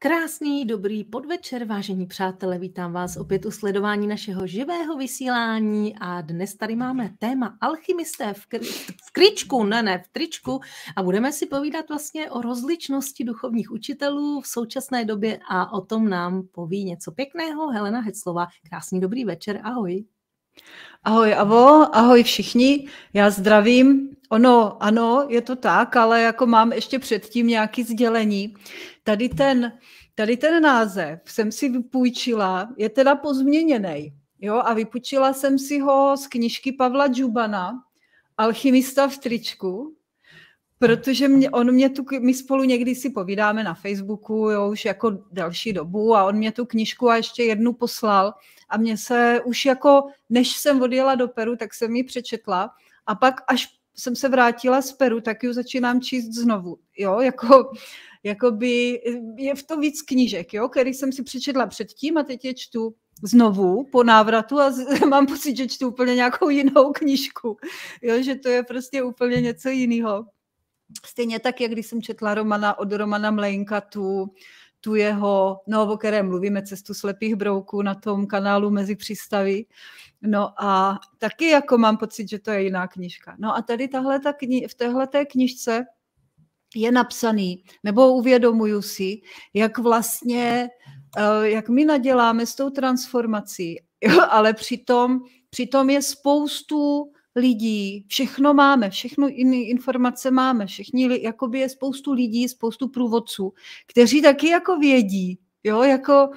Krásný, dobrý podvečer, vážení přátelé, vítám vás opět u sledování našeho živého vysílání a dnes tady máme téma alchymisté v, kri- v kričku, ne, ne, v tričku a budeme si povídat vlastně o rozličnosti duchovních učitelů v současné době a o tom nám poví něco pěkného Helena Heclova. Krásný, dobrý večer, ahoj. Ahoj Avo, ahoj všichni, já zdravím. Ono, ano, je to tak, ale jako mám ještě předtím nějaký sdělení. Tady ten, tady ten název jsem si vypůjčila, je teda pozměněný. Jo, a vypůjčila jsem si ho z knižky Pavla Džubana, Alchymista v tričku, protože mě, on mě tu, my spolu někdy si povídáme na Facebooku, jo, už jako další dobu a on mě tu knižku a ještě jednu poslal a mě se už jako, než jsem odjela do Peru, tak jsem ji přečetla a pak až jsem se vrátila z Peru, tak ji začínám číst znovu, jo, jako, jakoby je v to víc knížek, jo, který jsem si přečetla předtím a teď je čtu znovu po návratu a z, mám pocit, že čtu úplně nějakou jinou knížku, jo, že to je prostě úplně něco jiného. Stejně tak, jak když jsem četla Romana od Romana Mlejnka tu, tu jeho, no o které mluvíme, cestu slepých brouků na tom kanálu Mezi přístavy. No a taky jako mám pocit, že to je jiná knižka. No a tady tahle ta kni- v téhle té knižce je napsaný, nebo uvědomuju si, jak vlastně, eh, jak my naděláme s tou transformací, ale přitom, přitom je spoustu lidí, všechno máme, všechno jiné informace máme, všichni, jakoby je spoustu lidí, spoustu průvodců, kteří taky jako vědí, jo, jako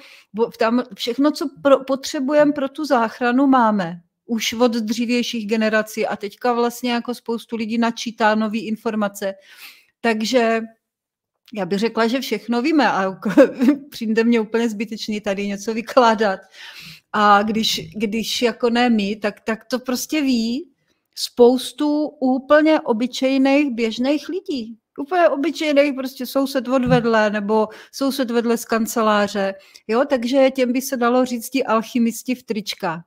tam všechno, co potřebujeme pro tu záchranu, máme už od dřívějších generací a teďka vlastně jako spoustu lidí načítá nové informace. Takže já bych řekla, že všechno víme a přijde mě úplně zbytečný tady něco vykládat. A když, když jako ne my, tak, tak to prostě ví spoustu úplně obyčejných běžných lidí. Úplně obyčejných, prostě soused odvedle nebo soused vedle z kanceláře. Jo, takže těm by se dalo říct ti alchymisti v tričkách.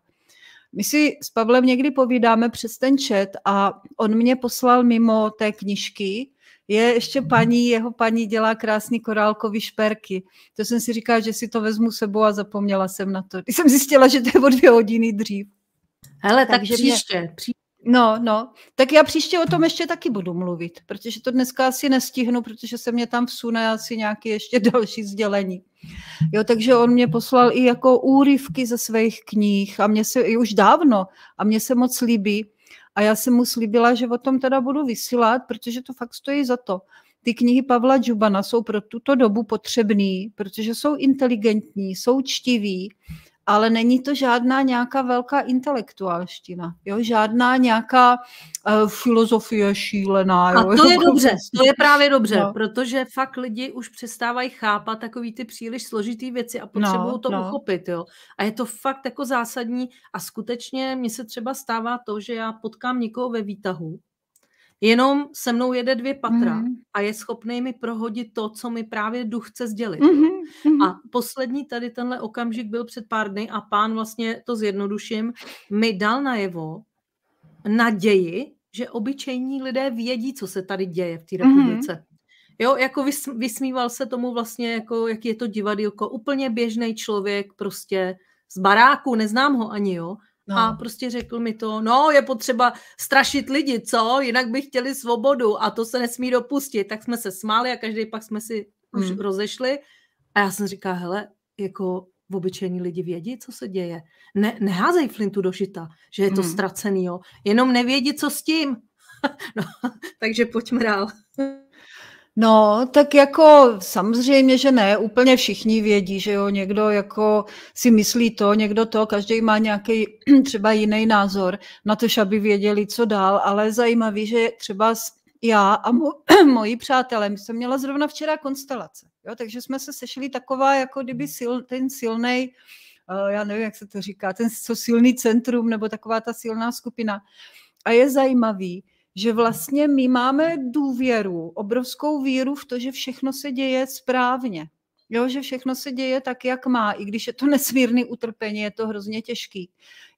My si s Pavlem někdy povídáme přes ten chat a on mě poslal mimo té knižky, je ještě paní, jeho paní dělá krásný korálkový šperky. To jsem si říkala, že si to vezmu sebou a zapomněla jsem na to. Když jsem zjistila, že to je o dvě hodiny dřív. Hele, tak Takže příště, mě... příště No, no, tak já příště o tom ještě taky budu mluvit, protože to dneska asi nestihnu, protože se mě tam vsune asi nějaké ještě další sdělení. Jo, takže on mě poslal i jako úryvky ze svých knih a mě se i už dávno a mě se moc líbí. A já jsem mu slíbila, že o tom teda budu vysílat, protože to fakt stojí za to. Ty knihy Pavla Džubana jsou pro tuto dobu potřebný, protože jsou inteligentní, jsou čtiví ale není to žádná nějaká velká intelektuálština, jo? žádná nějaká uh, filozofie šílená. Jo? A to je dobře, to je právě dobře, no. protože fakt lidi už přestávají chápat takový ty příliš složitý věci a potřebují no, to no. uchopit. Jo? A je to fakt jako zásadní a skutečně mně se třeba stává to, že já potkám někoho ve výtahu, jenom se mnou jede dvě patra mm. a je schopný mi prohodit to, co mi právě duch chce sdělit. Mm-hmm. A poslední tady tenhle okamžik byl před pár dny a pán vlastně to zjednoduším, mi dal najevo naději, že obyčejní lidé vědí, co se tady děje v té mhm. republice. Mm-hmm. Jo, jako vysmíval se tomu vlastně, jako jak je to divadýlko, úplně běžný člověk, prostě z baráku, neznám ho ani, jo, No. A prostě řekl mi to, no je potřeba strašit lidi, co? Jinak by chtěli svobodu a to se nesmí dopustit. Tak jsme se smáli a každý pak jsme si mm. už hmm. rozešli. A já jsem říkala, hele, jako obyčejní lidi vědí, co se děje. Ne, neházej flintu do žita, že je to mm. ztracený, jo. Jenom nevědí, co s tím. no, takže pojďme dál. No, tak jako samozřejmě, že ne, úplně všichni vědí, že jo, někdo jako si myslí to, někdo to, každý má nějaký třeba jiný názor na to, aby věděli, co dál, ale zajímavý, že třeba já a mo- moji přátelé, my jsme měla zrovna včera konstelace, jo, takže jsme se sešli taková, jako kdyby sil, ten silný, uh, já nevím, jak se to říká, ten silný centrum, nebo taková ta silná skupina. A je zajímavý, že vlastně my máme důvěru, obrovskou víru v to, že všechno se děje správně. Jo, že všechno se děje tak, jak má, i když je to nesmírný utrpení, je to hrozně těžký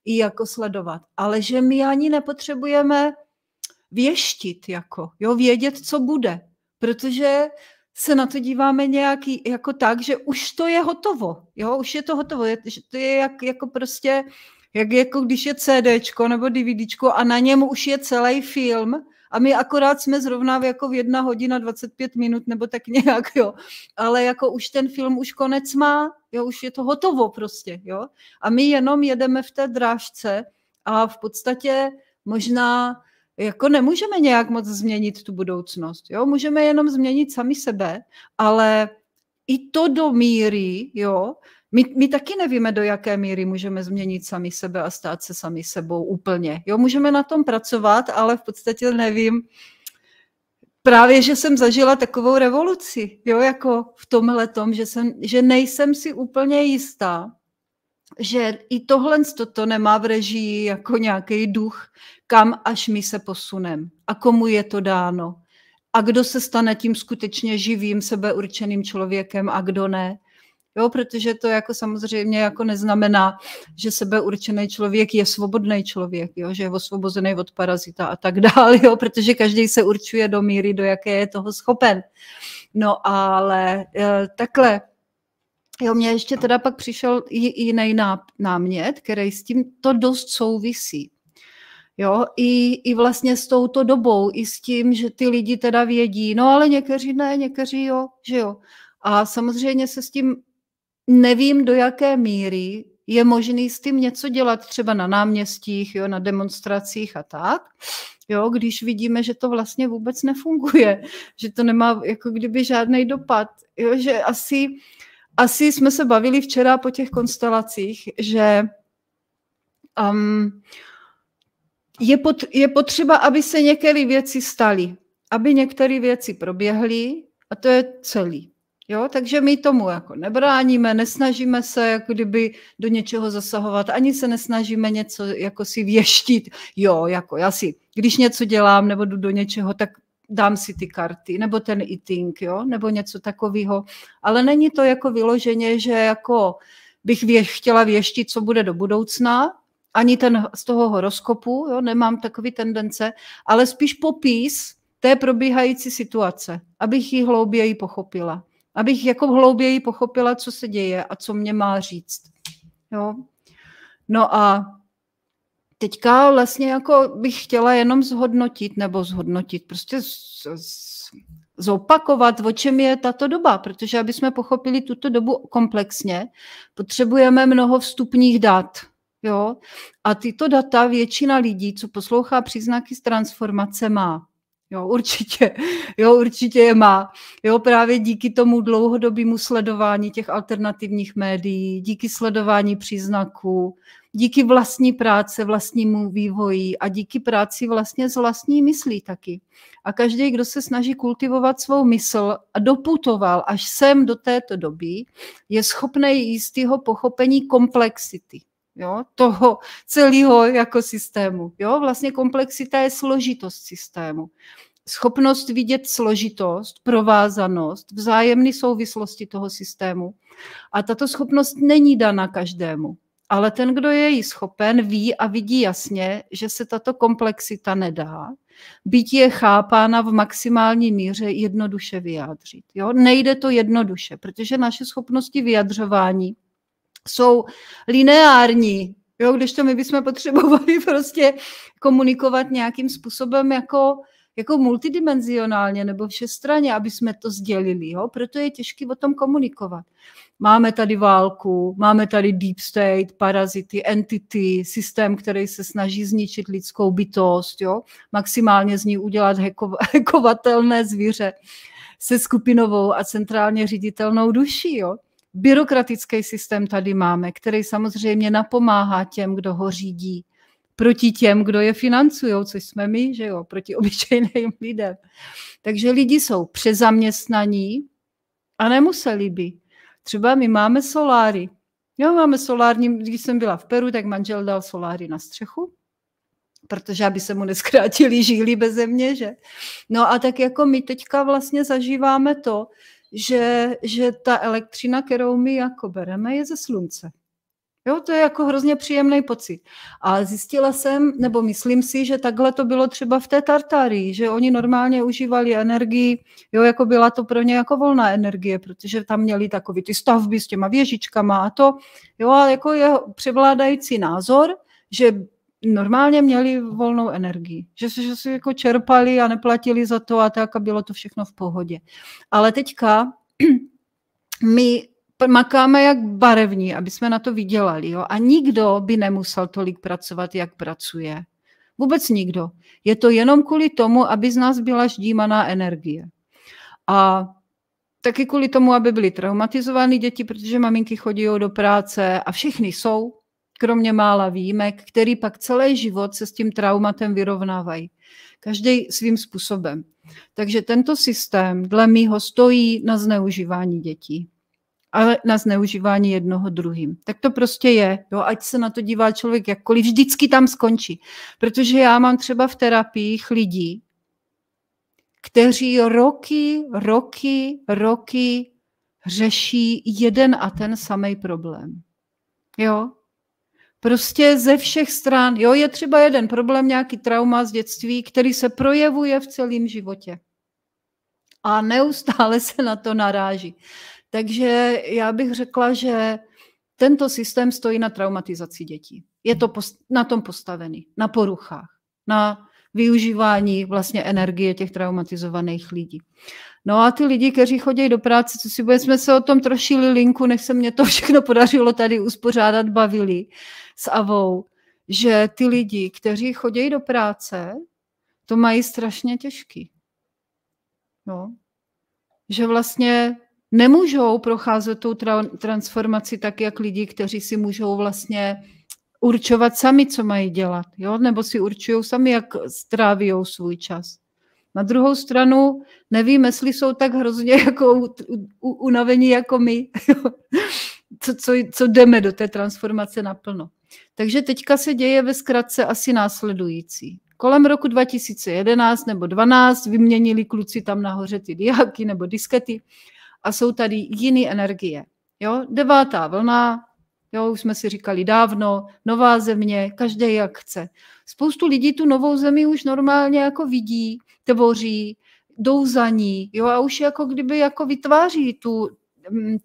i jako sledovat. Ale že my ani nepotřebujeme věštit, jako, jo, vědět, co bude. Protože se na to díváme nějak jako tak, že už to je hotovo, jo, už je to hotovo, je, to je jak, jako prostě, jak jako když je CDčko nebo DVDčko a na něm už je celý film a my akorát jsme zrovna jako v jedna hodina 25 minut nebo tak nějak, jo, ale jako už ten film už konec má, jo, už je to hotovo prostě, jo, a my jenom jedeme v té drážce a v podstatě možná jako nemůžeme nějak moc změnit tu budoucnost. Jo? Můžeme jenom změnit sami sebe, ale i to do míry, jo, my, my taky nevíme, do jaké míry můžeme změnit sami sebe a stát se sami sebou úplně. Jo, můžeme na tom pracovat, ale v podstatě nevím, právě, že jsem zažila takovou revoluci, jo, jako v tomhle tom, že, jsem, že nejsem si úplně jistá, že i tohle toto nemá v režii jako nějaký duch, kam až my se posunem a komu je to dáno. A kdo se stane tím skutečně živým, sebeurčeným člověkem a kdo ne. Jo, protože to jako samozřejmě jako neznamená, že sebeurčený člověk je svobodný člověk, jo, že je osvobozený od parazita a tak dále, jo, protože každý se určuje do míry, do jaké je toho schopen. No ale e, takhle, Jo, mně ještě teda pak přišel jiný námět, který s tím to dost souvisí. Jo, i, i vlastně s touto dobou, i s tím, že ty lidi teda vědí, no ale někteří ne, někteří jo, že jo. A samozřejmě se s tím nevím, do jaké míry je možný s tím něco dělat třeba na náměstích, jo, na demonstracích a tak, jo, když vidíme, že to vlastně vůbec nefunguje, že to nemá jako kdyby žádný dopad, jo, že asi asi jsme se bavili včera po těch konstelacích, že um, je, pot, je potřeba, aby se některé věci staly, aby některé věci proběhly a to je celý. Jo, takže my tomu jako nebráníme, nesnažíme se jako kdyby do něčeho zasahovat, ani se nesnažíme něco jako si věštit. Jo, jako já si, když něco dělám nebo jdu do něčeho, tak dám si ty karty, nebo ten eating, jo, nebo něco takového. Ale není to jako vyloženě, že jako bych vě, chtěla věštit, co bude do budoucna, ani ten z toho horoskopu, jo, nemám takový tendence, ale spíš popis té probíhající situace, abych ji hlouběji pochopila. Abych jako hlouběji pochopila, co se děje a co mě má říct. Jo. No a teďka vlastně jako bych chtěla jenom zhodnotit, nebo zhodnotit, prostě z, z, zopakovat, o čem je tato doba, protože aby jsme pochopili tuto dobu komplexně, potřebujeme mnoho vstupních dat. Jo? A tyto data většina lidí, co poslouchá příznaky z transformace, má. Jo, určitě, jo, určitě je má. Jo, právě díky tomu dlouhodobému sledování těch alternativních médií, díky sledování příznaků, díky vlastní práce, vlastnímu vývoji a díky práci vlastně s vlastní myslí taky. A každý, kdo se snaží kultivovat svou mysl a doputoval až sem do této doby, je schopný jistého pochopení komplexity jo, toho celého jako systému. Jo? Vlastně komplexita je složitost systému. Schopnost vidět složitost, provázanost, vzájemné souvislosti toho systému. A tato schopnost není dana každému. Ale ten, kdo je jí schopen, ví a vidí jasně, že se tato komplexita nedá, byť je chápána v maximální míře jednoduše vyjádřit. Jo? Nejde to jednoduše, protože naše schopnosti vyjadřování jsou lineární, jo? když to my bychom potřebovali prostě komunikovat nějakým způsobem jako jako multidimenzionálně nebo všestranně, aby jsme to sdělili. Jo? Proto je těžké o tom komunikovat. Máme tady válku, máme tady deep state, parazity, entity, systém, který se snaží zničit lidskou bytost, jo? maximálně z ní udělat hekovatelné zvíře se skupinovou a centrálně ředitelnou duší. Jo? Byrokratický systém tady máme, který samozřejmě napomáhá těm, kdo ho řídí proti těm, kdo je financují, což jsme my, že jo, proti obyčejným lidem. Takže lidi jsou přezaměstnaní a nemuseli by. Třeba my máme soláry. Jo, máme solární, když jsem byla v Peru, tak manžel dal soláry na střechu, protože aby se mu neskrátili žíly bez země, že? No a tak jako my teďka vlastně zažíváme to, že, že ta elektřina, kterou my jako bereme, je ze slunce. Jo, to je jako hrozně příjemný pocit. A zjistila jsem, nebo myslím si, že takhle to bylo třeba v té Tartárii, že oni normálně užívali energii, jo, jako byla to pro ně jako volná energie, protože tam měli takový ty stavby s těma věžičkama a to, jo, a jako je převládající názor, že normálně měli volnou energii, že, že si jako čerpali a neplatili za to a tak a bylo to všechno v pohodě. Ale teďka my makáme jak barevní, aby jsme na to vydělali. Jo? A nikdo by nemusel tolik pracovat, jak pracuje. Vůbec nikdo. Je to jenom kvůli tomu, aby z nás byla ždímaná energie. A taky kvůli tomu, aby byly traumatizovány děti, protože maminky chodí do práce a všichni jsou, kromě mála výjimek, který pak celý život se s tím traumatem vyrovnávají. Každý svým způsobem. Takže tento systém dle mýho stojí na zneužívání dětí ale na zneužívání jednoho druhým. Tak to prostě je, jo, ať se na to dívá člověk jakkoliv, vždycky tam skončí. Protože já mám třeba v terapiích lidí, kteří roky, roky, roky řeší jeden a ten samý problém. Jo? Prostě ze všech stran. Jo, je třeba jeden problém, nějaký trauma z dětství, který se projevuje v celém životě. A neustále se na to naráží. Takže já bych řekla, že tento systém stojí na traumatizaci dětí. Je to na tom postavený, na poruchách, na využívání vlastně energie těch traumatizovaných lidí. No a ty lidi, kteří chodí do práce, co si bude, jsme se o tom trošili linku, než se mě to všechno podařilo tady uspořádat, bavili s Avou, že ty lidi, kteří chodí do práce, to mají strašně těžký. No. Že vlastně nemůžou procházet tou tra- transformaci tak, jak lidi, kteří si můžou vlastně určovat sami, co mají dělat, jo? nebo si určují sami, jak stráví svůj čas. Na druhou stranu nevím, jestli jsou tak hrozně jako unavení jako my, co, co, co jdeme do té transformace naplno. Takže teďka se děje ve zkratce asi následující. Kolem roku 2011 nebo 12 vyměnili kluci tam nahoře ty diáky nebo diskety a jsou tady jiné energie. Jo? Devátá vlna, jo, už jsme si říkali dávno, nová země, každý jak chce. Spoustu lidí tu novou zemi už normálně jako vidí, tvoří, jdou za ní, jo, a už jako kdyby jako vytváří tu, um,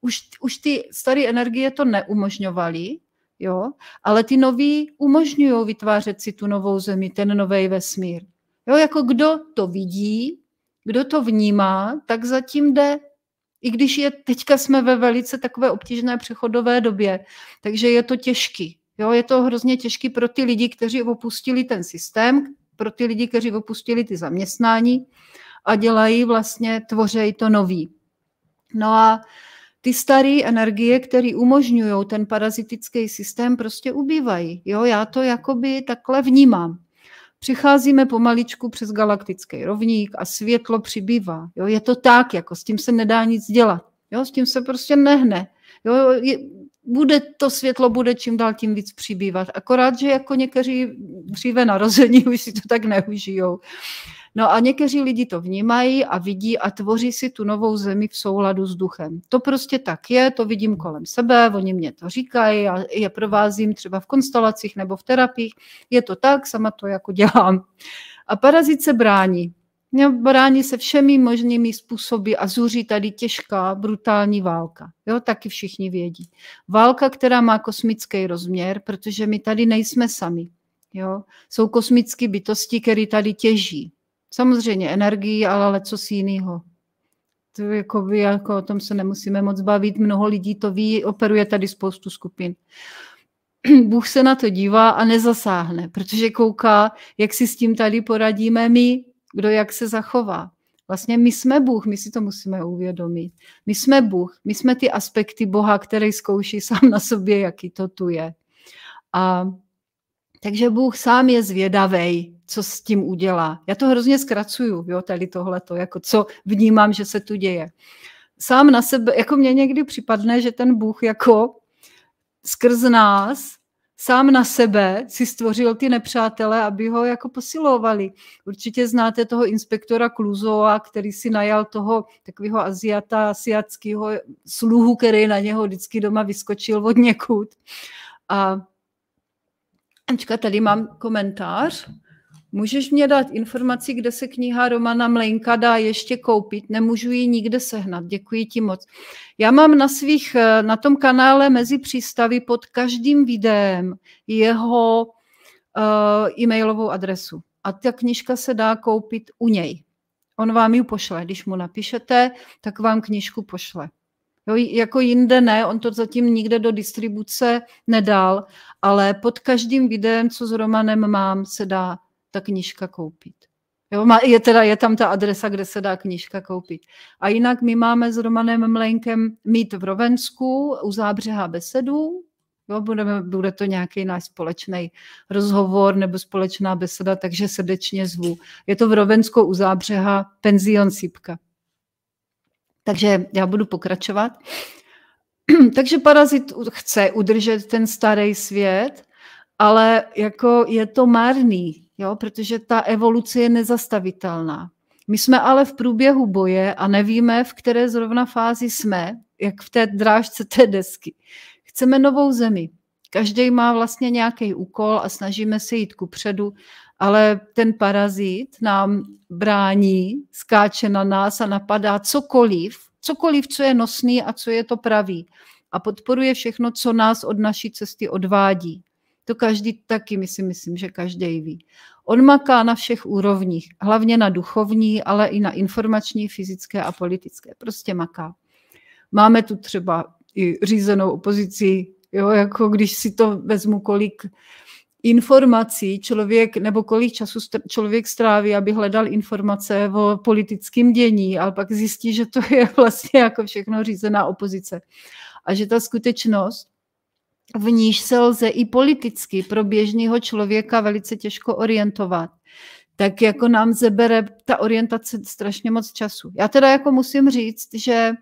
už, už ty staré energie to neumožňovaly, jo, ale ty noví umožňují vytvářet si tu novou zemi, ten nový vesmír. Jo, jako kdo to vidí, kdo to vnímá, tak zatím jde i když je, teďka jsme ve velice takové obtížné přechodové době, takže je to těžký. Jo, je to hrozně těžký pro ty lidi, kteří opustili ten systém, pro ty lidi, kteří opustili ty zaměstnání a dělají vlastně, tvořejí to nový. No a ty staré energie, které umožňují ten parazitický systém, prostě ubývají. Jo, já to jakoby takhle vnímám. Přicházíme pomaličku přes galaktický rovník a světlo přibývá. Jo, je to tak, jako s tím se nedá nic dělat. Jo, s tím se prostě nehne. Jo, je, bude to světlo bude čím dál tím víc přibývat. Akorát, že jako někteří dříve narození už si to tak neužijou. No a někteří lidi to vnímají a vidí a tvoří si tu novou zemi v souladu s duchem. To prostě tak je, to vidím kolem sebe, oni mě to říkají a je provázím třeba v konstelacích nebo v terapiích. Je to tak, sama to jako dělám. A parazit se brání. Brání se všemi možnými způsoby a zuří tady těžká, brutální válka. Jo, taky všichni vědí. Válka, která má kosmický rozměr, protože my tady nejsme sami. Jo? Jsou kosmické bytosti, které tady těží. Samozřejmě energii, ale co si jiného. To jako by, jako o tom se nemusíme moc bavit, mnoho lidí to ví, operuje tady spoustu skupin. Bůh se na to dívá a nezasáhne, protože kouká, jak si s tím tady poradíme my, kdo jak se zachová. Vlastně my jsme Bůh, my si to musíme uvědomit. My jsme Bůh, my jsme ty aspekty Boha, který zkouší sám na sobě, jaký to tu je. A takže Bůh sám je zvědavý, co s tím udělá. Já to hrozně zkracuju, jo, tady tohleto, jako co vnímám, že se tu děje. Sám na sebe, jako mě někdy připadne, že ten Bůh jako skrz nás sám na sebe si stvořil ty nepřátele, aby ho jako posilovali. Určitě znáte toho inspektora Kluzoa, který si najal toho takového aziata, asiatského sluhu, který na něho vždycky doma vyskočil od někud. A Ačka, tady mám komentář. Můžeš mě dát informaci, kde se kniha Romana Mlenka dá ještě koupit? Nemůžu ji nikde sehnat. Děkuji ti moc. Já mám na svých, eh, na tom kanále mezi přístavy pod každým videem jeho uh, e-mailovou adresu. A ta knižka se dá koupit u něj. On vám ji pošle. Když mu napíšete, tak vám knižku pošle. Jo, jako jinde ne, on to zatím nikde do distribuce nedal, ale pod každým videem, co s Romanem mám, se dá ta knižka koupit. Jo, je, teda, je tam ta adresa, kde se dá knižka koupit. A jinak my máme s Romanem Mlenkem mít v Rovensku u Zábřeha besedu. Jo, budeme, bude to nějaký náš společný rozhovor nebo společná beseda, takže srdečně zvu. Je to v Rovensku u Zábřeha penzion Sipka. Takže já budu pokračovat. Takže parazit chce udržet ten starý svět, ale jako je to marný, jo, protože ta evoluce je nezastavitelná. My jsme ale v průběhu boje a nevíme, v které zrovna fázi jsme, jak v té drážce té desky. Chceme novou zemi. Každý má vlastně nějaký úkol a snažíme se jít ku předu, ale ten parazit nám brání, skáče na nás a napadá cokoliv, cokoliv, co je nosný a co je to pravý. A podporuje všechno, co nás od naší cesty odvádí. To každý taky, my si myslím, že každý ví. On maká na všech úrovních, hlavně na duchovní, ale i na informační, fyzické a politické. Prostě maká. Máme tu třeba i řízenou opozici, jo, jako když si to vezmu, kolik informací člověk, nebo kolik času člověk stráví, aby hledal informace o politickém dění, ale pak zjistí, že to je vlastně jako všechno řízená opozice. A že ta skutečnost, v níž se lze i politicky pro běžného člověka velice těžko orientovat, tak jako nám zebere ta orientace strašně moc času. Já teda jako musím říct, že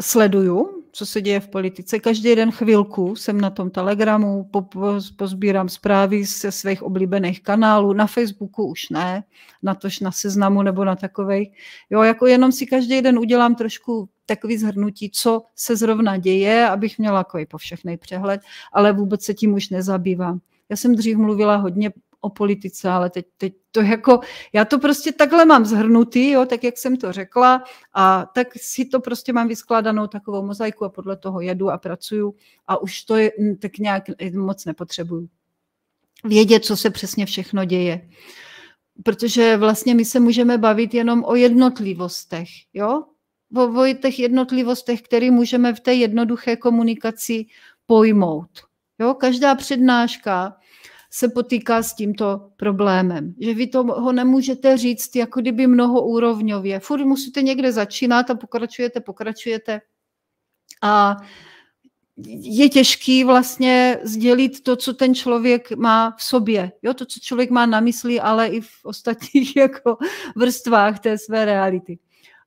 sleduju, co se děje v politice. Každý den chvilku jsem na tom telegramu, po, po, pozbírám zprávy ze svých oblíbených kanálů, na Facebooku už ne, na tož na seznamu nebo na takovej. Jo, jako jenom si každý den udělám trošku takový zhrnutí, co se zrovna děje, abych měla jako po všechny přehled, ale vůbec se tím už nezabývám. Já jsem dřív mluvila hodně o politice, ale teď, teď to jako, já to prostě takhle mám zhrnutý, jo, tak jak jsem to řekla a tak si to prostě mám vyskládanou takovou mozaiku a podle toho jedu a pracuju a už to je, hm, tak nějak moc nepotřebuju. Vědět, co se přesně všechno děje. Protože vlastně my se můžeme bavit jenom o jednotlivostech, jo? O, o těch jednotlivostech, které můžeme v té jednoduché komunikaci pojmout. Jo? Každá přednáška se potýká s tímto problémem. Že vy to ho nemůžete říct jako kdyby mnohoúrovňově. Furt musíte někde začínat a pokračujete, pokračujete. A je těžký vlastně sdělit to, co ten člověk má v sobě. Jo, to, co člověk má na mysli, ale i v ostatních jako vrstvách té své reality.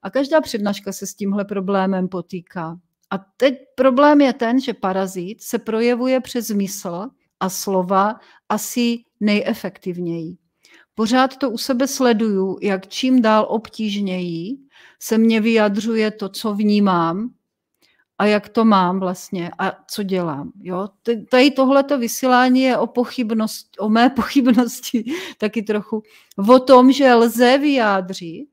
A každá přednáška se s tímhle problémem potýká. A teď problém je ten, že parazit se projevuje přes mysl a slova asi nejefektivněji. Pořád to u sebe sleduju, jak čím dál obtížněji se mně vyjadřuje to, co vnímám a jak to mám vlastně a co dělám. Jo? Tady tohleto vysílání je o, pochybnost, o mé pochybnosti taky trochu. O tom, že lze vyjádřit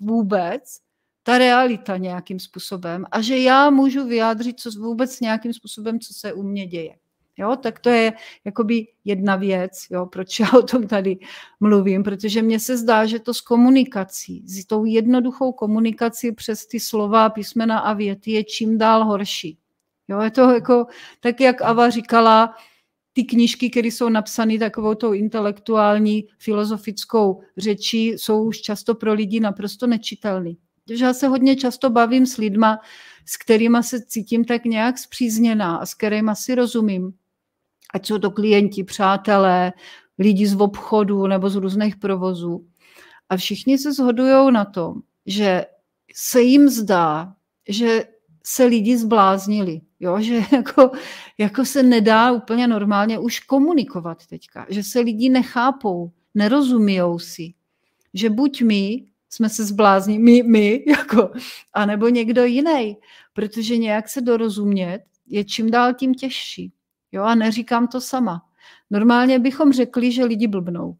vůbec ta realita nějakým způsobem a že já můžu vyjádřit co, vůbec nějakým způsobem, co se u mě děje. Jo, tak to je jakoby jedna věc, jo, proč já o tom tady mluvím, protože mně se zdá, že to s komunikací, s tou jednoduchou komunikací přes ty slova, písmena a věty je čím dál horší. Jo, je to jako, tak jak Ava říkala, ty knížky, které jsou napsané takovou tou intelektuální filozofickou řečí, jsou už často pro lidi naprosto nečitelné. Já se hodně často bavím s lidma, s kterými se cítím tak nějak zpřízněná a s kterými si rozumím ať jsou to klienti, přátelé, lidi z obchodu nebo z různých provozů. A všichni se shodují na tom, že se jim zdá, že se lidi zbláznili. jo, že jako, jako se nedá úplně normálně už komunikovat teďka, že se lidi nechápou, nerozumíjou si, že buď my jsme se zblázni, my, my, jako, anebo někdo jiný, protože nějak se dorozumět je čím dál tím těžší. Jo, a neříkám to sama. Normálně bychom řekli, že lidi blbnou.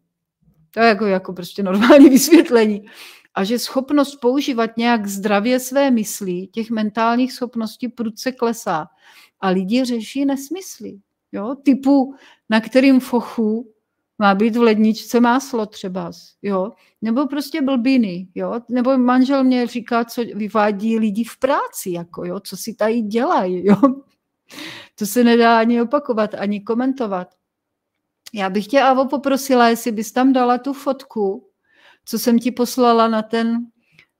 To je jako, jako prostě normální vysvětlení. A že schopnost používat nějak zdravě své mysli, těch mentálních schopností prudce klesá. A lidi řeší nesmysly. Jo? Typu, na kterým fochu má být v ledničce máslo třeba, jo, nebo prostě blbiny, jo, nebo manžel mě říká, co vyvádí lidi v práci, jako, jo, co si tady dělají, jo. To se nedá ani opakovat, ani komentovat. Já bych tě, Avo, poprosila, jestli bys tam dala tu fotku, co jsem ti poslala na ten,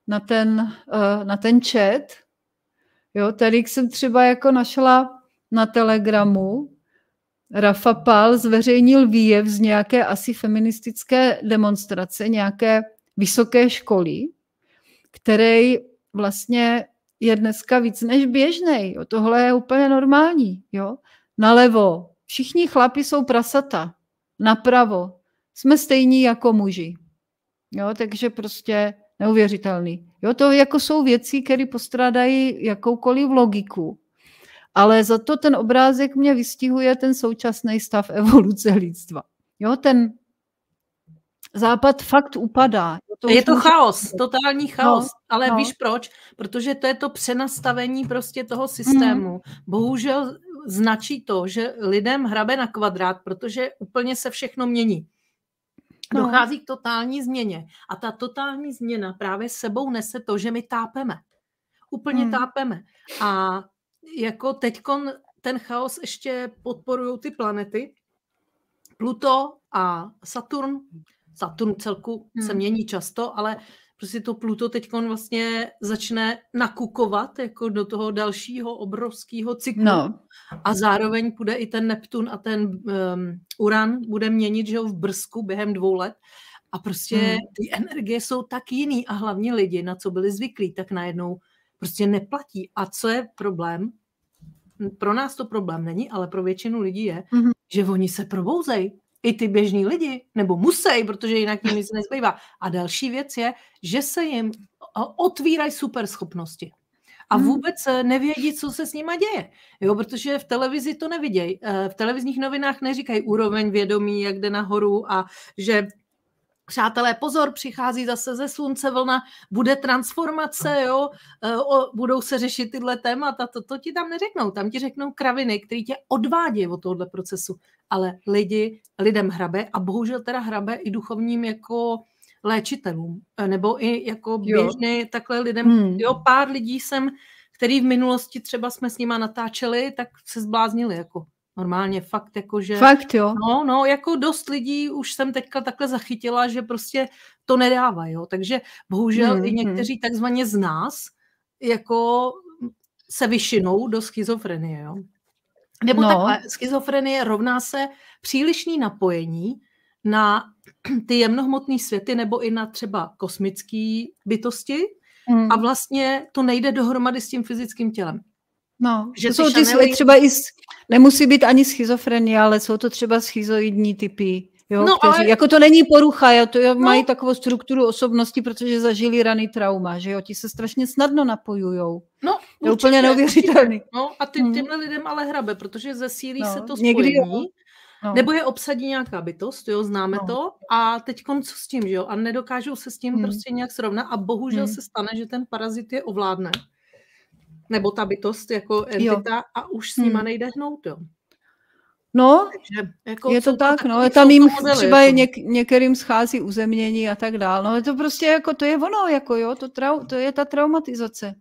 na ten, uh, na ten chat. Jo, tady jsem třeba jako našla na Telegramu, Rafa Pal zveřejnil výjev z nějaké asi feministické demonstrace, nějaké vysoké školy, který vlastně je dneska víc než běžný. Tohle je úplně normální. Jo? Nalevo, všichni chlapi jsou prasata. Napravo, jsme stejní jako muži. Jo? Takže prostě neuvěřitelný. Jo? To jako jsou věci, které postrádají jakoukoliv logiku. Ale za to ten obrázek mě vystihuje ten současný stav evoluce lidstva. Jo, ten západ fakt upadá. To je to chaos, totální chaos. No, ale no. víš proč? Protože to je to přenastavení prostě toho systému. Mm. Bohužel značí to, že lidem hrabe na kvadrát, protože úplně se všechno mění. No. Dochází k totální změně. A ta totální změna právě sebou nese to, že my tápeme. Úplně mm. tápeme. A jako teď ten chaos ještě podporují ty planety. Pluto a Saturn. Saturn celku hmm. se mění často, ale prostě to Pluto teď vlastně začne nakukovat jako do toho dalšího obrovského cyklu. No. A zároveň bude i ten Neptun a ten um, Uran bude měnit že jo, v brzku během dvou let. A prostě hmm. ty energie jsou tak jiný a hlavně lidi, na co byli zvyklí, tak najednou prostě neplatí. A co je problém? Pro nás to problém není, ale pro většinu lidí je, mm-hmm. že oni se probouzejí. I ty běžní lidi, nebo musí, protože jinak jim nic nezbývá. A další věc je, že se jim otvírají super schopnosti. A mhm. vůbec nevědí, co se s nima děje. Jo, protože v televizi to nevidějí. Eh, v televizních novinách neříkají úroveň vědomí, jak jde nahoru a že Přátelé, pozor, přichází zase ze slunce vlna, bude transformace, jo, e, o, budou se řešit tyhle témata, to, to ti tam neřeknou, tam ti řeknou kraviny, které tě odvádí od tohohle procesu, ale lidi, lidem hrabe a bohužel teda hrabe i duchovním jako léčitelům, e, nebo i jako běžně takhle lidem, hmm. jo, pár lidí jsem, který v minulosti třeba jsme s nima natáčeli, tak se zbláznili, jako Normálně fakt jako, že... Fakt jo? No, no, jako dost lidí už jsem teďka takhle zachytila, že prostě to nedává, jo. Takže bohužel hmm, i hmm. někteří takzvaně z nás jako se vyšinou do schizofrenie, jo. Nebo no. takhle, schizofrenie rovná se přílišný napojení na ty jemnohmotné světy nebo i na třeba kosmické bytosti hmm. a vlastně to nejde dohromady s tím fyzickým tělem. No, že to jsou ty šanely... třeba i, nemusí být ani schizofrenie, ale jsou to třeba schizoidní typy, jo, no, kteří, ale... jako to není porucha, jo, to jo, no. mají takovou strukturu osobnosti, protože zažili raný trauma, že jo, ti se strašně snadno napojujou. No, je úplně neuvěřitelný. No a ty, hmm. těmhle lidem ale hrabe, protože zesílí no, se to spojení. Někdy jo. No. Nebo je obsadí nějaká bytost, jo, známe no. to, a teď co s tím, že jo, a nedokážou se s tím hmm. prostě nějak srovnat a bohužel hmm. se stane, že ten parazit je ovládne nebo ta bytost jako entita jo. a už s nima hmm. nejde hnout, jo. No, Takže, jako je to tak, no, je tam jim třeba jako... něk, některým schází uzemnění a tak dál, no je to prostě jako, to je ono, jako jo, to, trau, to je ta traumatizace.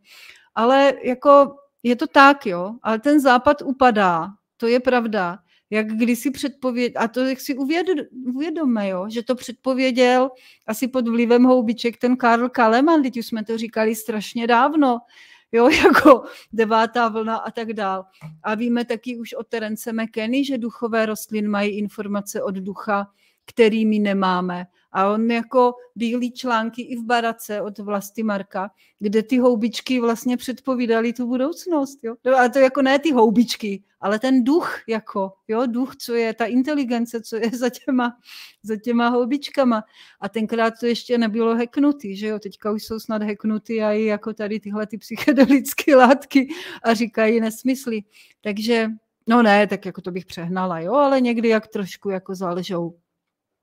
Ale jako je to tak, jo, ale ten západ upadá, to je pravda, jak kdysi předpověd, a to jak si uvěd, uvědomme, jo, že to předpověděl asi pod vlivem houbiček ten Karl Kaleman, teď už jsme to říkali strašně dávno, jo, jako devátá vlna a tak dál. A víme taky už o Terence McKenny, že duchové rostlin mají informace od ducha který my nemáme. A on jako bílý články i v barace od Vlasty Marka, kde ty houbičky vlastně předpovídali tu budoucnost. Jo? A to jako ne ty houbičky, ale ten duch, jako, jo, duch, co je ta inteligence, co je za těma, za těma houbičkama. A tenkrát to ještě nebylo heknutý, že jo, teďka už jsou snad heknutý a i jako tady tyhle ty psychedelické látky a říkají nesmysly. Takže, no ne, tak jako to bych přehnala, jo, ale někdy jak trošku jako zalžou.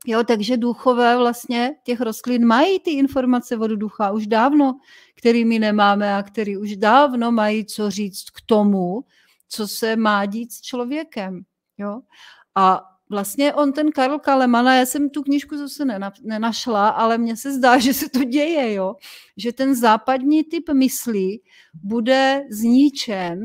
Jo, takže duchové vlastně těch rostlin mají ty informace od ducha už dávno, který my nemáme a který už dávno mají co říct k tomu, co se má dít s člověkem. Jo? A vlastně on, ten Karl Kalemana, já jsem tu knižku zase nenašla, ale mně se zdá, že se to děje, jo? že ten západní typ myslí bude zničen,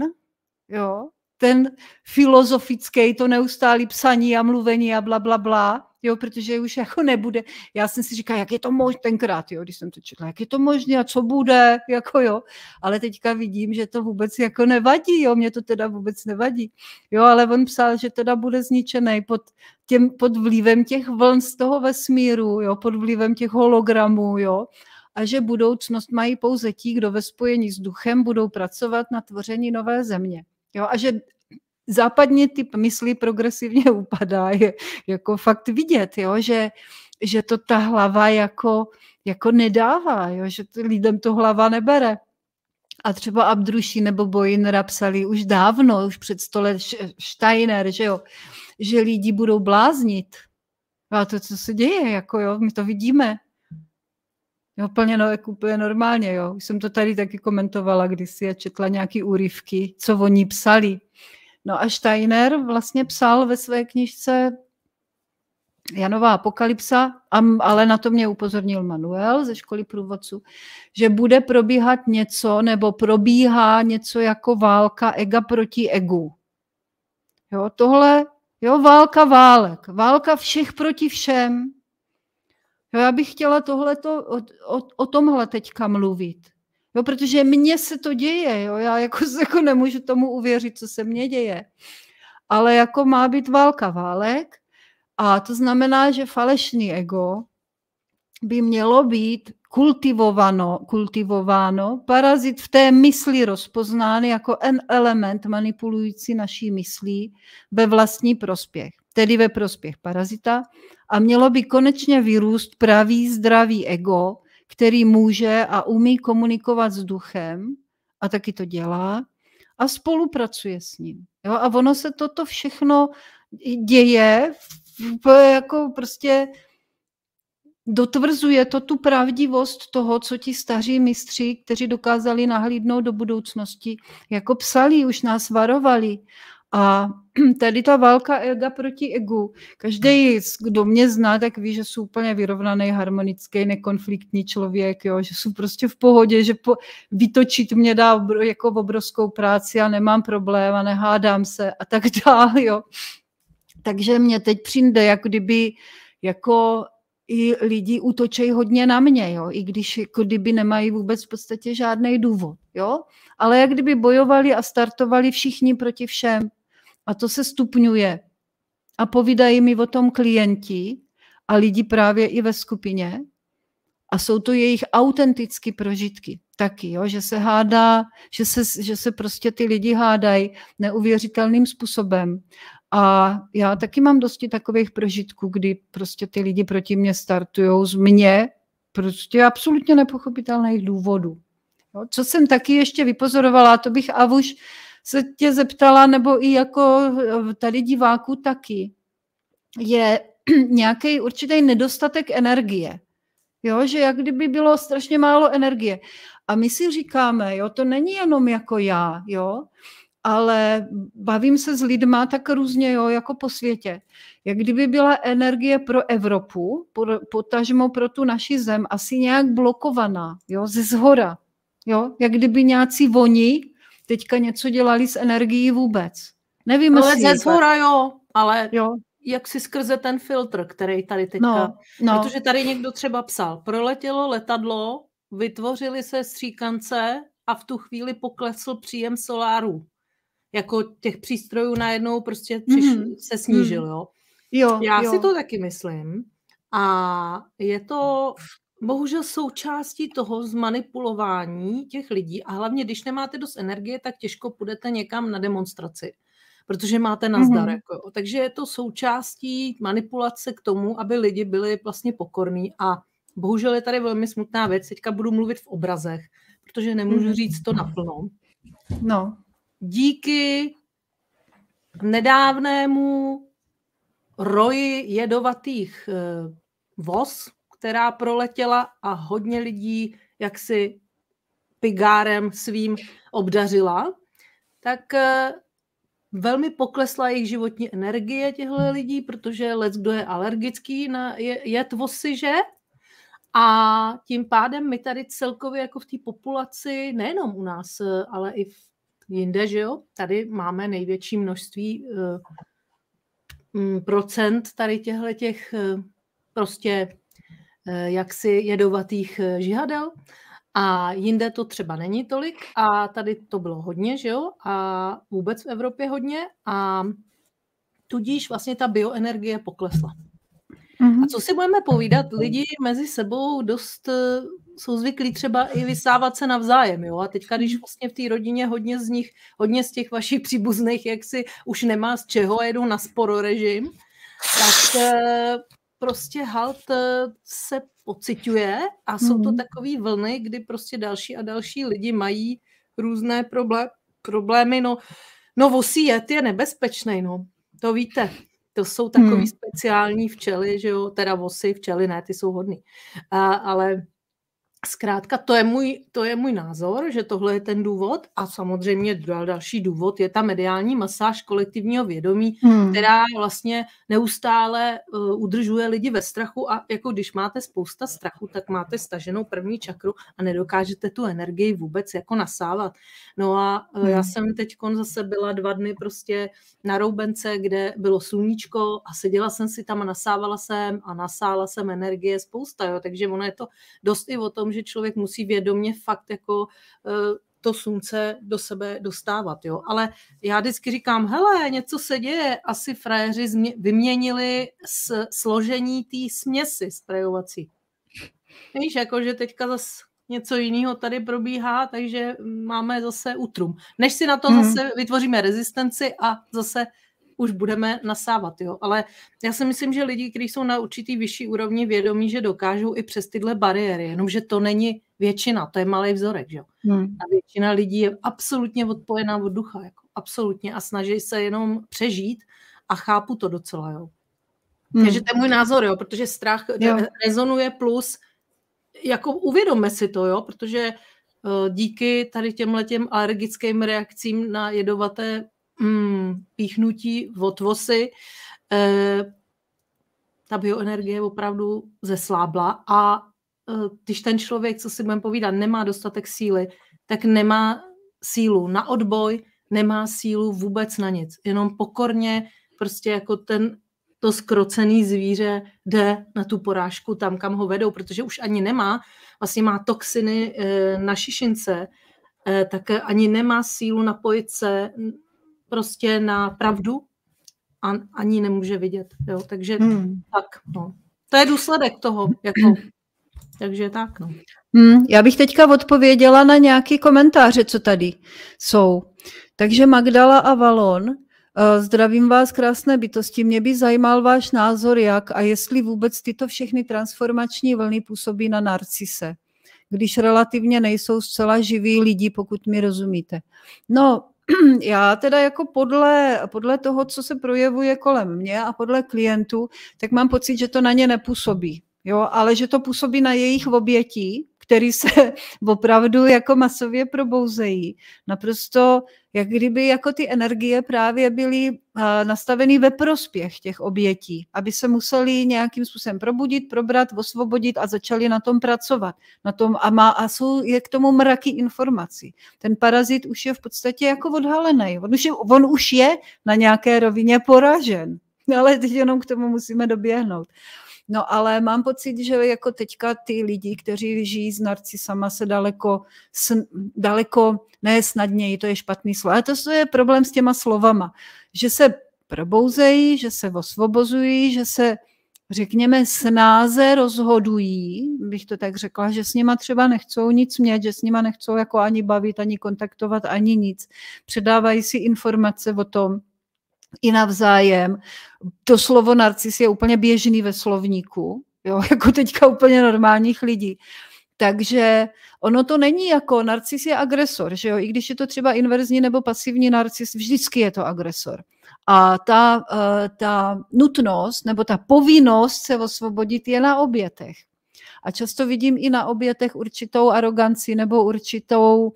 jo? ten filozofický, to neustálý psaní a mluvení a bla, bla, bla, jo, protože už jako nebude. Já jsem si říkala, jak je to možné, tenkrát, jo, když jsem to četla, jak je to možné a co bude, jako jo, ale teďka vidím, že to vůbec jako nevadí, jo, mě to teda vůbec nevadí, jo, ale on psal, že teda bude zničený pod, těm, pod vlivem těch vln z toho vesmíru, jo, pod vlivem těch hologramů, jo, a že budoucnost mají pouze ti, kdo ve spojení s duchem budou pracovat na tvoření nové země. Jo, a že západní typ myslí progresivně upadá, je jako fakt vidět, jo, že, že to ta hlava jako, jako nedává, jo, že lidem to hlava nebere. A třeba Abdruši nebo Bojinra psali už dávno, už před stole Steiner, že jo, že lidi budou bláznit. A to, co se děje, jako jo, my to vidíme. Jo, plně, no, jako úplně normálně, jo. Už jsem to tady taky komentovala kdysi a četla nějaký úryvky, co oni psali. No a Steiner vlastně psal ve své knižce Janová apokalypsa, ale na to mě upozornil Manuel ze školy průvodců, že bude probíhat něco, nebo probíhá něco jako válka ega proti egu. Jo, tohle, jo, válka válek, válka všech proti všem. Jo, já bych chtěla tohleto, o, o, o tomhle teďka mluvit. Jo, protože mně se to děje, jo, já jako, jako nemůžu tomu uvěřit, co se mně děje. Ale jako má být válka válek a to znamená, že falešný ego by mělo být kultivováno, kultivováno, parazit v té mysli rozpoznán jako en element manipulující naší myslí ve vlastní prospěch, tedy ve prospěch parazita a mělo by konečně vyrůst pravý zdravý ego, který může a umí komunikovat s duchem a taky to dělá a spolupracuje s ním. Jo? A ono se toto všechno děje jako prostě dotvrzuje to tu pravdivost toho, co ti staří mistři, kteří dokázali nahlídnout do budoucnosti, jako psali, už nás varovali. A tady ta válka ega proti egu. Každý, kdo mě zná, tak ví, že jsou úplně vyrovnaný, harmonický, nekonfliktní člověk, jo? že jsou prostě v pohodě, že po, vytočit mě dá jako obrovskou práci a nemám problém a nehádám se a tak dále. Jo? Takže mě teď přijde, jako kdyby jako i lidi útočejí hodně na mě, jo? i když jako kdyby nemají vůbec v podstatě žádný důvod. Jo? Ale jak kdyby bojovali a startovali všichni proti všem. A to se stupňuje. A povídají mi o tom klienti a lidi právě i ve skupině. A jsou to jejich autentické prožitky taky, jo? že se hádá, že se, že se prostě ty lidi hádají neuvěřitelným způsobem. A já taky mám dosti takových prožitků, kdy prostě ty lidi proti mě startují z mě prostě absolutně nepochopitelných důvodů. Co jsem taky ještě vypozorovala, to bych Avuš se tě zeptala, nebo i jako eh, tady diváků taky, je nějaký určitý nedostatek energie. Jo, že jak kdyby bylo strašně málo energie. A my si říkáme, jo, to není jenom jako já, jo, ale bavím se s lidma tak různě, jo, jako po světě. Jak kdyby byla energie pro Evropu, potažmo pro tu naši zem, asi nějak blokovaná, jo, ze zhora. Jo, jak kdyby nějací voní teďka něco dělali s energií vůbec. Nevím, ale ze zhora jo, ale jo. jak si skrze ten filtr, který tady teďka, no, no. protože tady někdo třeba psal, proletělo letadlo, vytvořily se stříkance a v tu chvíli poklesl příjem soláru. Jako těch přístrojů najednou prostě přiš, mm-hmm. se snížil, mm. jo. Jo, Já jo. si to taky myslím. A je to bohužel součástí toho zmanipulování těch lidí a hlavně, když nemáte dost energie, tak těžko půjdete někam na demonstraci, protože máte nazdar. Mm-hmm. Jako. Takže je to součástí manipulace k tomu, aby lidi byli vlastně pokorní a bohužel je tady velmi smutná věc, teďka budu mluvit v obrazech, protože nemůžu mm-hmm. říct to naplno. No. Díky nedávnému roji jedovatých eh, voz, která proletěla a hodně lidí jaksi pigárem svým obdařila, tak eh, velmi poklesla jejich životní energie těchto lidí, protože let, kdo je alergický na jet vosy, že? A tím pádem my tady celkově jako v té populaci, nejenom u nás, eh, ale i v jinde, že jo, tady máme největší množství uh, procent tady těchto těch prostě Eh, jaksi jedovatých eh, žihadel. A jinde to třeba není tolik. A tady to bylo hodně, že jo, a vůbec v Evropě hodně. A tudíž vlastně ta bioenergie poklesla. Mm-hmm. A co si budeme povídat, lidi mezi sebou dost eh, jsou zvyklí třeba i vysávat se navzájem, jo, a teďka, když vlastně v té rodině hodně z nich, hodně z těch vašich příbuzných, jak si už nemá z čeho a jedou na sporo režim, tak prostě halt eh, se pociťuje a jsou to mhm. takové vlny, kdy prostě další a další lidi mají různé problé- problémy. No, no vosí jet je nebezpečný, no. To víte. To jsou takový hmm. speciální včely, že jo, teda vosy, včely ne, ty jsou hodný. A, ale Zkrátka, to je, můj, to je můj názor, že tohle je ten důvod a samozřejmě další důvod je ta mediální masáž kolektivního vědomí, hmm. která vlastně neustále uh, udržuje lidi ve strachu a jako když máte spousta strachu, tak máte staženou první čakru a nedokážete tu energii vůbec jako nasávat. No a uh, hmm. já jsem teď zase byla dva dny prostě na Roubence, kde bylo sluníčko a seděla jsem si tam a nasávala jsem a nasála jsem energie spousta, jo, takže ono je to dost i o tom, že člověk musí vědomě fakt jako eh, to slunce do sebe dostávat, jo. Ale já vždycky říkám, hele, něco se děje, asi frajeři vyměnili s složení té směsi sprejovací. Víš, jako, že teďka zase něco jiného tady probíhá, takže máme zase utrum. Než si na to hmm. zase vytvoříme rezistenci a zase už budeme nasávat, jo. Ale já si myslím, že lidi, kteří jsou na určitý vyšší úrovni vědomí, že dokážou i přes tyhle bariéry, jenomže to není většina, to je malý vzorek, jo. Hmm. A většina lidí je absolutně odpojená od ducha, jako absolutně a snaží se jenom přežít a chápu to docela, jo. Hmm. Takže to je můj názor, jo, protože strach jo. rezonuje plus jako uvědomme si to, jo, protože uh, díky tady těm alergickým reakcím na jedovaté mm, píchnutí od vosy, eh, ta bioenergie opravdu zeslábla a eh, když ten člověk, co si budeme povídat, nemá dostatek síly, tak nemá sílu na odboj, nemá sílu vůbec na nic. Jenom pokorně prostě jako ten to skrocený zvíře jde na tu porážku tam, kam ho vedou, protože už ani nemá, vlastně má toxiny e, na šišince, e, tak ani nemá sílu napojit se prostě na pravdu a ani nemůže vidět. Jo? Takže hmm. tak, no. To je důsledek toho, jako, takže tak, no. Hmm, já bych teďka odpověděla na nějaké komentáře, co tady jsou. Takže Magdala a Valon, eh, zdravím vás, krásné bytosti. Mě by zajímal váš názor, jak a jestli vůbec tyto všechny transformační vlny působí na narcise, když relativně nejsou zcela živí lidi, pokud mi rozumíte. No, já teda jako podle, podle toho, co se projevuje kolem mě a podle klientů, tak mám pocit, že to na ně nepůsobí. Jo, ale že to působí na jejich obětí, který se opravdu jako masově probouzejí. Naprosto, jak kdyby jako ty energie právě byly nastaveny ve prospěch těch obětí, aby se museli nějakým způsobem probudit, probrat, osvobodit a začali na tom pracovat. Na tom a, má, a jsou je k tomu mraky informací. Ten parazit už je v podstatě jako odhalený. On už je, on už je na nějaké rovině poražen. Ale teď jenom k tomu musíme doběhnout. No ale mám pocit, že jako teďka ty lidi, kteří žijí s narcisama, se daleko, sn, daleko ne snadněji, to je špatný slovo, ale to je problém s těma slovama, že se probouzejí, že se osvobozují, že se řekněme, snáze rozhodují, bych to tak řekla, že s nima třeba nechcou nic mět, že s nima nechcou jako ani bavit, ani kontaktovat, ani nic. Předávají si informace o tom i navzájem. To slovo narcis je úplně běžný ve slovníku, jo, jako teďka úplně normálních lidí. Takže ono to není jako narcis je agresor, že jo? I když je to třeba inverzní nebo pasivní narcis, vždycky je to agresor. A ta, eh, ta nutnost nebo ta povinnost se osvobodit je na obětech. A často vidím i na obětech určitou aroganci nebo určitou,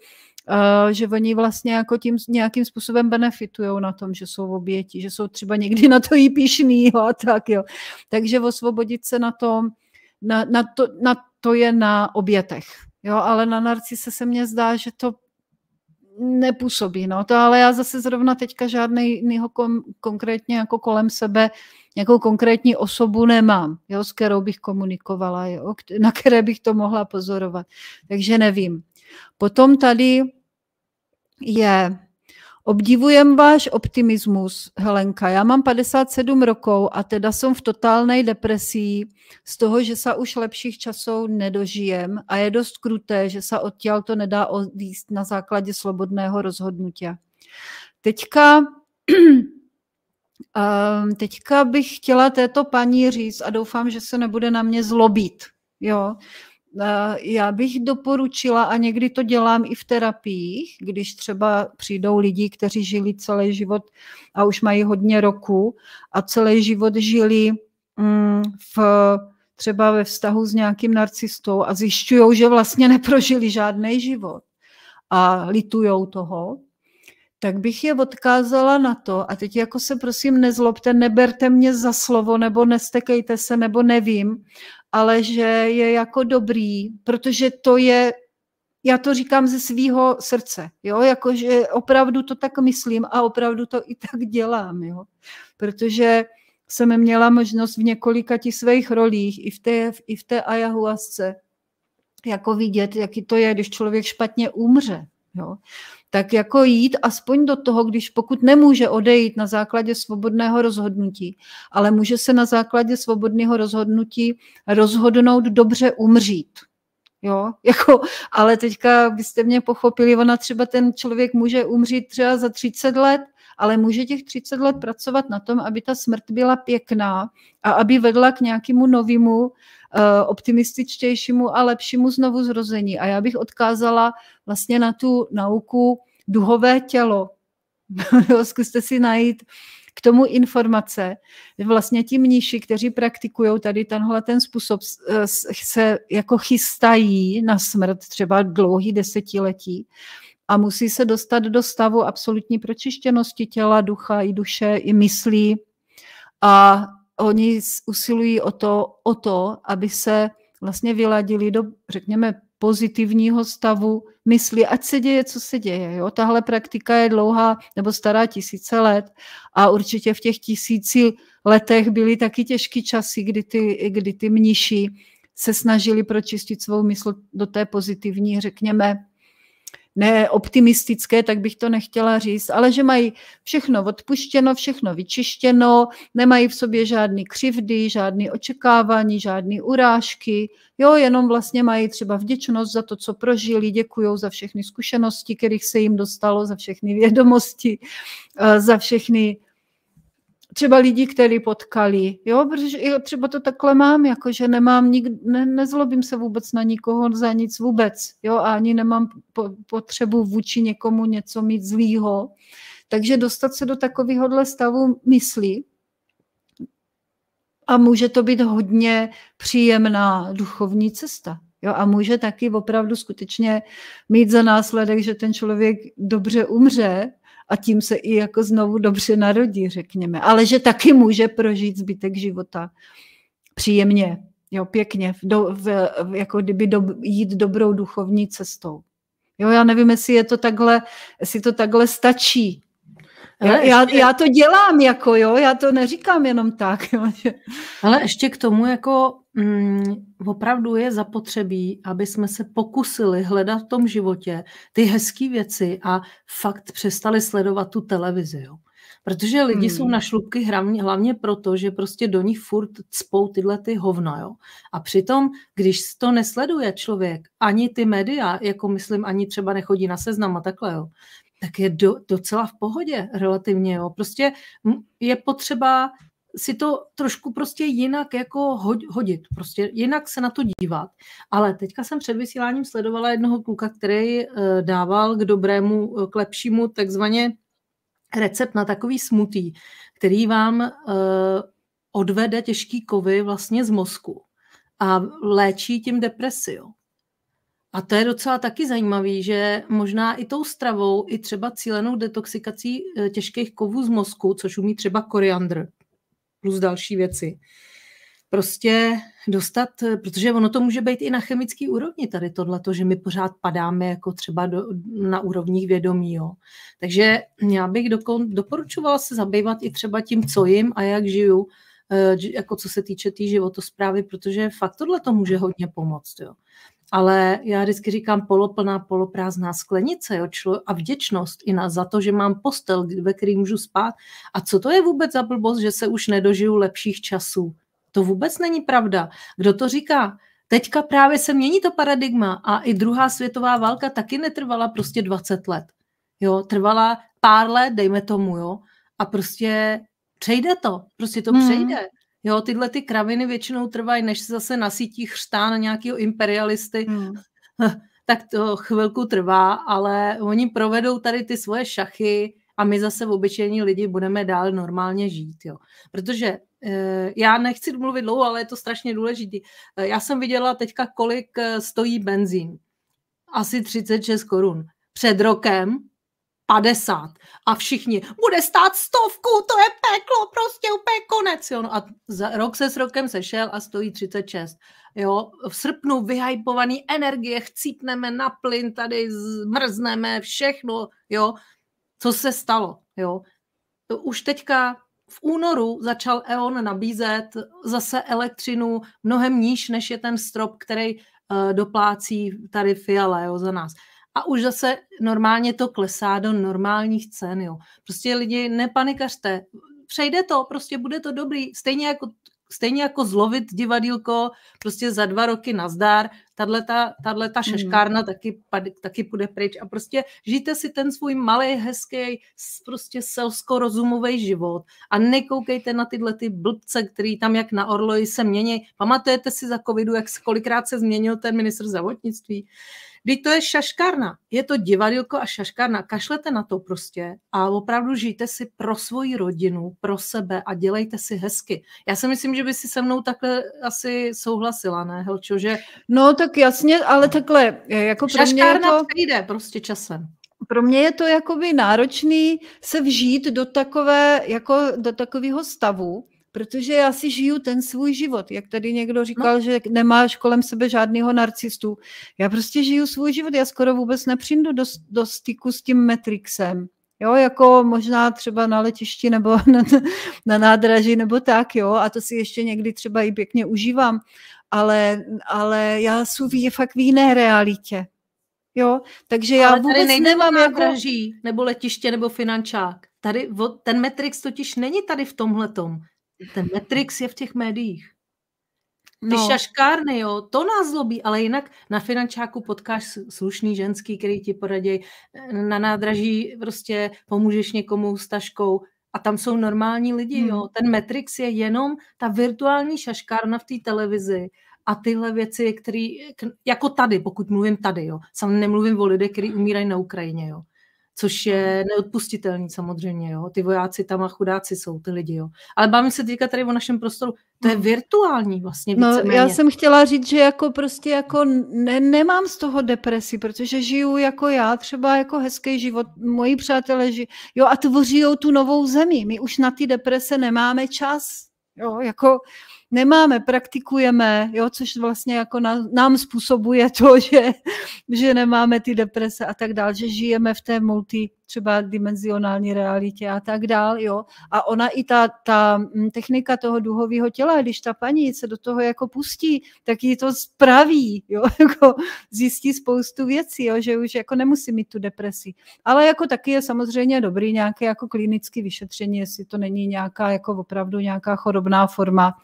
že oni vlastně jako tím nějakým způsobem benefitují na tom, že jsou oběti, že jsou třeba někdy na to jí píšný jo, a tak jo. Takže osvobodit se na tom, na, na, to, na to je na obětech. Jo, ale na narcise se mně zdá, že to nepůsobí. No. To ale já zase zrovna teďka žádný kom, konkrétně jako kolem sebe nějakou konkrétní osobu nemám, jo, s kterou bych komunikovala, jo, na které bych to mohla pozorovat. Takže nevím. Potom tady je Obdivujem váš optimismus, Helenka. Já mám 57 rokov a teda jsem v totálnej depresí z toho, že sa už lepších časov nedožijem a je dost kruté, že sa odtiaľ to nedá odísť na základě slobodného rozhodnutia. Teďka ehm, teďka bych chtěla této paní říct a doufám, že se nebude na mě zlobit. Jo? Já bych doporučila, a někdy to dělám i v terapiích, když třeba přijdou lidi, kteří žili celý život a už mají hodně roku a celý život žili mm, v, třeba ve vztahu s nějakým narcistou a zjišťují, že vlastně neprožili žádný život a litujou toho, tak bych je odkázala na to, a teď jako se prosím nezlobte, neberte mě za slovo, nebo nestekejte se, nebo nevím, ale že je jako dobrý, protože to je, já to říkám ze svého srdce, jo, jakože opravdu to tak myslím a opravdu to i tak dělám, jo, protože jsem měla možnost v několika těch svých rolích, i v té, i v té ayahuasce, jako vidět, jaký to je, když člověk špatně umře, jo tak jako jít aspoň do toho, když pokud nemůže odejít na základě svobodného rozhodnutí, ale může se na základě svobodného rozhodnutí rozhodnout dobře umřít. Jo, jako, ale teďka byste mě pochopili, ona třeba ten člověk může umřít třeba za 30 let, ale může těch 30 let pracovat na tom, aby ta smrt byla pěkná a aby vedla k nějakému novému, optimističtějšímu a lepšímu znovu zrození. A já bych odkázala vlastně na tu nauku duhové tělo. Zkuste si najít k tomu informace. Vlastně ti mníši, kteří praktikují tady tenhle ten způsob, eh, se jako chystají na smrt třeba dlouhý desetiletí a musí se dostat do stavu absolutní pročištěnosti těla, ducha i duše, i myslí. A oni usilují o to, o to, aby se vlastně vyladili do, řekněme, pozitivního stavu mysli, ať se děje, co se děje. Jo? Tahle praktika je dlouhá nebo stará tisíce let a určitě v těch tisíci letech byly taky těžké časy, kdy ty, kdy ty mniši se snažili pročistit svou mysl do té pozitivní, řekněme, ne optimistické, tak bych to nechtěla říct, ale že mají všechno odpuštěno, všechno vyčištěno, nemají v sobě žádný křivdy, žádný očekávání, žádný urážky, jo, jenom vlastně mají třeba vděčnost za to, co prožili, děkují za všechny zkušenosti, kterých se jim dostalo, za všechny vědomosti, eh, za všechny třeba lidi, který potkali, jo, protože třeba to takhle mám, jako že nemám nik, ne, nezlobím se vůbec na nikoho za nic vůbec, jo, a ani nemám po, potřebu vůči někomu něco mít zlýho. Takže dostat se do takovéhohle stavu myslí a může to být hodně příjemná duchovní cesta. Jo, a může taky opravdu skutečně mít za následek, že ten člověk dobře umře, a tím se i jako znovu dobře narodí, řekněme. Ale že taky může prožít zbytek života příjemně, jo, pěkně, v do, v, jako kdyby do, jít dobrou duchovní cestou. Jo, já nevím, jestli je to takhle, jestli to takhle stačí. Ale já, ještě... já to dělám, jako jo, já to neříkám jenom tak. Jo. Ale ještě k tomu, jako mm, opravdu je zapotřebí, aby jsme se pokusili hledat v tom životě ty hezké věci a fakt přestali sledovat tu televizi. Jo. Protože lidi hmm. jsou na šlubky hlavně, hlavně proto, že prostě do nich furt cpou tyhle ty hovna, jo. A přitom, když to nesleduje člověk, ani ty média, jako myslím, ani třeba nechodí na seznam a takhle, jo, tak je do, docela v pohodě relativně, jo. Prostě je potřeba si to trošku prostě jinak jako hodit, prostě jinak se na to dívat. Ale teďka jsem před vysíláním sledovala jednoho kluka, který eh, dával k dobrému, eh, k lepšímu takzvaně recept na takový smutý, který vám uh, odvede těžký kovy vlastně z mozku a léčí tím depresi. A to je docela taky zajímavý, že možná i tou stravou, i třeba cílenou detoxikací těžkých kovů z mozku, což umí třeba koriandr, plus další věci, prostě dostat, protože ono to může být i na chemický úrovni tady tohleto, že my pořád padáme jako třeba do, na úrovních vědomí. Jo. Takže já bych dokon, doporučovala se zabývat i třeba tím, co jim a jak žiju, eh, jako co se týče té tý životosprávy, protože fakt tohle to může hodně pomoct. Jo. Ale já vždycky říkám poloplná, poloprázdná sklenice jo, člo, a vděčnost i na, za to, že mám postel, ve který můžu spát. A co to je vůbec za blbost, že se už nedožiju lepších časů? To vůbec není pravda. Kdo to říká? Teďka právě se mění to paradigma a i druhá světová válka taky netrvala prostě 20 let. Jo, trvala pár let, dejme tomu, jo. A prostě přejde to, prostě to hmm. přejde. Jo, tyhle ty kraviny většinou trvají, než se zase nasytí chřtá na nějakého imperialisty. Hmm. tak to chvilku trvá, ale oni provedou tady ty svoje šachy a my zase v obyčejní lidi budeme dál normálně žít. Jo. Protože Eh, já nechci mluvit dlouho, ale je to strašně důležité. Eh, já jsem viděla teďka, kolik eh, stojí benzín. Asi 36 korun. Před rokem 50. A všichni, bude stát stovku, to je peklo, prostě úplně konec. Jo. No a za rok se s rokem sešel a stojí 36. Jo. V srpnu vyhypovaný energie, chcípneme na plyn, tady zmrzneme, všechno. Jo. Co se stalo? Jo. Už teďka v únoru začal E.ON nabízet zase elektřinu mnohem níž, než je ten strop, který uh, doplácí tady Fiala jo, za nás. A už zase normálně to klesá do normálních cen. Jo. Prostě lidi, nepanikařte, přejde to, prostě bude to dobrý. Stejně jako stejně jako zlovit divadílko prostě za dva roky nazdar, tahle ta hmm. šeškárna mm. taky, taky půjde pryč a prostě žijte si ten svůj malý, hezký, prostě selsko-rozumový život a nekoukejte na tyhle ty blbce, který tam jak na Orloji se mění. Pamatujete si za covidu, jak kolikrát se změnil ten ministr zdravotnictví? Vždyť to je šaškárna. Je to divadilko a šaškárna. Kašlete na to prostě a opravdu žijte si pro svoji rodinu, pro sebe a dělejte si hezky. Já si myslím, že by si se mnou takhle asi souhlasila, ne, Helčo, že... No tak jasně, ale takhle, jako pro mě to... přijde prostě časem pro mě je to jakoby náročný se vžít do takové, jako do takového stavu, protože já si žiju ten svůj život. Jak tady někdo říkal, no. že nemáš kolem sebe žádného narcistu. Já prostě žiju svůj život, já skoro vůbec nepřijdu do, do styku s tím Matrixem. Jo, jako možná třeba na letišti nebo na, na nádraží nebo tak, jo, a to si ještě někdy třeba i pěkně užívám, ale, ale já jsem v, fakt v jiné realitě. Jo, takže já ale vůbec nemám jako... nádraží, nebo letiště, nebo finančák. Tady ten Matrix totiž není tady v tomhletom ten Matrix je v těch médiích. Ty no. šaškárny, jo, to nás zlobí, ale jinak na finančáku potkáš slušný ženský, který ti poradí, na nádraží prostě pomůžeš někomu s taškou a tam jsou normální lidi, hmm. jo. Ten Matrix je jenom ta virtuální šaškárna v té televizi a tyhle věci, které, jako tady, pokud mluvím tady, jo. Sam nemluvím o lidech, kteří umírají na Ukrajině, jo což je neodpustitelný samozřejmě, jo. Ty vojáci tam a chudáci jsou ty lidi, jo. Ale bavím se teďka tady o našem prostoru. To je virtuální vlastně No, já jsem chtěla říct, že jako prostě jako ne, nemám z toho depresi, protože žiju jako já, třeba jako hezký život, moji přátelé žijí, jo, a tvoří tu novou zemi. My už na ty deprese nemáme čas, jo, jako nemáme, praktikujeme, jo, což vlastně jako nám způsobuje to, že, že nemáme ty deprese a tak dále, že žijeme v té multi třeba dimenzionální realitě a tak dál, jo. A ona i ta, ta mm, technika toho duhového těla, když ta paní se do toho jako pustí, tak ji to spraví, jo, jako zjistí spoustu věcí, jo, že už jako nemusí mít tu depresi. Ale jako taky je samozřejmě dobrý nějaké jako klinické vyšetření, jestli to není nějaká jako opravdu nějaká chorobná forma,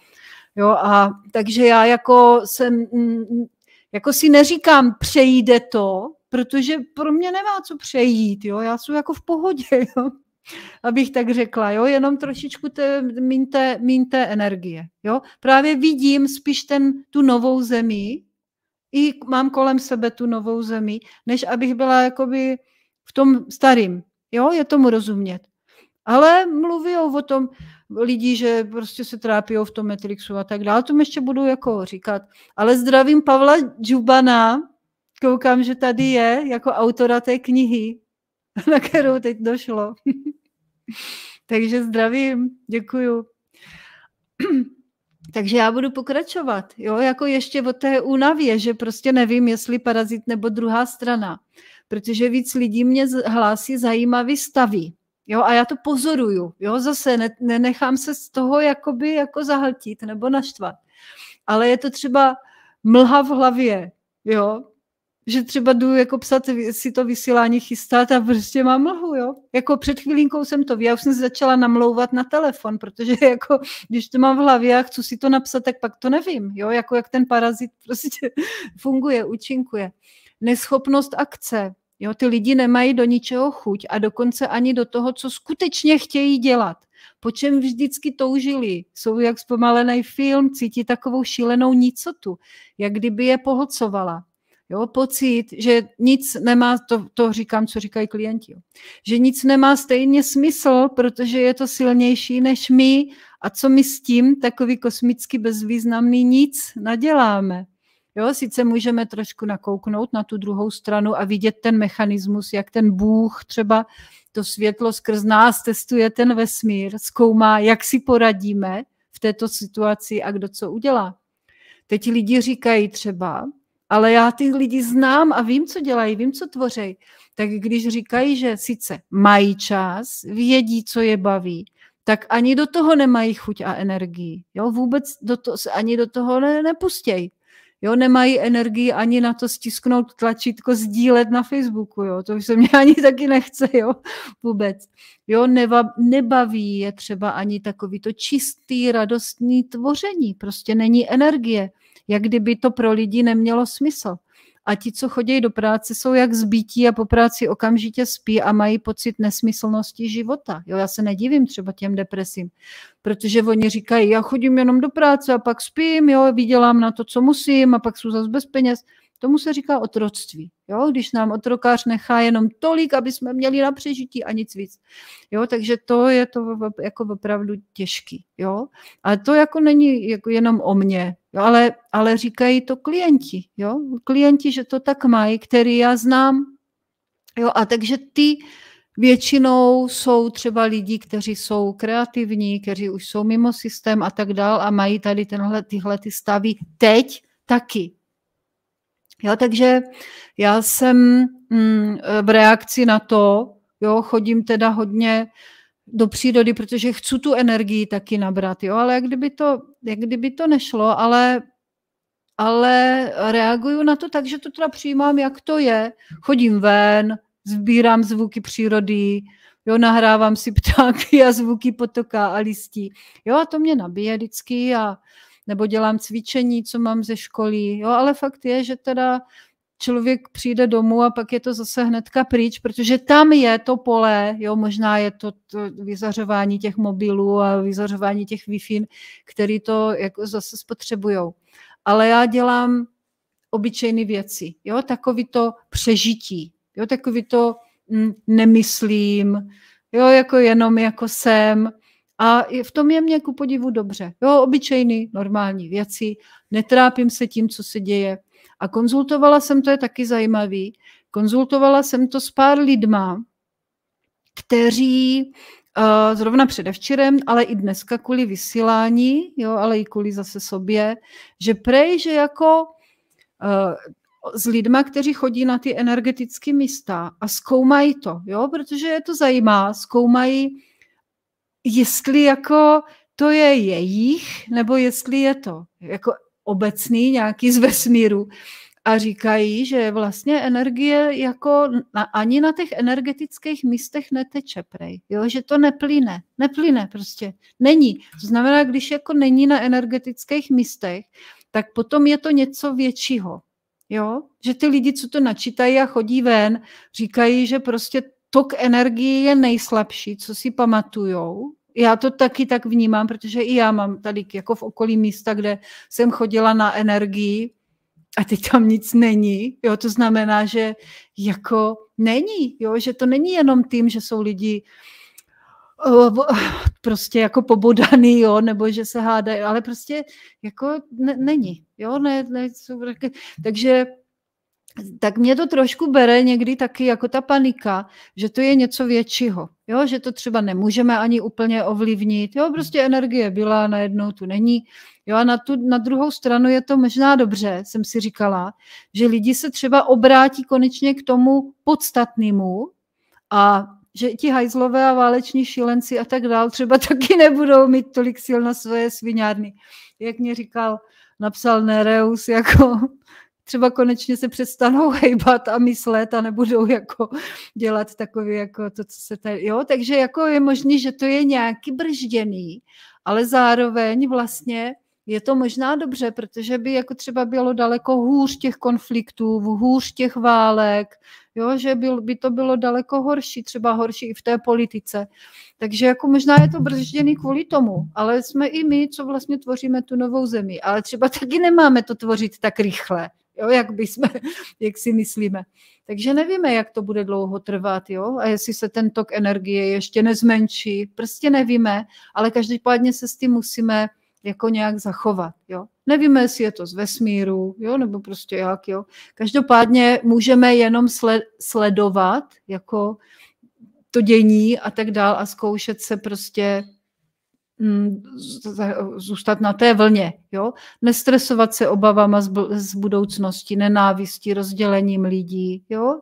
Jo, a takže já jako jsem, mm, jako si neříkám, přejde to, protože pro mě nemá co přejít, jo, já jsem jako v pohodě, jo, abych tak řekla, jo, jenom trošičku té, mín, té, mín té energie, jo. Právě vidím spíš ten, tu novou zemi, i mám kolem sebe tu novou zemi, než abych byla jakoby v tom starým, jo, je tomu rozumět. Ale mluví o tom lidi, že prostě se trápí v tom Matrixu a tak dále. To ještě budu jako říkat. Ale zdravím Pavla Džubana, koukám, že tady je jako autora té knihy, na kterou teď došlo. Takže zdravím, děkuju. Takže já budu pokračovat, jo, jako ještě o té únavě, že prostě nevím, jestli parazit nebo druhá strana, protože víc lidí mě hlásí zajímavý stavy. Jo, a já to pozoruju, jo, zase ne, nenechám se z toho jakoby jako zahltit nebo naštvat. Ale je to třeba mlha v hlavě, jo, že třeba jdu jako psat si to vysílání chystat a prostě mám mlhu, jo. Jako před chvílinkou jsem to já už jsem se začala namlouvat na telefon, protože jako, když to mám v hlavě a chci si to napsat, tak pak to nevím, jo, jako jak ten parazit prostě funguje, účinkuje. Neschopnost akce, Jo, ty lidi nemají do ničeho chuť a dokonce ani do toho, co skutečně chtějí dělat. Po čem vždycky toužili. Jsou jak zpomalený film, cítí takovou šílenou nicotu, jak kdyby je pohlcovala. Jo, pocit, že nic nemá, to, to říkám, co říkají klienti, jo, že nic nemá stejně smysl, protože je to silnější než my a co my s tím, takový kosmicky bezvýznamný nic, naděláme. Jo, sice můžeme trošku nakouknout na tu druhou stranu a vidět ten mechanismus, jak ten Bůh třeba to světlo skrz nás testuje ten vesmír, zkoumá, jak si poradíme v této situaci a kdo co udělá. Teď lidi říkají třeba, ale já ty lidi znám a vím, co dělají, vím, co tvoří. Tak když říkají, že sice mají čas, vědí, co je baví, tak ani do toho nemají chuť a energii. Jo, vůbec do to, ani do toho ne, nepustějí. Jo, nemají energii ani na to stisknout tlačítko sdílet na Facebooku, jo. To už se mě ani taky nechce, jo, vůbec. Jo, neva, nebaví je třeba ani takový to čistý, radostný tvoření. Prostě není energie. Jak kdyby to pro lidi nemělo smysl a ti, co chodí do práce, jsou jak zbítí a po práci okamžitě spí a mají pocit nesmyslnosti života. Jo, já se nedivím třeba těm depresím, protože oni říkají, já chodím jenom do práce a pak spím, jo, vydělám na to, co musím a pak jsou zase bez peněz. Tomu se říká otroctví. Jo? Když nám otrokář nechá jenom tolik, aby jsme měli na přežití a nic víc. Jo? Takže to je to jako opravdu těžký. Jo? Ale to jako není jako jenom o mně, jo? Ale, ale říkají to klienti. Jo? Klienti, že to tak mají, který já znám. Jo? A takže ty většinou jsou třeba lidi, kteří jsou kreativní, kteří už jsou mimo systém a tak dál a mají tady tenhle, tyhle ty stavy teď taky. Jo, takže já jsem mm, v reakci na to, jo, chodím teda hodně do přírody, protože chci tu energii taky nabrat, jo, ale jak kdyby to, jak kdyby to nešlo, ale, ale reaguju na to tak, že to teda přijímám, jak to je. Chodím ven, sbírám zvuky přírody, jo, nahrávám si ptáky a zvuky potoka a listí. Jo, a to mě nabije vždycky a nebo dělám cvičení, co mám ze školy, jo, ale fakt je, že teda člověk přijde domů a pak je to zase hnedka pryč, protože tam je to pole, jo, možná je to, to vyzařování těch mobilů a vyzařování těch Wi-Fi, který to jako zase spotřebujou. Ale já dělám obyčejné věci, jo, takový to přežití, jo, takový to mm, nemyslím, jo, jako jenom jako jsem, a v tom je mě ku podivu dobře. Jo, obyčejný, normální věci, netrápím se tím, co se děje. A konzultovala jsem, to je taky zajímavý, konzultovala jsem to s pár lidma, kteří uh, zrovna předevčírem, ale i dneska kvůli vysílání, jo, ale i kvůli zase sobě, že prej, že jako uh, s lidma, kteří chodí na ty energetické místa a zkoumají to, jo, protože je to zajímá, zkoumají, jestli jako to je jejich, nebo jestli je to jako obecný nějaký z vesmíru a říkají, že vlastně energie jako na, ani na těch energetických místech neteče prej, jo? že to neplyne, neplyne prostě, není. To znamená, když jako není na energetických místech, tak potom je to něco většího. Jo? Že ty lidi, co to načítají a chodí ven, říkají, že prostě tok energie je nejslabší, co si pamatujou. Já to taky tak vnímám, protože i já mám tady jako v okolí místa, kde jsem chodila na energii a teď tam nic není. Jo, to znamená, že jako není, jo, že to není jenom tím, že jsou lidi prostě jako pobodaný, jo, nebo že se hádají, ale prostě jako ne, není, jo, ne, ne, jsou, takže tak mě to trošku bere někdy taky jako ta panika, že to je něco většího, jo, že to třeba nemůžeme ani úplně ovlivnit, jo, prostě energie byla, najednou tu není, jo, a na, tu, na druhou stranu je to možná dobře, jsem si říkala, že lidi se třeba obrátí konečně k tomu podstatnému a že ti hajzlové a váleční šílenci a tak dál třeba taky nebudou mít tolik sil na svoje sviňárny. Jak mě říkal, napsal Nereus, jako třeba konečně se přestanou hejbat a myslet a nebudou jako dělat takové jako to, co se tady, jo, takže jako je možný, že to je nějaký bržděný, ale zároveň vlastně je to možná dobře, protože by jako třeba bylo daleko hůř těch konfliktů, hůř těch válek, jo, že by, by to bylo daleko horší, třeba horší i v té politice. Takže jako možná je to brzděný kvůli tomu, ale jsme i my, co vlastně tvoříme tu novou zemi, ale třeba taky nemáme to tvořit tak rychle, jo, jak, jsme, jak si myslíme. Takže nevíme, jak to bude dlouho trvat, jo, a jestli se ten tok energie ještě nezmenší, prostě nevíme, ale každopádně se s tím musíme jako nějak zachovat. Jo. Nevíme, jestli je to z vesmíru, jo, nebo prostě jak. Jo. Každopádně můžeme jenom sled, sledovat jako to dění a tak dál a zkoušet se prostě zůstat na té vlně. Jo? Nestresovat se obavama z, z budoucnosti, nenávistí, rozdělením lidí. Jo?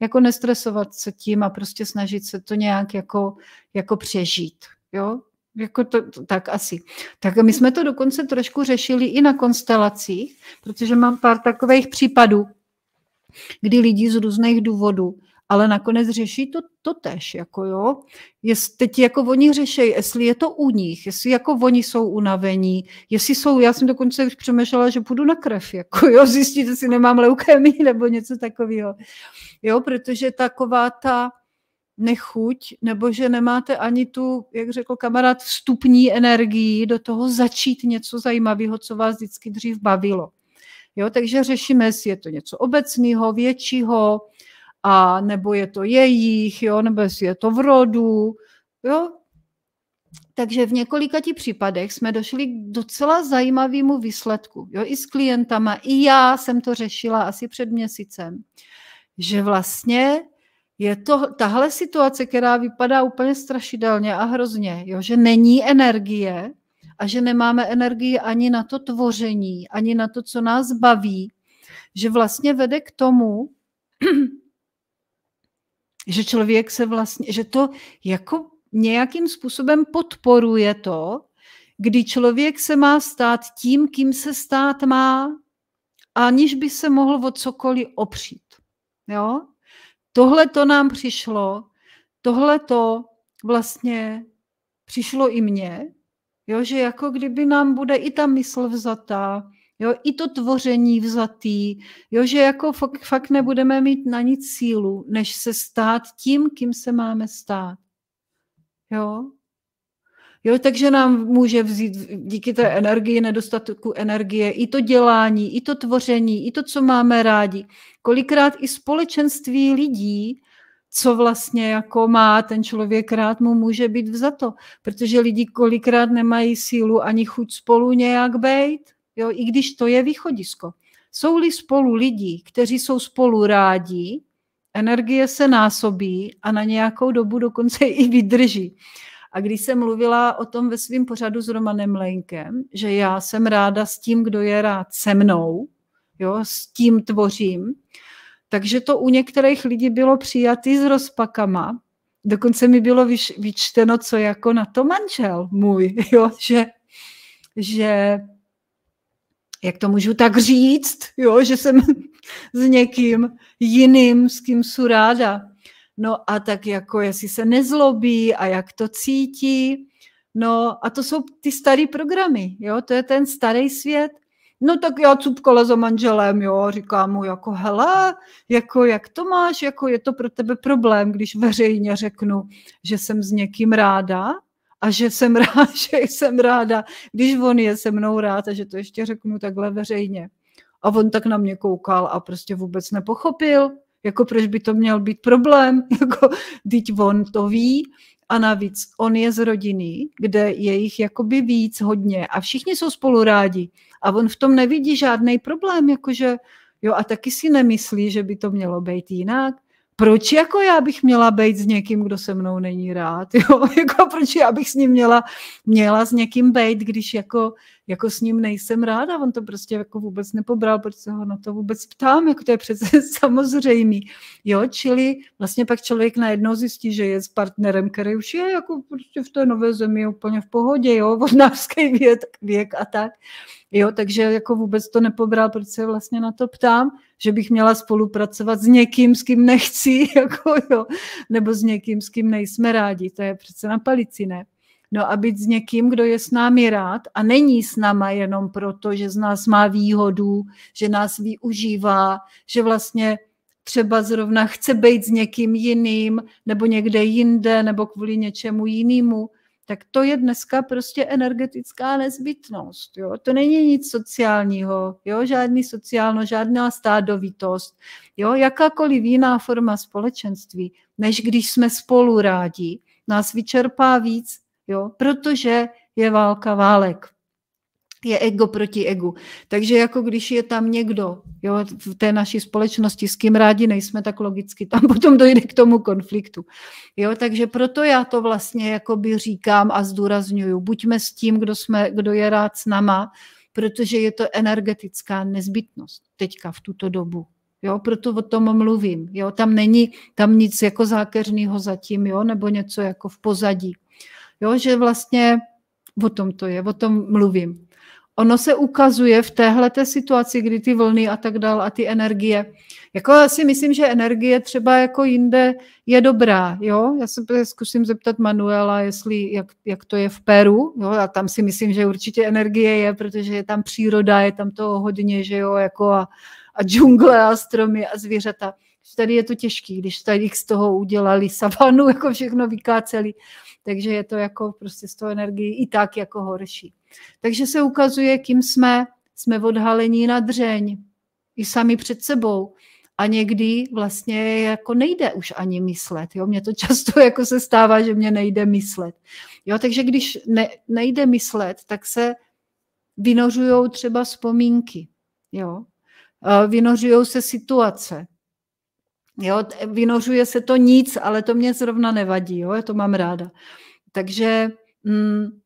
Jako nestresovat se tím a prostě snažit se to nějak jako, jako přežít. Jo? Jako to, to, tak asi. Tak my jsme to dokonce trošku řešili i na konstelacích, protože mám pár takových případů, kdy lidi z různých důvodů, ale nakonec řeší to, to tež, jako jo. Jest, teď jako oni řeší, jestli je to u nich, jestli jako oni jsou unavení, jestli jsou, já jsem dokonce už přemýšlela, že půjdu na krev, jako jo, zjistit, jestli nemám leukémii nebo něco takového. Jo, protože taková ta, nechuť, nebo že nemáte ani tu, jak řekl kamarád, vstupní energii do toho začít něco zajímavého, co vás vždycky dřív bavilo. Jo, takže řešíme, jestli je to něco obecného, většího, a nebo je to jejich, jo, nebo je to v rodu, jo. Takže v několika těch případech jsme došli k docela zajímavému výsledku. Jo, i s klientama, i já jsem to řešila asi před měsícem, že vlastně je to tahle situace, která vypadá úplně strašidelně a hrozně, jo, že není energie a že nemáme energii ani na to tvoření, ani na to, co nás baví, že vlastně vede k tomu, že člověk se vlastně, že to jako nějakým způsobem podporuje to, kdy člověk se má stát tím, kým se stát má, aniž by se mohl o cokoliv opřít. Jo? tohle to nám přišlo, tohle to vlastně přišlo i mně, jo, že jako kdyby nám bude i ta mysl vzatá, jo, i to tvoření vzatý, jo, že jako fakt, fakt nebudeme mít na nic sílu, než se stát tím, kým se máme stát. Jo, Jo, takže nám může vzít díky té energii, nedostatku energie, i to dělání, i to tvoření, i to, co máme rádi. Kolikrát i společenství lidí, co vlastně jako má ten člověk rád, mu může být vzato. Protože lidi kolikrát nemají sílu ani chuť spolu nějak být, jo, i když to je východisko. Jsou-li spolu lidi, kteří jsou spolu rádi, energie se násobí a na nějakou dobu dokonce i vydrží. A když jsem mluvila o tom ve svém pořadu s Romanem Lenkem, že já jsem ráda s tím, kdo je rád se mnou, jo, s tím tvořím. Takže to u některých lidí bylo přijatý s rozpakama. Dokonce mi bylo vyš, vyčteno, co jako na to manžel můj, jo, že, že jak to můžu tak říct, jo, že jsem s někým jiným, s kým jsou ráda. No a tak jako jestli se nezlobí a jak to cítí. No a to jsou ty staré programy, jo, to je ten starý svět. No tak já cupkala za manželem, jo, říkám mu jako hele, jako jak to máš, jako je to pro tebe problém, když veřejně řeknu, že jsem s někým ráda a že jsem ráda, že jsem ráda, když on je se mnou rád a že to ještě řeknu takhle veřejně. A on tak na mě koukal a prostě vůbec nepochopil, jako proč by to měl být problém, jako teď on to ví. A navíc on je z rodiny, kde je jich jakoby víc hodně a všichni jsou spolu rádi. A on v tom nevidí žádný problém, jakože jo a taky si nemyslí, že by to mělo být jinak proč jako já bych měla být s někým, kdo se mnou není rád, jo? jako proč já bych s ním měla, měla s někým být, když jako, jako s ním nejsem ráda, on to prostě jako vůbec nepobral, proč se ho na to vůbec ptám, jako to je přece samozřejmý, jo, čili vlastně pak člověk najednou zjistí, že je s partnerem, který už je jako prostě v té nové zemi úplně v pohodě, jo, vodnářský věk, věk a tak, jo, takže jako vůbec to nepobral, proč se vlastně na to ptám, že bych měla spolupracovat s někým, s kým nechci, jako jo, nebo s někým, s kým nejsme rádi. To je přece na palici, ne? No a být s někým, kdo je s námi rád a není s náma jenom proto, že z nás má výhodu, že nás využívá, že vlastně třeba zrovna chce být s někým jiným, nebo někde jinde, nebo kvůli něčemu jinému, tak to je dneska prostě energetická nezbytnost. Jo? To není nic sociálního, jo? žádný sociálno, žádná stádovitost, jo? jakákoliv jiná forma společenství, než když jsme spolu rádi, nás vyčerpá víc, jo? protože je válka válek je ego proti egu. Takže jako když je tam někdo jo, v té naší společnosti, s kým rádi nejsme, tak logicky tam potom dojde k tomu konfliktu. Jo, takže proto já to vlastně jakoby říkám a zdůrazňuju. Buďme s tím, kdo, jsme, kdo je rád s náma, protože je to energetická nezbytnost teďka v tuto dobu. Jo, proto o tom mluvím. Jo, tam není tam nic jako zákeřného zatím, jo, nebo něco jako v pozadí. Jo, že vlastně o tom to je, o tom mluvím ono se ukazuje v téhle situaci, kdy ty vlny a tak dál a ty energie, jako já si myslím, že energie třeba jako jinde je dobrá, jo, já se zkusím zeptat Manuela, jestli, jak, jak to je v Peru, jo, a tam si myslím, že určitě energie je, protože je tam příroda, je tam to hodně, že jo, jako a, a džungle a stromy a zvířata. Tady je to těžký, když tady z toho udělali savanu, jako všechno vykáceli, takže je to jako prostě z toho energii i tak jako horší. Takže se ukazuje, kým jsme. Jsme odhalení na dřeň, i sami před sebou. A někdy vlastně jako nejde už ani myslet. Jo? Mně to často jako se stává, že mě nejde myslet. Jo? Takže když ne, nejde myslet, tak se vynořují třeba vzpomínky. Jo? Vynořují se situace. Jo? Vynořuje se to nic, ale to mě zrovna nevadí. Jo? Já to mám ráda. Takže mm,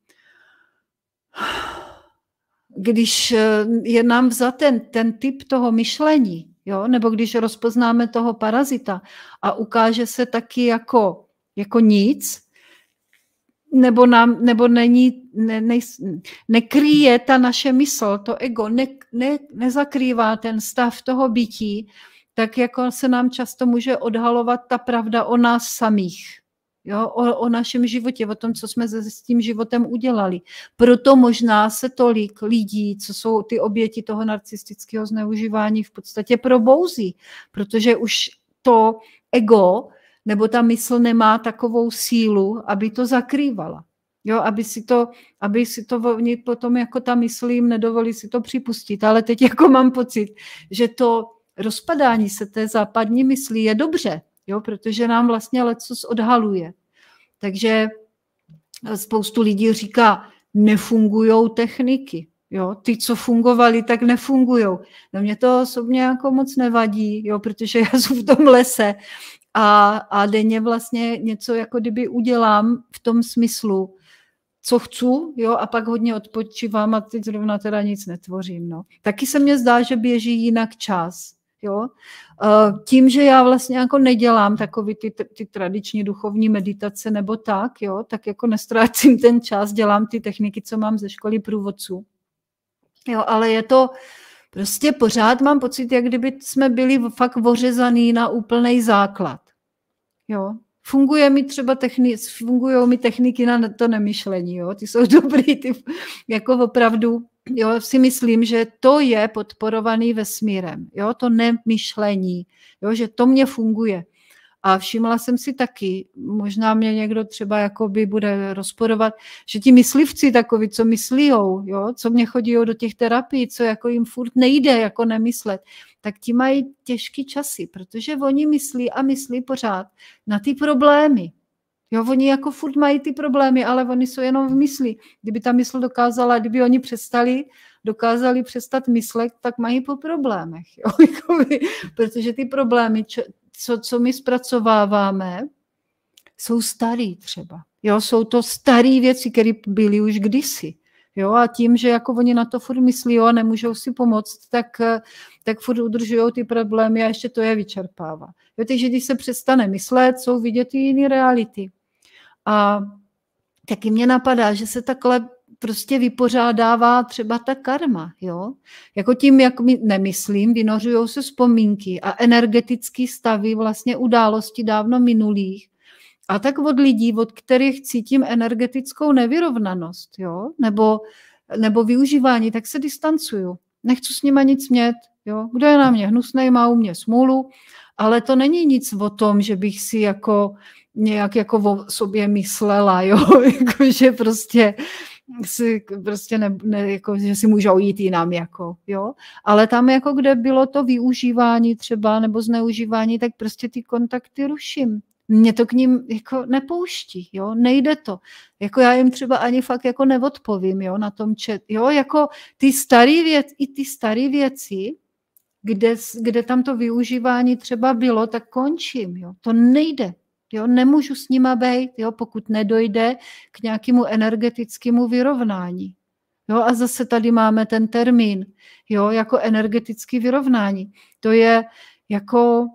když eh, je nám za ten, ten typ toho myšlení, jo, nebo když rozpoznáme toho parazita a ukáže se taky jako, jako nic, nebo, nám, nebo není, ne, ne, nekryje ta naše mysl, to ego, ne, ne, nezakrývá ten stav toho bytí, tak jako se nám často může odhalovat ta pravda o nás samých jo, o, o našem životě, o tom, co jsme s tím životem udělali. Proto možná se tolik lidí, co jsou ty oběti toho narcistického zneužívání, v podstatě probouzí, protože už to ego nebo ta mysl nemá takovou sílu, aby to zakrývala. Jo, aby si to, aby si to oni potom jako ta mysl jim nedovolí si to připustit. Ale teď jako mám pocit, že to rozpadání se té západní mysli je dobře, jo, protože nám vlastně lecos odhaluje. Takže spoustu lidí říká, nefungují techniky. Jo, ty, co fungovaly, tak nefungují. No mě to osobně jako moc nevadí, jo, protože já jsem v tom lese a, a denně vlastně něco jako kdyby udělám v tom smyslu, co chci, jo, a pak hodně odpočívám a teď zrovna teda nic netvořím, no. Taky se mně zdá, že běží jinak čas, jo. Tím, že já vlastně jako nedělám takový ty, ty tradiční duchovní meditace nebo tak, jo, tak jako nestrácím ten čas, dělám ty techniky, co mám ze školy průvodců. Jo, ale je to, prostě pořád mám pocit, jak kdyby jsme byli fakt ořezaný na úplný základ. Jo, Funguje mi třeba techni, fungují mi techniky na to nemyšlení, jo? ty jsou dobrý, ty jako opravdu, jo, si myslím, že to je podporovaný vesmírem, jo, to nemyšlení, jo, že to mě funguje. A všimla jsem si taky, možná mě někdo třeba jakoby bude rozporovat, že ti myslivci takový, co myslíjou, jo, co mě chodí do těch terapií, co jako jim furt nejde jako nemyslet, tak ti mají těžký časy, protože oni myslí a myslí pořád na ty problémy. Jo, oni jako furt mají ty problémy, ale oni jsou jenom v mysli. Kdyby ta mysl dokázala, kdyby oni přestali, dokázali přestat myslet, tak mají po problémech. Jo, protože ty problémy, co, co my zpracováváme, jsou starý třeba. Jo, jsou to staré věci, které byly už kdysi. Jo, a tím, že jako oni na to furt myslí jo, a nemůžou si pomoct, tak, tak furt udržují ty problémy a ještě to je vyčerpává. Jo, takže když se přestane myslet, jsou vidět i jiné reality. A taky mě napadá, že se takhle prostě vypořádává třeba ta karma, jo. Jako tím, jak my nemyslím, vynořují se vzpomínky a energetické stavy vlastně události dávno minulých, a tak od lidí, od kterých cítím energetickou nevyrovnanost, jo, nebo, nebo využívání, tak se distancuju. Nechci s nima nic mět, jo. Kdo je na mě hnusný, má u mě smůlu, ale to není nic o tom, že bych si jako nějak jako o sobě myslela, jo, jako, že prostě si prostě ne, ne, jako, že si můžou jít jinam, jako, jo. Ale tam, jako kde bylo to využívání třeba, nebo zneužívání, tak prostě ty kontakty ruším. Mě to k ním jako nepouští, jo, nejde to. Jako já jim třeba ani fakt jako neodpovím, jo, na tom čet, jo, jako ty staré věci, i ty staré věci, kde, kde tam to využívání třeba bylo, tak končím, jo, to nejde. Jo, nemůžu s nima být, jo, pokud nedojde k nějakému energetickému vyrovnání. Jo, a zase tady máme ten termín, jo, jako energetické vyrovnání. To je jako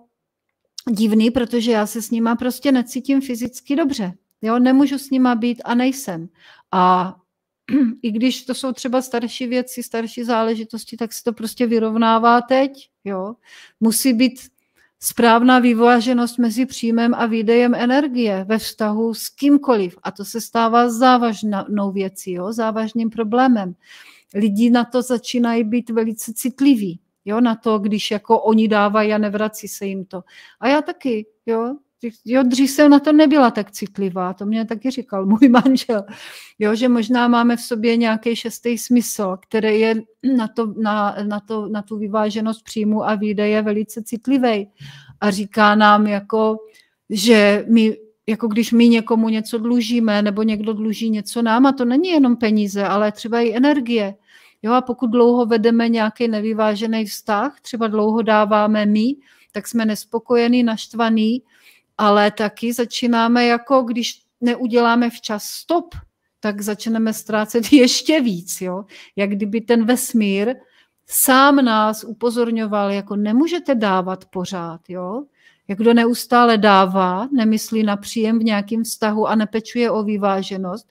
divný, protože já se s nima prostě necítím fyzicky dobře. Jo, nemůžu s nima být a nejsem. A i když to jsou třeba starší věci, starší záležitosti, tak se to prostě vyrovnává teď. Jo. Musí být správná vyváženost mezi příjmem a výdejem energie ve vztahu s kýmkoliv. A to se stává závažnou věcí, jo, závažným problémem. Lidi na to začínají být velice citliví, jo, na to, když jako oni dávají a nevrací se jim to. A já taky, jo, Jo, dřív jsem na to nebyla tak citlivá, to mě taky říkal můj manžel, jo, že možná máme v sobě nějaký šestý smysl, který je na, to, na, na, to, na tu vyváženost příjmu a výdeje velice citlivý. A říká nám, jako, že my, jako když my někomu něco dlužíme, nebo někdo dluží něco nám, a to není jenom peníze, ale třeba i energie. Jo, a pokud dlouho vedeme nějaký nevyvážený vztah, třeba dlouho dáváme my, tak jsme nespokojení, naštvaní, ale taky začínáme jako, když neuděláme včas stop, tak začneme ztrácet ještě víc, jo? jak kdyby ten vesmír sám nás upozorňoval, jako nemůžete dávat pořád, jo? jak kdo neustále dává, nemyslí na příjem v nějakém vztahu a nepečuje o vyváženost,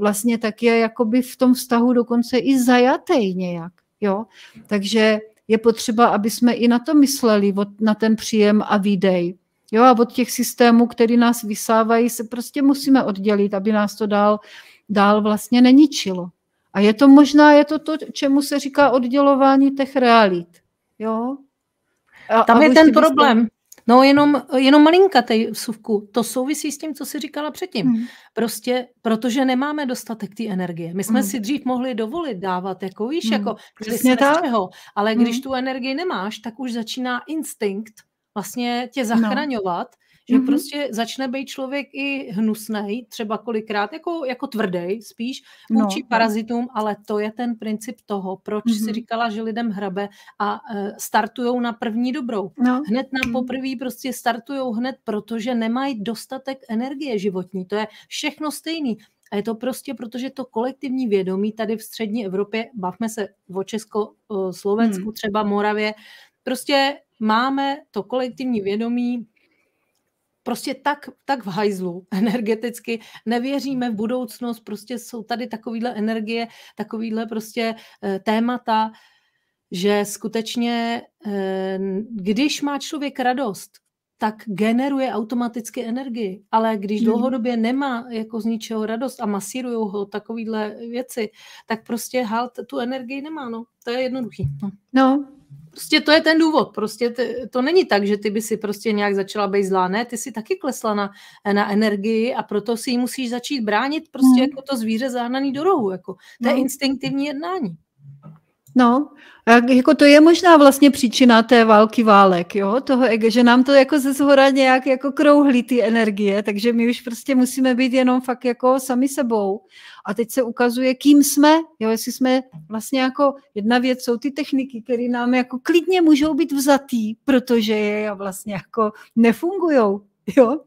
vlastně tak je jakoby v tom vztahu dokonce i zajatý nějak. Jo? Takže je potřeba, aby jsme i na to mysleli, na ten příjem a výdej. Jo, a od těch systémů, které nás vysávají, se prostě musíme oddělit, aby nás to dál, dál vlastně neničilo. A je to možná, je to to, čemu se říká oddělování těch realit. Jo? A, Tam je ten problém. Byste... No jenom, jenom malinka tej vsuvku. To souvisí s tím, co jsi říkala předtím. Hmm. Prostě, protože nemáme dostatek té energie. My jsme hmm. si dřív mohli dovolit dávat, jako víš, hmm. jako Přesně tak. Čeho, ale když hmm. tu energii nemáš, tak už začíná instinkt vlastně tě no. zachraňovat, no. že mm-hmm. prostě začne být člověk i hnusný, třeba kolikrát jako, jako tvrdý spíš, vůči no, no. parazitům, ale to je ten princip toho, proč mm-hmm. si říkala, že lidem hrabe a uh, startujou na první dobrou. No. Hned na mhm. poprvé prostě startujou hned, protože nemají dostatek energie životní. To je všechno stejný A je to prostě, protože to kolektivní vědomí tady v střední Evropě, bavme se o Česko, Slovensku, hmm. třeba Moravě, prostě máme to kolektivní vědomí prostě tak, tak v hajzlu energeticky, nevěříme v budoucnost, prostě jsou tady takovýhle energie, takovýhle prostě eh, témata, že skutečně, eh, když má člověk radost, tak generuje automaticky energii. Ale když hmm. dlouhodobě nemá jako z ničeho radost a masírují ho takovýhle věci, tak prostě halt tu energii nemá. No. To je jednoduchý. No. no, Prostě to je ten důvod. Prostě t- to není tak, že ty by si prostě nějak začala být zlá. Ne, ty si taky klesla na, na energii a proto si ji musíš začít bránit prostě hmm. jako to zvíře zahnaný do rohu. Jako. To je no. instinktivní jednání. No, jako to je možná vlastně příčina té války válek, jo, toho, že nám to jako ze zhora nějak jako krouhlí ty energie, takže my už prostě musíme být jenom fakt jako sami sebou. A teď se ukazuje, kým jsme, jo, jestli jsme vlastně jako, jedna věc jsou ty techniky, které nám jako klidně můžou být vzatý, protože je vlastně jako nefungujou, jo.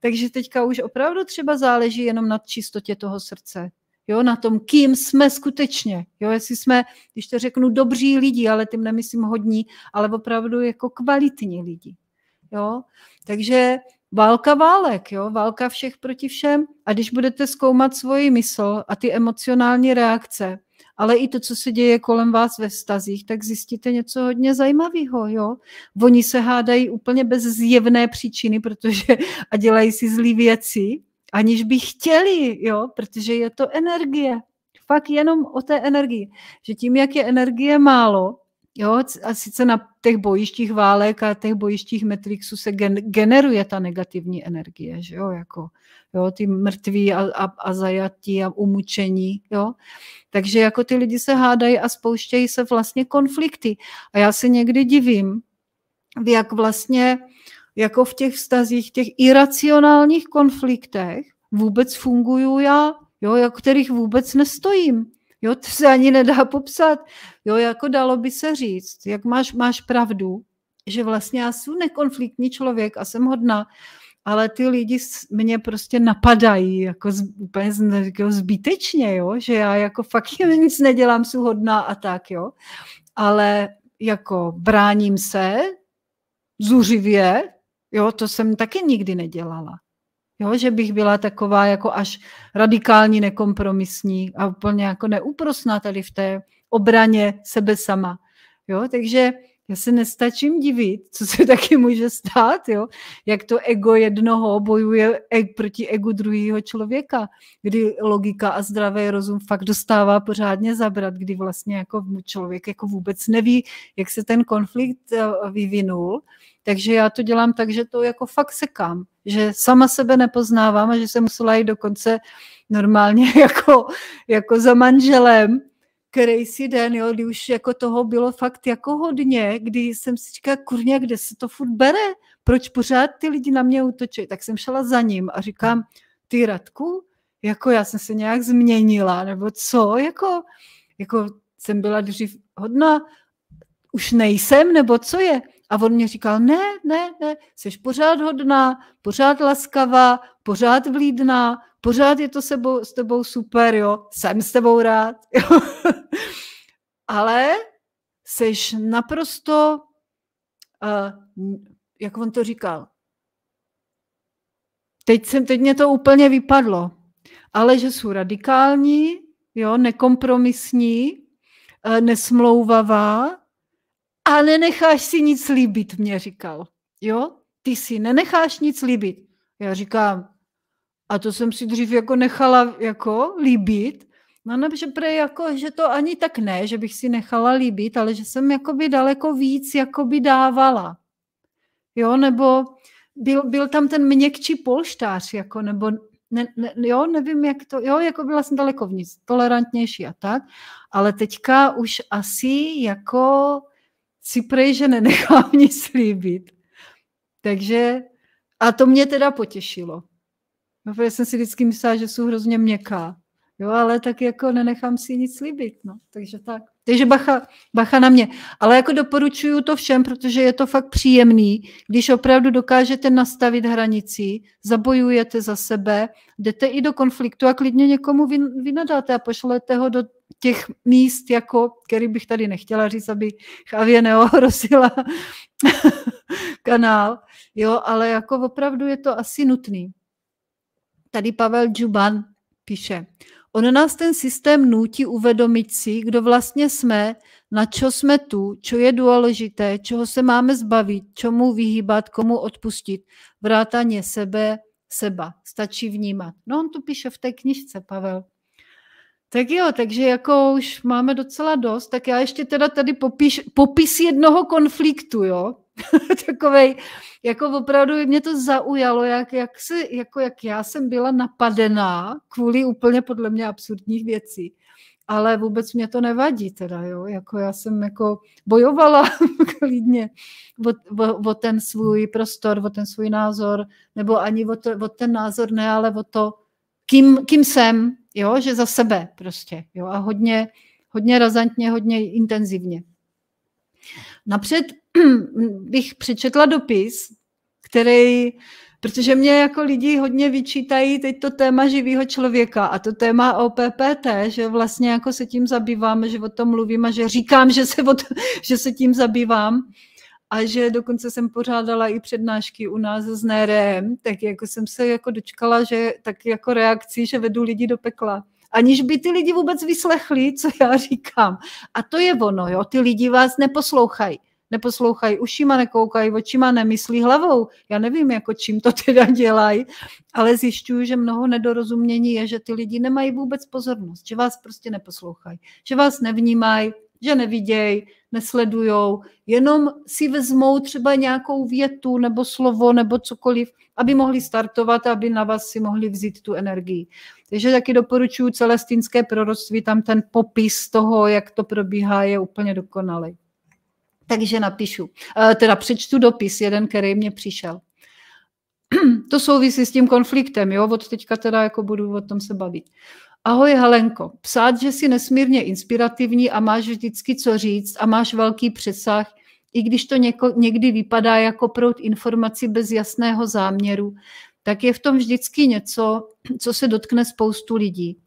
Takže teďka už opravdu třeba záleží jenom na čistotě toho srdce jo, na tom, kým jsme skutečně, jo, jestli jsme, když to řeknu, dobří lidi, ale tím nemyslím hodní, ale opravdu jako kvalitní lidi, jo, takže válka válek, jo, válka všech proti všem. A když budete zkoumat svoji mysl a ty emocionální reakce, ale i to, co se děje kolem vás ve vztazích, tak zjistíte něco hodně zajímavého, jo. Oni se hádají úplně bez zjevné příčiny, protože a dělají si zlý věci, aniž by chtěli, jo, protože je to energie. Fakt jenom o té energii. Že tím, jak je energie málo, jo, a sice na těch bojištích válek a těch bojištích Matrixu se gen, generuje ta negativní energie, že jo, jako, jo, ty mrtví a, a, a zajatí a umučení, jo. Takže jako ty lidi se hádají a spouštějí se vlastně konflikty. A já se někdy divím, jak vlastně jako v těch vztazích, těch iracionálních konfliktech vůbec funguju já, jo, jak kterých vůbec nestojím. Jo, to se ani nedá popsat. Jo, jako dalo by se říct, jak máš, máš pravdu, že vlastně já jsem nekonfliktní člověk a jsem hodná, ale ty lidi mě prostě napadají jako z, úplně z, jako zbytečně, jo? že já jako fakt nic nedělám, jsem hodná a tak, jo. Ale jako bráním se zuřivě, Jo, to jsem taky nikdy nedělala. Jo, že bych byla taková jako až radikální, nekompromisní a úplně jako neúprosná tady v té obraně sebe sama. Jo, takže já se nestačím divit, co se taky může stát, jo? jak to ego jednoho bojuje e- proti egu druhého člověka, kdy logika a zdravý rozum fakt dostává pořádně zabrat, kdy vlastně jako člověk jako vůbec neví, jak se ten konflikt eh, vyvinul takže já to dělám tak, že to jako fakt sekám, že sama sebe nepoznávám a že jsem musela jít dokonce normálně jako, jako za manželem, který si den, jo, kdy už jako toho bylo fakt jako hodně, kdy jsem si říkala, kurně, kde se to furt bere? Proč pořád ty lidi na mě útočí? Tak jsem šla za ním a říkám, ty Radku, jako já jsem se nějak změnila, nebo co, jako, jako jsem byla dřív hodná, už nejsem, nebo co je? A on mě říkal, ne, ne, ne, jsi pořád hodná, pořád laskavá, pořád vlídná, pořád je to sebou, s tebou super, jo, jsem s tebou rád. Jo. Ale jsi naprosto, uh, jak on to říkal, teď, jsem, teď mě to úplně vypadlo, ale že jsou radikální, jo, nekompromisní, uh, nesmlouvavá, a nenecháš si nic líbit, mě říkal. Jo? Ty si nenecháš nic líbit. Já říkám, a to jsem si dřív jako nechala jako líbit. No ne, že pre jako, že to ani tak ne, že bych si nechala líbit, ale že jsem jakoby daleko víc jakoby dávala. Jo, nebo byl, byl tam ten měkčí polštář, jako, nebo ne, ne, jo, nevím, jak to, jo, jako byla jsem daleko víc, tolerantnější a tak, ale teďka už asi jako si prej, že nenechám nic slíbit. Takže, a to mě teda potěšilo. No, protože jsem si vždycky myslela, že jsou hrozně měkká. Jo, ale tak jako nenechám si nic slíbit, no, takže tak. Takže bacha, bacha na mě. Ale jako doporučuju to všem, protože je to fakt příjemný, když opravdu dokážete nastavit hranici, zabojujete za sebe, jdete i do konfliktu a klidně někomu vynadáte a pošlete ho do těch míst, jako, který bych tady nechtěla říct, aby Chavě neohrozila kanál, jo, ale jako opravdu je to asi nutný. Tady Pavel Džuban píše, on nás ten systém nutí uvedomit si, kdo vlastně jsme, na čo jsme tu, čo je důležité, čeho se máme zbavit, čemu vyhýbat, komu odpustit, vrátaně sebe, seba. Stačí vnímat. No on tu píše v té knižce, Pavel. Tak jo, takže jako už máme docela dost, tak já ještě teda tady popíš, popis jednoho konfliktu, jo. Takovej, jako opravdu mě to zaujalo, jak, jak, se, jako jak já jsem byla napadená kvůli úplně podle mě absurdních věcí. Ale vůbec mě to nevadí teda, jo. Jako já jsem jako bojovala klidně o, o, o, ten svůj prostor, o ten svůj názor, nebo ani o, to, o ten názor ne, ale o to, kým, kým jsem, jo, že za sebe prostě, jo, a hodně, hodně razantně, hodně intenzivně. Napřed bych přečetla dopis, který, protože mě jako lidi hodně vyčítají teď to téma živého člověka a to téma OPPT, že vlastně jako se tím zabývám, že o tom mluvím a že říkám, že se, o to, že se tím zabývám a že dokonce jsem pořádala i přednášky u nás s NRM, tak jako jsem se jako dočkala, že tak jako reakcí, že vedu lidi do pekla. Aniž by ty lidi vůbec vyslechli, co já říkám. A to je ono, jo, ty lidi vás neposlouchají. Neposlouchají ušima, nekoukají očima, nemyslí hlavou. Já nevím, jako čím to teda dělají, ale zjišťuju, že mnoho nedorozumění je, že ty lidi nemají vůbec pozornost, že vás prostě neposlouchají, že vás nevnímají, že nevidějí, nesledujou, jenom si vezmou třeba nějakou větu nebo slovo nebo cokoliv, aby mohli startovat, aby na vás si mohli vzít tu energii. Takže taky doporučuji celestinské proroctví, tam ten popis toho, jak to probíhá, je úplně dokonalý. Takže napíšu, eh, teda přečtu dopis, jeden, který mě přišel. To souvisí s tím konfliktem, jo, od teďka teda jako budu o tom se bavit. Ahoj Helenko, psát, že jsi nesmírně inspirativní a máš vždycky co říct a máš velký přesah, i když to něko, někdy vypadá jako prout informací bez jasného záměru, tak je v tom vždycky něco, co se dotkne spoustu lidí.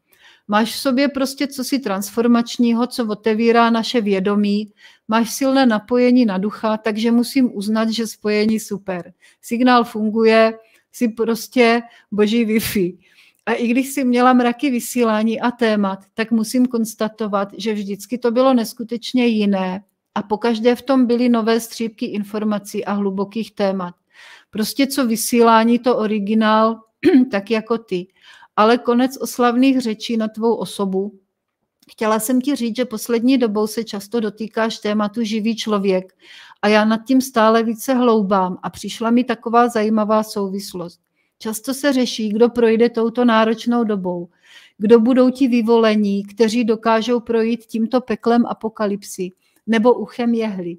Máš v sobě prostě cosi transformačního, co otevírá naše vědomí, máš silné napojení na ducha, takže musím uznat, že spojení super. Signál funguje, si prostě boží Wi-Fi. A i když si měla mraky vysílání a témat, tak musím konstatovat, že vždycky to bylo neskutečně jiné a pokaždé v tom byly nové střípky informací a hlubokých témat. Prostě co vysílání, to originál, tak jako ty. Ale konec oslavných řečí na tvou osobu. Chtěla jsem ti říct, že poslední dobou se často dotýkáš tématu živý člověk a já nad tím stále více hloubám a přišla mi taková zajímavá souvislost. Často se řeší, kdo projde touto náročnou dobou, kdo budou ti vyvolení, kteří dokážou projít tímto peklem apokalypsy, nebo uchem jehly.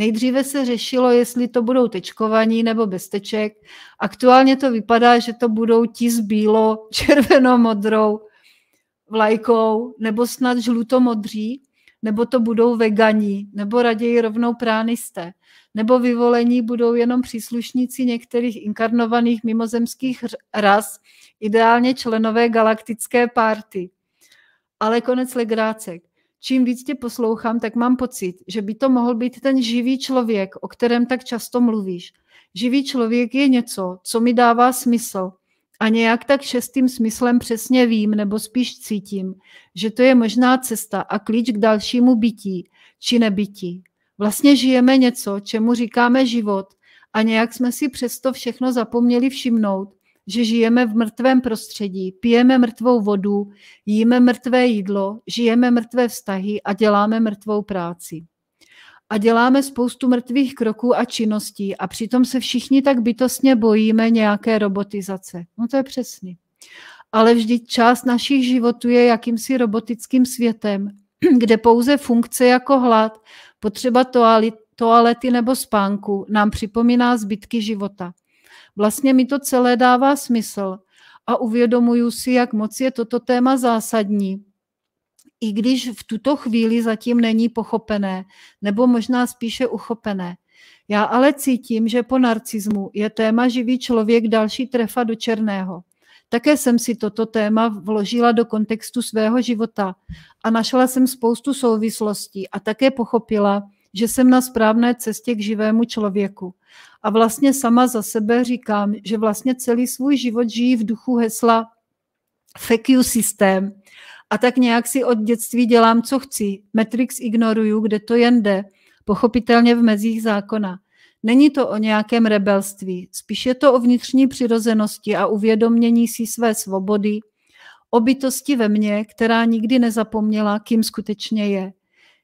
Nejdříve se řešilo, jestli to budou tečkovaní nebo bez teček. Aktuálně to vypadá, že to budou ti s bílo, červeno-modrou vlajkou, nebo snad žluto-modří, nebo to budou vegani, nebo raději rovnou pránisté nebo vyvolení budou jenom příslušníci některých inkarnovaných mimozemských ras, ideálně členové galaktické párty. Ale konec legrácek. Čím víc tě poslouchám, tak mám pocit, že by to mohl být ten živý člověk, o kterém tak často mluvíš. Živý člověk je něco, co mi dává smysl. A nějak tak šestým smyslem přesně vím, nebo spíš cítím, že to je možná cesta a klíč k dalšímu bytí či nebytí. Vlastně žijeme něco, čemu říkáme život a nějak jsme si přesto všechno zapomněli všimnout, že žijeme v mrtvém prostředí, pijeme mrtvou vodu, jíme mrtvé jídlo, žijeme mrtvé vztahy a děláme mrtvou práci. A děláme spoustu mrtvých kroků a činností a přitom se všichni tak bytostně bojíme nějaké robotizace. No to je přesně. Ale vždyť část našich životů je jakýmsi robotickým světem, kde pouze funkce jako hlad, Potřeba toalety nebo spánku nám připomíná zbytky života. Vlastně mi to celé dává smysl a uvědomuju si, jak moc je toto téma zásadní. I když v tuto chvíli zatím není pochopené, nebo možná spíše uchopené. Já ale cítím, že po narcismu je téma živý člověk další trefa do černého. Také jsem si toto téma vložila do kontextu svého života a našla jsem spoustu souvislostí a také pochopila, že jsem na správné cestě k živému člověku. A vlastně sama za sebe říkám, že vlastně celý svůj život žijí v duchu hesla fuck you systém. A tak nějak si od dětství dělám, co chci. Matrix ignoruju, kde to jen jde. Pochopitelně v mezích zákona. Není to o nějakém rebelství, spíš je to o vnitřní přirozenosti a uvědomění si své svobody, o bytosti ve mně, která nikdy nezapomněla, kým skutečně je.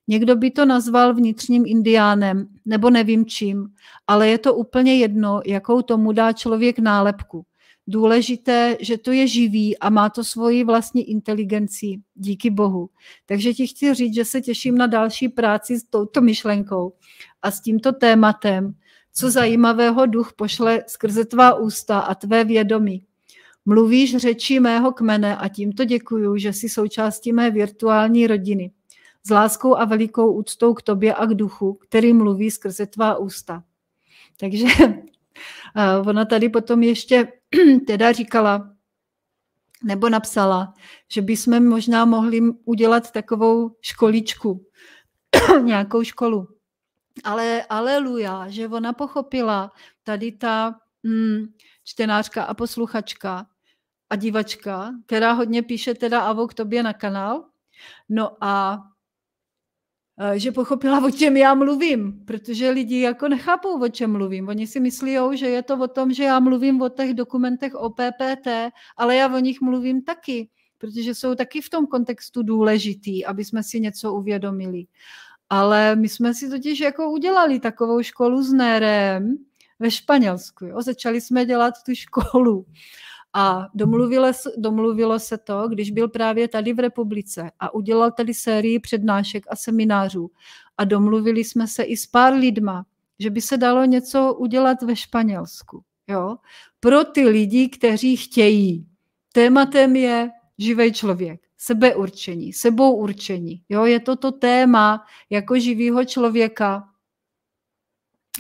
Někdo by to nazval vnitřním indiánem, nebo nevím čím, ale je to úplně jedno, jakou tomu dá člověk nálepku. Důležité, že to je živý a má to svoji vlastní inteligenci, díky Bohu. Takže ti chci říct, že se těším na další práci s touto myšlenkou a s tímto tématem, co zajímavého duch pošle skrze tvá ústa a tvé vědomí. Mluvíš řeči mého kmene a tímto děkuju, že jsi součástí mé virtuální rodiny. S láskou a velikou úctou k tobě a k duchu, který mluví skrze tvá ústa. Takže ona tady potom ještě teda říkala, nebo napsala, že bychom možná mohli udělat takovou školičku, nějakou školu ale aleluja, že ona pochopila tady ta mm, čtenářka a posluchačka a divačka, která hodně píše teda Avo k tobě na kanál. No a že pochopila, o čem já mluvím, protože lidi jako nechápou, o čem mluvím. Oni si myslí, že je to o tom, že já mluvím o těch dokumentech o PPT, ale já o nich mluvím taky, protože jsou taky v tom kontextu důležitý, aby jsme si něco uvědomili. Ale my jsme si totiž jako udělali takovou školu s Nerem ve Španělsku. Jo? Začali jsme dělat tu školu. A domluvilo, domluvilo se to, když byl právě tady v republice a udělal tady sérii přednášek a seminářů. A domluvili jsme se i s pár lidma, že by se dalo něco udělat ve Španělsku. Jo? Pro ty lidi, kteří chtějí. Tématem je živý člověk sebeurčení, sebou určení. Jo, je to to téma jako živého člověka,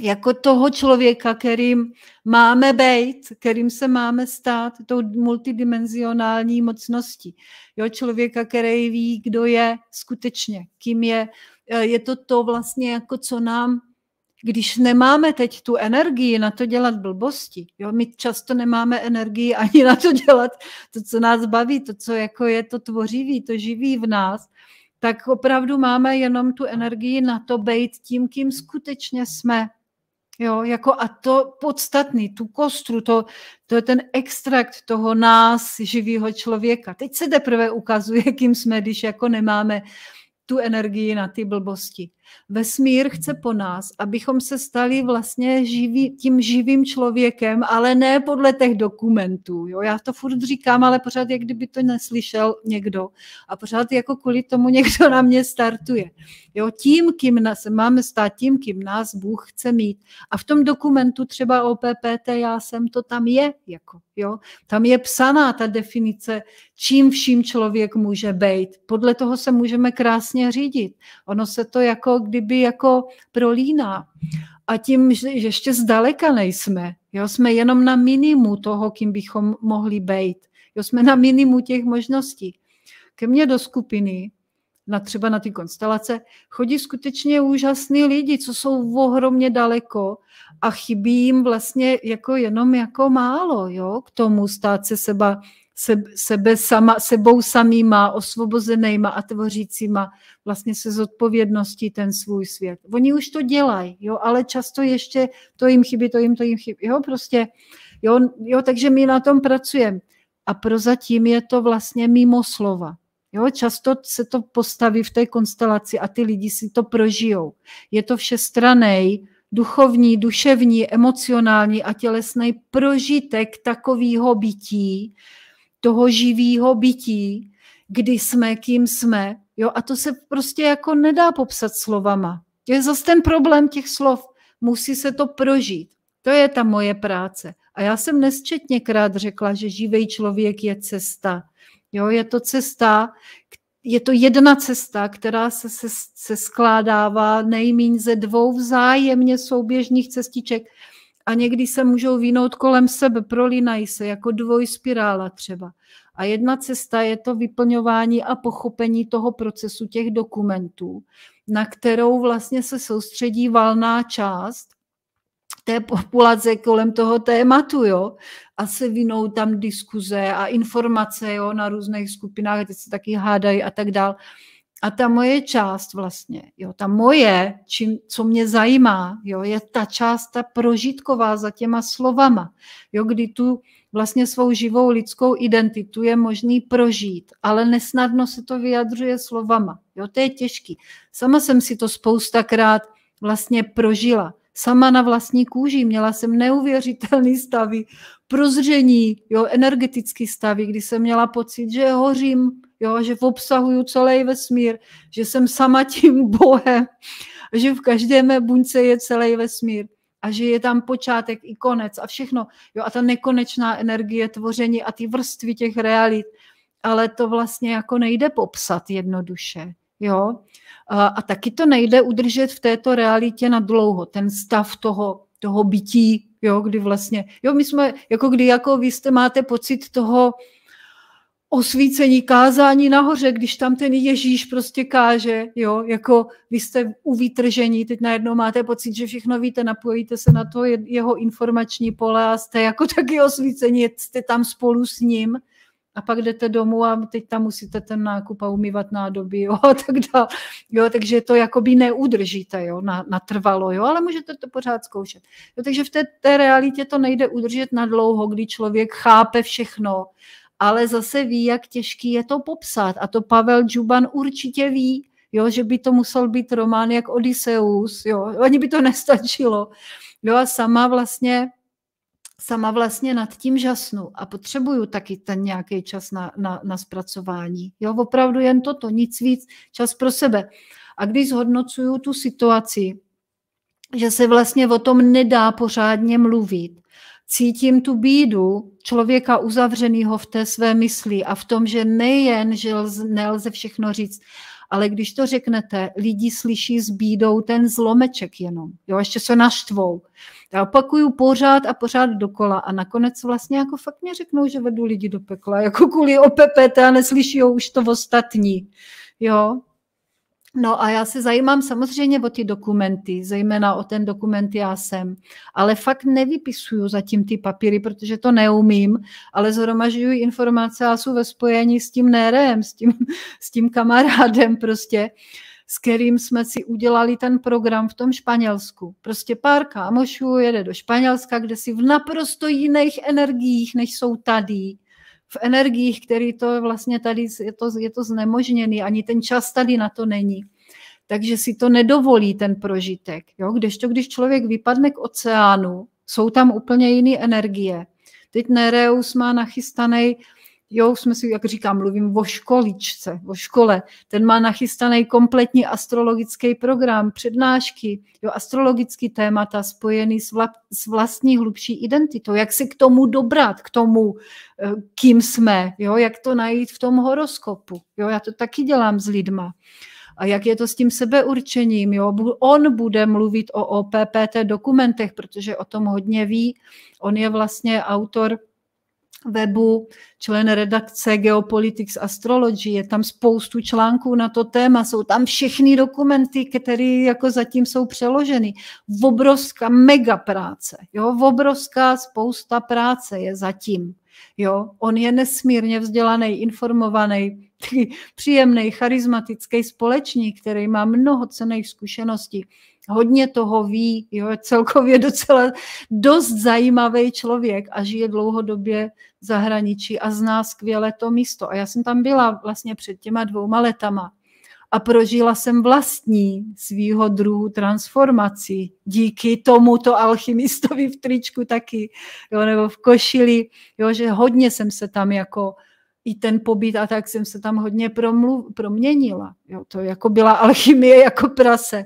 jako toho člověka, kterým máme být, kterým se máme stát, tou multidimenzionální mocností. Jo, člověka, který ví, kdo je skutečně, kým je. Je to to vlastně, jako co nám když nemáme teď tu energii na to dělat blbosti, jo, my často nemáme energii ani na to dělat to, co nás baví, to, co jako je to tvořivý, to živý v nás, tak opravdu máme jenom tu energii na to být tím, kým skutečně jsme. Jo, jako a to podstatný, tu kostru, to, to je ten extrakt toho nás, živého člověka. Teď se teprve ukazuje, kým jsme, když jako nemáme tu energii na ty blbosti. Vesmír chce po nás, abychom se stali vlastně živý, tím živým člověkem, ale ne podle těch dokumentů. Jo? Já to furt říkám, ale pořád jak kdyby to neslyšel někdo. A pořád jako kvůli tomu někdo na mě startuje. Jo? Tím, kým nás, máme stát tím, kým nás Bůh chce mít. A v tom dokumentu třeba o PPT, já jsem, to tam je. Jako, jo? Tam je psaná ta definice, čím vším člověk může být. Podle toho se můžeme krásně řídit. Ono se to jako kdyby jako prolíná. A tím, že ještě zdaleka nejsme, jo, jsme jenom na minimu toho, kým bychom mohli být. Jo, jsme na minimu těch možností. Ke mně do skupiny, na třeba na ty konstelace, chodí skutečně úžasní lidi, co jsou ohromně daleko a chybí jim vlastně jako jenom jako málo, jo, k tomu stát se seba sebe sama, sebou samýma, osvobozenýma a tvořícíma vlastně se zodpovědností ten svůj svět. Oni už to dělají, jo, ale často ještě to jim chybí, to jim, to jim chybí, jo, prostě, jo, jo, takže my na tom pracujeme. A prozatím je to vlastně mimo slova. Jo, často se to postaví v té konstelaci a ty lidi si to prožijou. Je to všestranej, duchovní, duševní, emocionální a tělesný prožitek takového bytí, toho živého bytí, kdy jsme, kým jsme. Jo? A to se prostě jako nedá popsat slovama. To je zase ten problém těch slov. Musí se to prožít. To je ta moje práce. A já jsem nesčetněkrát řekla, že živý člověk je cesta. Jo, je to cesta, je to jedna cesta, která se, se, se skládává nejmín ze dvou vzájemně souběžných cestiček a někdy se můžou vínout kolem sebe, prolínají se jako dvojspirála třeba. A jedna cesta je to vyplňování a pochopení toho procesu těch dokumentů, na kterou vlastně se soustředí valná část té populace kolem toho tématu, jo, a se vinou tam diskuze a informace, jo, na různých skupinách, teď se taky hádají a tak dál. A ta moje část vlastně, jo, ta moje, čím, co mě zajímá, jo, je ta část ta prožitková za těma slovama, jo, kdy tu vlastně svou živou lidskou identitu je možný prožít, ale nesnadno se to vyjadřuje slovama, jo, to je těžký. Sama jsem si to spoustakrát vlastně prožila, sama na vlastní kůži, měla jsem neuvěřitelný stavy, prozření, jo, energetický stavy, kdy jsem měla pocit, že hořím, jo, že obsahuju celý vesmír, že jsem sama tím Bohem, že v každé mé buňce je celý vesmír a že je tam počátek i konec a všechno. Jo, a ta nekonečná energie tvoření a ty vrstvy těch realit, ale to vlastně jako nejde popsat jednoduše. Jo? A, a taky to nejde udržet v této realitě na dlouho, ten stav toho, toho bytí, jo, kdy vlastně, jo, my jsme, jako kdy jako vy jste máte pocit toho, osvícení, kázání nahoře, když tam ten Ježíš prostě káže, jo, jako vy jste uvítržení, teď najednou máte pocit, že všechno víte, napojíte se na to jeho informační pole a jste jako taky osvícení, jste tam spolu s ním a pak jdete domů a teď tam musíte ten nákup a umývat nádoby, jo, a tak dále. Jo, takže to jakoby neudržíte, jo, na, natrvalo, jo, ale můžete to pořád zkoušet. Jo, takže v té, té realitě to nejde udržet na dlouho, kdy člověk chápe všechno ale zase ví, jak těžký je to popsat. A to Pavel Džuban určitě ví, jo, že by to musel být román jak Odysseus, jo, ani by to nestačilo. Jo, a sama vlastně sama vlastně nad tím žasnu a potřebuju taky ten nějaký čas na, na, na zpracování. Jo, opravdu jen toto, nic víc, čas pro sebe. A když zhodnocuju tu situaci, že se vlastně o tom nedá pořádně mluvit, cítím tu bídu člověka uzavřeného v té své mysli a v tom, že nejen, že nelze všechno říct, ale když to řeknete, lidi slyší s bídou ten zlomeček jenom, jo, ještě se naštvou. Já opakuju pořád a pořád dokola a nakonec vlastně jako fakt mě řeknou, že vedu lidi do pekla, jako kvůli OPPT a neslyší už to ostatní, jo. No a já se zajímám samozřejmě o ty dokumenty, zejména o ten dokument já jsem, ale fakt nevypisuju zatím ty papíry, protože to neumím, ale zhromažďuji informace a jsou ve spojení s tím nérem, s tím, s tím kamarádem prostě, s kterým jsme si udělali ten program v tom Španělsku. Prostě pár kámošů jede do Španělska, kde si v naprosto jiných energiích, než jsou tady, v energiích, který to vlastně tady je to, je to znemožněný, ani ten čas tady na to není. Takže si to nedovolí ten prožitek. Jo? Kdežto, když člověk vypadne k oceánu, jsou tam úplně jiné energie. Teď Nereus má nachystaný, jo, jsme si, jak říkám, mluvím o školičce, o škole. Ten má nachystaný kompletní astrologický program, přednášky, jo, astrologický témata spojený s, vla, s vlastní hlubší identitou. Jak se k tomu dobrat, k tomu, eh, kým jsme, jo, jak to najít v tom horoskopu. Jo, já to taky dělám s lidma. A jak je to s tím sebeurčením? Jo? On bude mluvit o OPPT dokumentech, protože o tom hodně ví. On je vlastně autor webu, člen redakce Geopolitics Astrology, je tam spoustu článků na to téma, jsou tam všechny dokumenty, které jako zatím jsou přeloženy. Obrovská mega práce, jo, obrovská spousta práce je zatím. Jo, on je nesmírně vzdělaný, informovaný, příjemný, charismatický společník, který má mnoho cených zkušeností. Hodně toho ví, jo, je celkově docela dost zajímavý člověk a žije dlouhodobě v zahraničí a zná skvěle to místo. A já jsem tam byla vlastně před těma dvouma letama a prožila jsem vlastní svýho druhu transformaci díky tomuto alchymistovi v tričku taky, jo, nebo v košili, jo, že hodně jsem se tam jako i ten pobyt a tak jsem se tam hodně promluv, proměnila. Jo, to jako byla alchymie jako prase.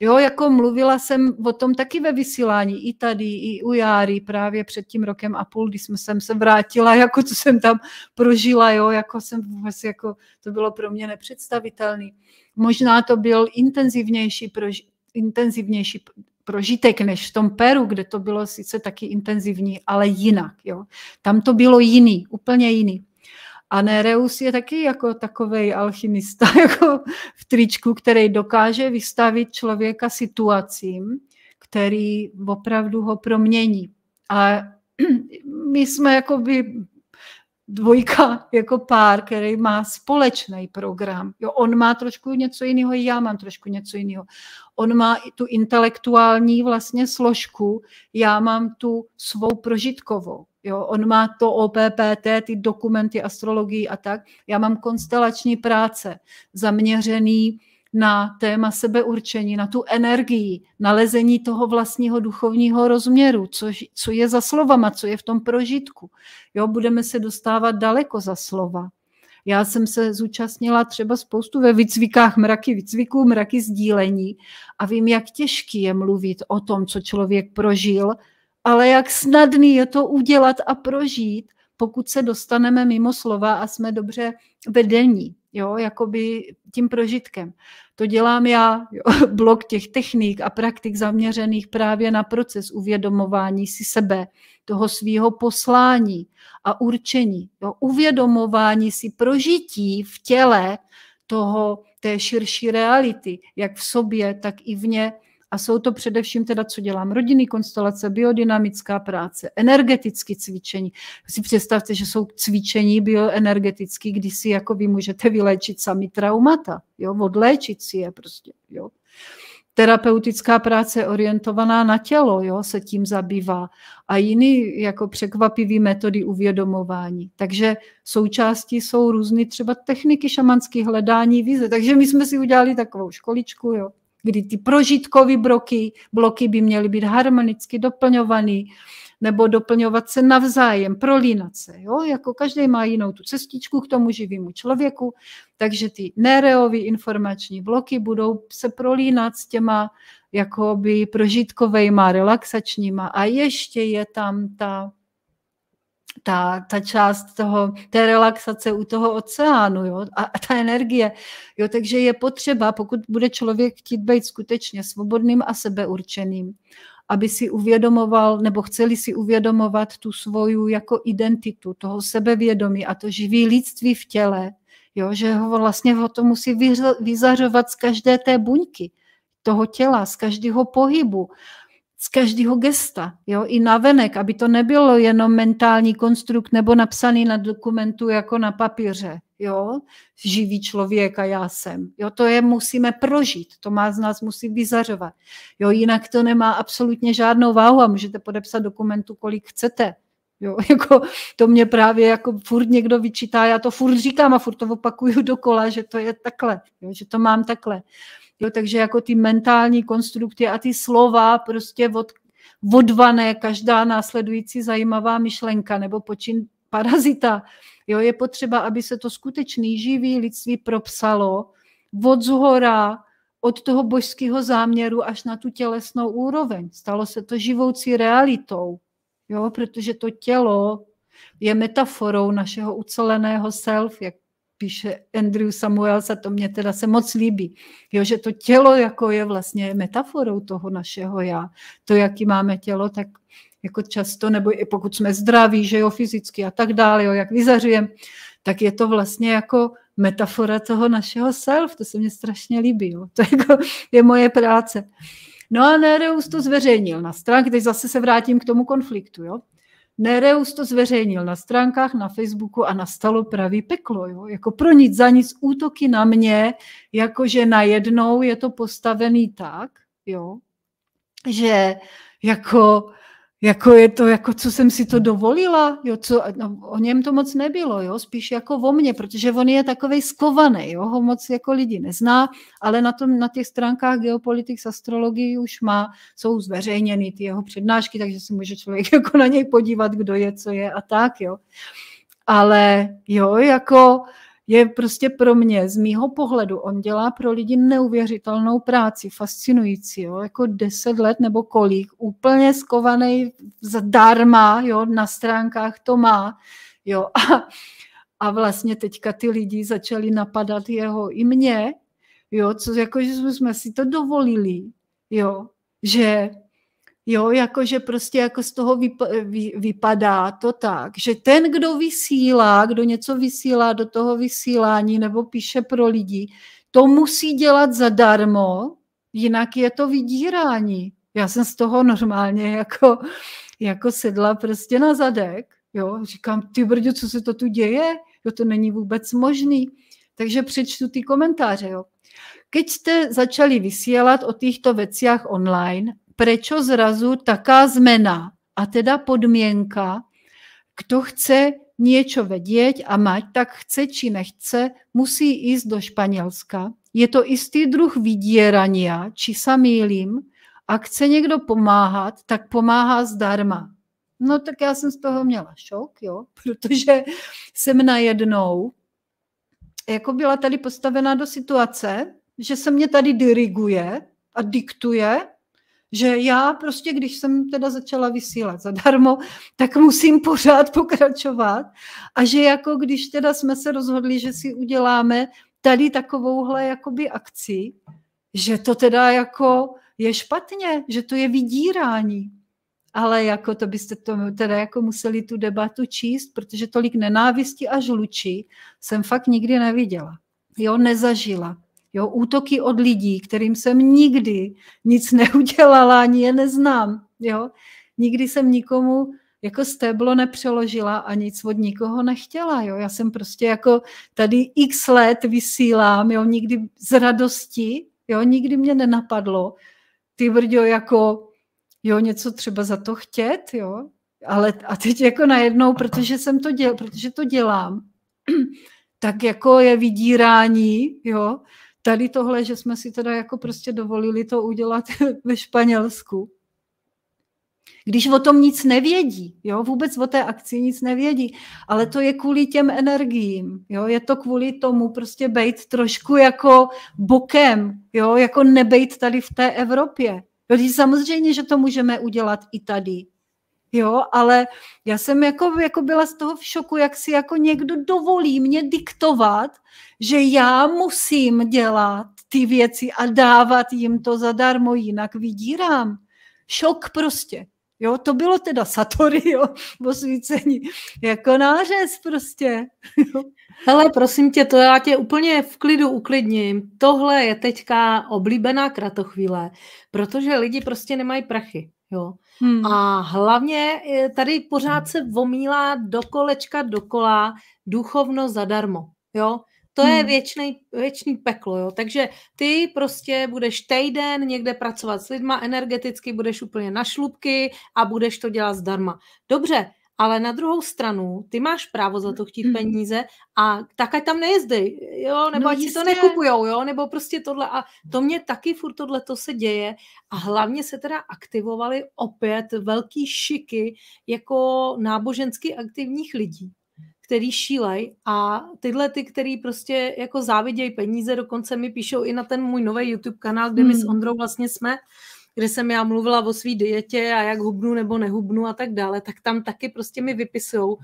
Jo, jako mluvila jsem o tom taky ve vysílání, i tady, i u Járy, právě před tím rokem a půl, když jsem se vrátila, jako co jsem tam prožila, jo, jako jsem vůbec, jako, to bylo pro mě nepředstavitelné. Možná to byl intenzivnější, prož, intenzivnější prožitek než v tom Peru, kde to bylo sice taky intenzivní, ale jinak. Jo. Tam to bylo jiný, úplně jiný. A Nereus je taky jako takový alchymista, jako v tričku, který dokáže vystavit člověka situacím, který opravdu ho promění. A my jsme jakoby dvojka jako pár, který má společný program. Jo, on má trošku něco jiného, já mám trošku něco jiného. On má i tu intelektuální vlastně složku, já mám tu svou prožitkovou. Jo, on má to OPPT, ty dokumenty astrologii a tak. Já mám konstelační práce zaměřený na téma sebeurčení, na tu energii, nalezení toho vlastního duchovního rozměru, co, co je za slovama, co je v tom prožitku. Jo, budeme se dostávat daleko za slova. Já jsem se zúčastnila třeba spoustu ve výcvikách mraky výcviků, mraky sdílení a vím, jak těžký je mluvit o tom, co člověk prožil, ale jak snadný je to udělat a prožít, pokud se dostaneme mimo slova a jsme dobře vedení jo, jakoby tím prožitkem. To dělám já, jo, blok těch technik a praktik zaměřených právě na proces uvědomování si sebe, toho svého poslání a určení, jo, uvědomování si prožití v těle toho, té širší reality, jak v sobě, tak i vně a jsou to především teda, co dělám, rodinný konstelace, biodynamická práce, energetické cvičení. Si představte, že jsou cvičení bioenergetické, kdy si jako vy můžete vyléčit sami traumata, jo, odléčit si je prostě, jo. Terapeutická práce orientovaná na tělo, jo, se tím zabývá a jiný jako překvapivý metody uvědomování. Takže součástí jsou různé třeba techniky šamanských hledání vize. Takže my jsme si udělali takovou školičku, jo, kdy ty prožitkové bloky, bloky by měly být harmonicky doplňované nebo doplňovat se navzájem, prolínat se. Jo? Jako každý má jinou tu cestičku k tomu živému člověku, takže ty nereové informační bloky budou se prolínat s těma jakoby prožitkovejma, relaxačníma a ještě je tam ta ta, ta část toho, té relaxace u toho oceánu jo, a, a ta energie. Jo, takže je potřeba, pokud bude člověk chtít být skutečně svobodným a sebeurčeným, aby si uvědomoval, nebo chceli si uvědomovat tu svoju jako identitu, toho sebevědomí a to živý lidství v těle, jo, že ho vlastně ho to musí vyzařovat z každé té buňky toho těla, z každého pohybu, z každého gesta, jo, i navenek, aby to nebylo jenom mentální konstrukt nebo napsaný na dokumentu jako na papíře, jo, živý člověk a já jsem, jo, to je musíme prožít, to má z nás musí vyzařovat, jo, jinak to nemá absolutně žádnou váhu a můžete podepsat dokumentu, kolik chcete, Jo, jako to mě právě jako furt někdo vyčítá, já to furt říkám a furt to opakuju dokola, že to je takhle, jo, že to mám takhle. Jo, takže jako ty mentální konstrukty a ty slova prostě od, odvané, každá následující zajímavá myšlenka nebo počin parazita. Jo, je potřeba, aby se to skutečný živý lidství propsalo od zhora, od toho božského záměru až na tu tělesnou úroveň. Stalo se to živoucí realitou, jo, protože to tělo je metaforou našeho uceleného self, jak píše Andrew Samuels a to mě teda se moc líbí, jo, že to tělo jako je vlastně metaforou toho našeho já. To, jaký máme tělo, tak jako často, nebo i pokud jsme zdraví, že jo, fyzicky a tak dále, jo, jak vyzařujeme, tak je to vlastně jako metafora toho našeho self, to se mně strašně líbí, jo. to jako je moje práce. No a Nereus to zveřejnil na stránky, teď zase se vrátím k tomu konfliktu, jo. Nereus to zveřejnil na stránkách, na Facebooku a nastalo pravý peklo. Jo? Jako pro nic za nic útoky na mě, jakože najednou je to postavený tak, jo? že jako jako je to, jako co jsem si to dovolila, jo, co, no, o něm to moc nebylo, jo, spíš jako o mně, protože on je takový skovaný, jo, ho moc jako lidi nezná, ale na, tom, na těch stránkách Geopolitics astrologii už má, jsou zveřejněny ty jeho přednášky, takže si může člověk jako na něj podívat, kdo je, co je a tak, jo. ale jo, jako je prostě pro mě, z mýho pohledu, on dělá pro lidi neuvěřitelnou práci, fascinující, jo, jako deset let nebo kolik, úplně skovaný zadarma, jo, na stránkách to má, jo, a, a vlastně teďka ty lidi začali napadat jeho i mě, jo, co jako, že jsme si to dovolili, jo, že Jo, jakože prostě jako z toho vyp- vy, vypadá to tak, že ten, kdo vysílá, kdo něco vysílá do toho vysílání nebo píše pro lidi, to musí dělat zadarmo, jinak je to vydírání. Já jsem z toho normálně jako, jako sedla prostě na zadek, jo, říkám, ty brdě, co se to tu děje? Jo, to není vůbec možný. Takže přečtu ty komentáře, jo. Keď jste začali vysílat o těchto věcích online, prečo zrazu taká zmena a teda podmienka, kto chce niečo vedieť a mať, tak chce či nechce, musí ísť do Španielska. Je to istý druh vydierania, či sa mýlim, a chce někdo pomáhat, tak pomáhá zdarma. No tak já jsem z toho měla šok, jo, protože jsem najednou jako byla tady postavená do situace, že se mě tady diriguje a diktuje že já prostě, když jsem teda začala vysílat zadarmo, tak musím pořád pokračovat a že jako když teda jsme se rozhodli, že si uděláme tady takovouhle jakoby akci, že to teda jako je špatně, že to je vydírání. Ale jako to byste to teda jako museli tu debatu číst, protože tolik nenávisti a žlučí jsem fakt nikdy neviděla. Jo, nezažila. Jo, útoky od lidí, kterým jsem nikdy nic neudělala, ani je neznám. Jo. Nikdy jsem nikomu jako stéblo nepřeložila a nic od nikoho nechtěla. Jo. Já jsem prostě jako tady x let vysílám, jo, nikdy z radosti, jo, nikdy mě nenapadlo, ty brďo, jako jo, něco třeba za to chtět, jo, ale a teď jako najednou, protože jsem to děl, protože to dělám, tak jako je vydírání, jo, tady tohle, že jsme si teda jako prostě dovolili to udělat ve Španělsku. Když o tom nic nevědí, jo, vůbec o té akci nic nevědí, ale to je kvůli těm energiím, jo, je to kvůli tomu prostě být trošku jako bokem, jo, jako nebejt tady v té Evropě. Jo, samozřejmě, že to můžeme udělat i tady, Jo, ale já jsem jako, jako byla z toho v šoku, jak si jako někdo dovolí mě diktovat, že já musím dělat ty věci a dávat jim to zadarmo, jinak vydírám. Šok prostě. Jo, to bylo teda Satori, jo, osvícení. Jako nářez prostě. Hele, prosím tě, to já tě úplně v klidu uklidním. Tohle je teďka oblíbená kratochvíle, protože lidi prostě nemají prachy. Jo. Hmm. A hlavně eh, tady pořád se vomílá do kolečka dokola duchovno zadarmo. Jo. To hmm. je věčný, věčný peklo, jo. Takže ty prostě budeš týden někde pracovat s lidma, energeticky budeš úplně na šlubky a budeš to dělat zdarma. Dobře, ale na druhou stranu, ty máš právo za to chtít mm. peníze a tak ať tam nejezdej, jo, nebo no ať jistě. si to nekupujou, jo, nebo prostě tohle a to mě taky furt tohle to se děje a hlavně se teda aktivovaly opět velký šiky jako nábožensky aktivních lidí který šílej a tyhle ty, který prostě jako závidějí peníze, dokonce mi píšou i na ten můj nový YouTube kanál, kde hmm. my s hmm. Ondrou vlastně jsme, kde jsem já mluvila o své dietě a jak hubnu nebo nehubnu a tak dále, tak tam taky prostě mi vypisují,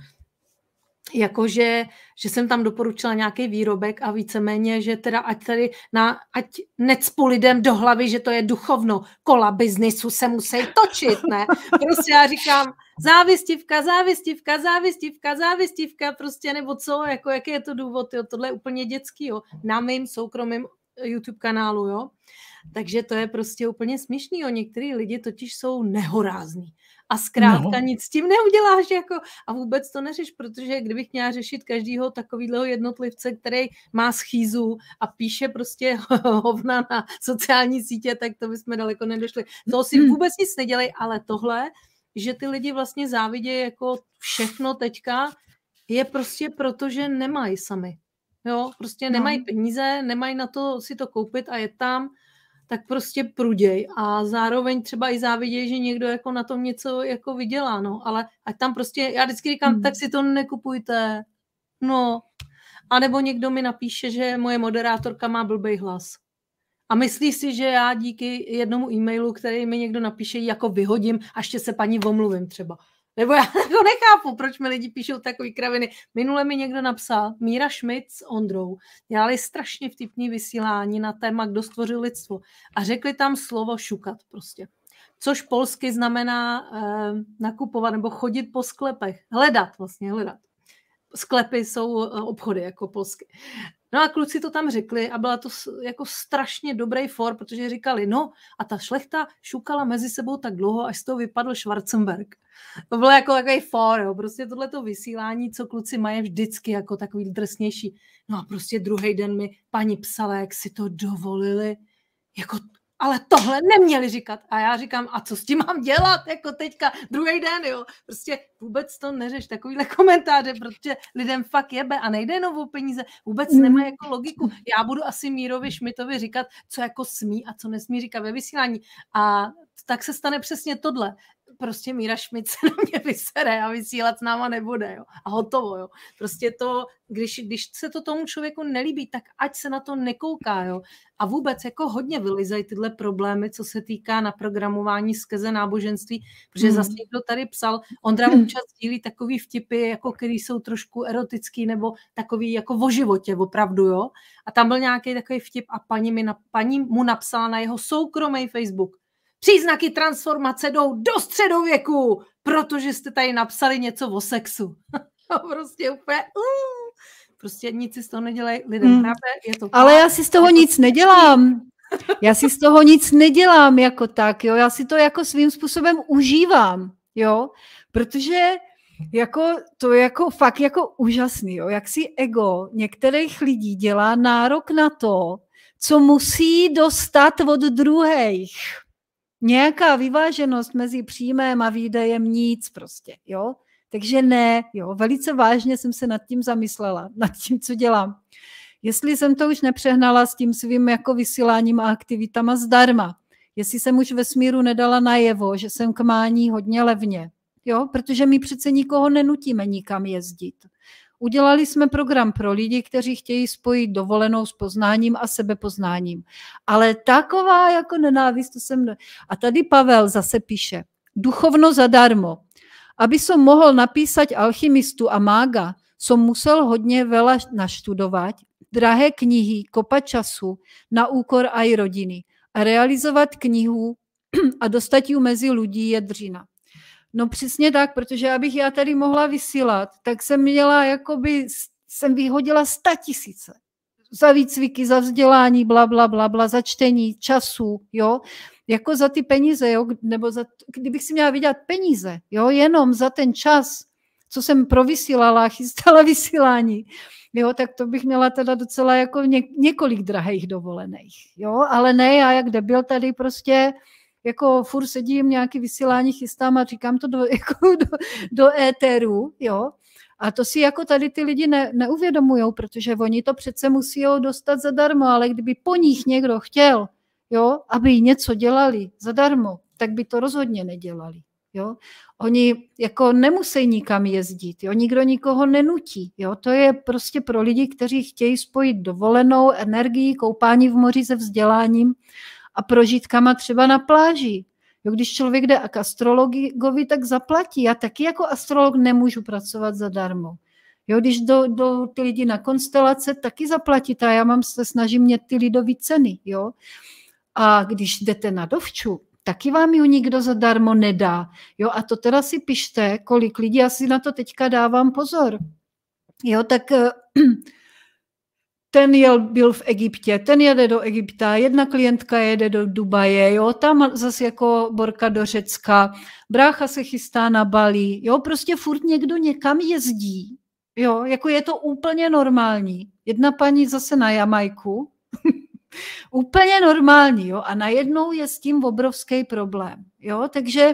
jakože, že jsem tam doporučila nějaký výrobek a víceméně, že teda ať tady na, ať necpu lidem do hlavy, že to je duchovno, kola biznisu se musí točit, ne? Prostě já říkám, závistivka, závistivka, závistivka, závistivka, prostě nebo co, jako jaký je to důvod, jo, tohle je úplně dětský, jo, na mým soukromém YouTube kanálu, jo. Takže to je prostě úplně směšný. O některý lidi totiž jsou nehorázní. A zkrátka no. nic s tím neuděláš jako, a vůbec to neřeš, protože kdybych měla řešit každýho takového jednotlivce, který má schýzu a píše prostě hovna na sociální sítě, tak to bychom daleko nedošli. To si mm. vůbec nic nedělej, ale tohle, že ty lidi vlastně závidějí jako všechno teďka, je prostě proto, že nemají sami. Jo, prostě nemají no. peníze, nemají na to si to koupit a je tam tak prostě pruděj a zároveň třeba i záviděj, že někdo jako na tom něco jako vydělá, no, ale ať tam prostě, já vždycky říkám, hmm. tak si to nekupujte, No, a nebo někdo mi napíše, že moje moderátorka má blbý hlas. A myslí si, že já díky jednomu e-mailu, který mi někdo napíše, jako vyhodím a ještě se paní omluvím třeba. Nebo já to nechápu, proč mi lidi píšou takové kraviny. Minule mi někdo napsal, Míra Schmidt s Ondrou dělali strašně vtipný vysílání na téma, kdo stvořil lidstvo. A řekli tam slovo šukat prostě. Což polsky znamená eh, nakupovat nebo chodit po sklepech. Hledat vlastně, hledat. Sklepy jsou eh, obchody jako polsky. No a kluci to tam řekli a byla to jako strašně dobrý for, protože říkali, no a ta šlechta šukala mezi sebou tak dlouho, až z toho vypadl Schwarzenberg. To bylo jako takový for, jo. prostě tohleto vysílání, co kluci mají vždycky jako takový drsnější. No a prostě druhý den mi paní psala, jak si to dovolili, jako ale tohle neměli říkat. A já říkám, a co s tím mám dělat, jako teďka, druhý den, jo. Prostě vůbec to neřeš, takovýhle komentáře, protože lidem fakt jebe a nejde jenom o peníze, vůbec mm. nemá jako logiku. Já budu asi Mírovi Šmitovi říkat, co jako smí a co nesmí říkat ve vysílání. A tak se stane přesně tohle prostě Míra Šmit se na mě vysere a vysílat s náma nebude, jo. A hotovo, jo. Prostě to, když, když se to tomu člověku nelíbí, tak ať se na to nekouká, jo. A vůbec jako hodně vylizají tyhle problémy, co se týká naprogramování skrze náboženství, protože mm. zase někdo tady psal, Ondra občas dílí takový vtipy, jako který jsou trošku erotický, nebo takový jako o životě, opravdu, jo. A tam byl nějaký takový vtip a paní, mi na, paní mu napsala na jeho soukromý Facebook, Příznaky transformace jdou do středověku, protože jste tady napsali něco o sexu. prostě úplně... Uh, prostě nic si z toho nedělají lidem. Hmm. Je to Ale já si z toho nic nedělám. Já si z toho nic nedělám jako tak, jo. Já si to jako svým způsobem užívám, jo. Protože jako, to je jako fakt jako úžasný, jo. Jak si ego některých lidí dělá nárok na to, co musí dostat od druhých nějaká vyváženost mezi příjmem a výdajem nic prostě, jo. Takže ne, jo, velice vážně jsem se nad tím zamyslela, nad tím, co dělám. Jestli jsem to už nepřehnala s tím svým jako vysíláním a aktivitama zdarma, jestli jsem už ve smíru nedala najevo, že jsem k mání hodně levně, jo, protože my přece nikoho nenutíme nikam jezdit. Udělali jsme program pro lidi, kteří chtějí spojit dovolenou s poznáním a sebepoznáním. Ale taková jako nenávist, to jsem... A tady Pavel zase píše, duchovno zadarmo. Aby som mohl napísať alchymistu a mága, som musel hodně veľa naštudovat, drahé knihy, kopa času, na úkor aj rodiny. A realizovat knihu a dostat ju mezi lidí je dřina. No přesně tak, protože abych já tady mohla vysílat, tak jsem měla, jakoby, jsem vyhodila sta tisíce za výcviky, za vzdělání, bla, bla, bla, bla, za čtení, času, jo, jako za ty peníze, jo, nebo za, kdybych si měla vydělat peníze, jo, jenom za ten čas, co jsem provysílala, chystala vysílání, jo, tak to bych měla teda docela jako ně, několik drahých dovolených, jo, ale ne, já jak debil tady prostě jako furt sedím, nějaký vysílání chystám a říkám to do, jako do, do éteru, jo. A to si jako tady ty lidi ne, neuvědomují, protože oni to přece musí dostat zadarmo, ale kdyby po nich někdo chtěl, jo, aby něco dělali zadarmo, tak by to rozhodně nedělali. Jo? Oni jako nemusí nikam jezdit, jo? nikdo nikoho nenutí. Jo? To je prostě pro lidi, kteří chtějí spojit dovolenou energii, koupání v moři se vzděláním a prožitkama třeba na pláži. Jo, když člověk jde k astrologovi, tak zaplatí. Já taky jako astrolog nemůžu pracovat zadarmo. Jo, když do, do ty lidi na konstelace, taky zaplatit a já mám se snažím mě ty lidové ceny. Jo. A když jdete na dovču, taky vám ji nikdo zadarmo nedá. Jo, a to teda si pište, kolik lidí, asi na to teďka dávám pozor. Jo, tak eh, ten jel, byl v Egyptě, ten jede do Egypta, jedna klientka jede do Dubaje, jo, tam zase jako Borka do Řecka, brácha se chystá na Bali, jo, prostě furt někdo někam jezdí, jo, jako je to úplně normální. Jedna paní zase na Jamajku, úplně normální, jo, a najednou je s tím obrovský problém, jo, takže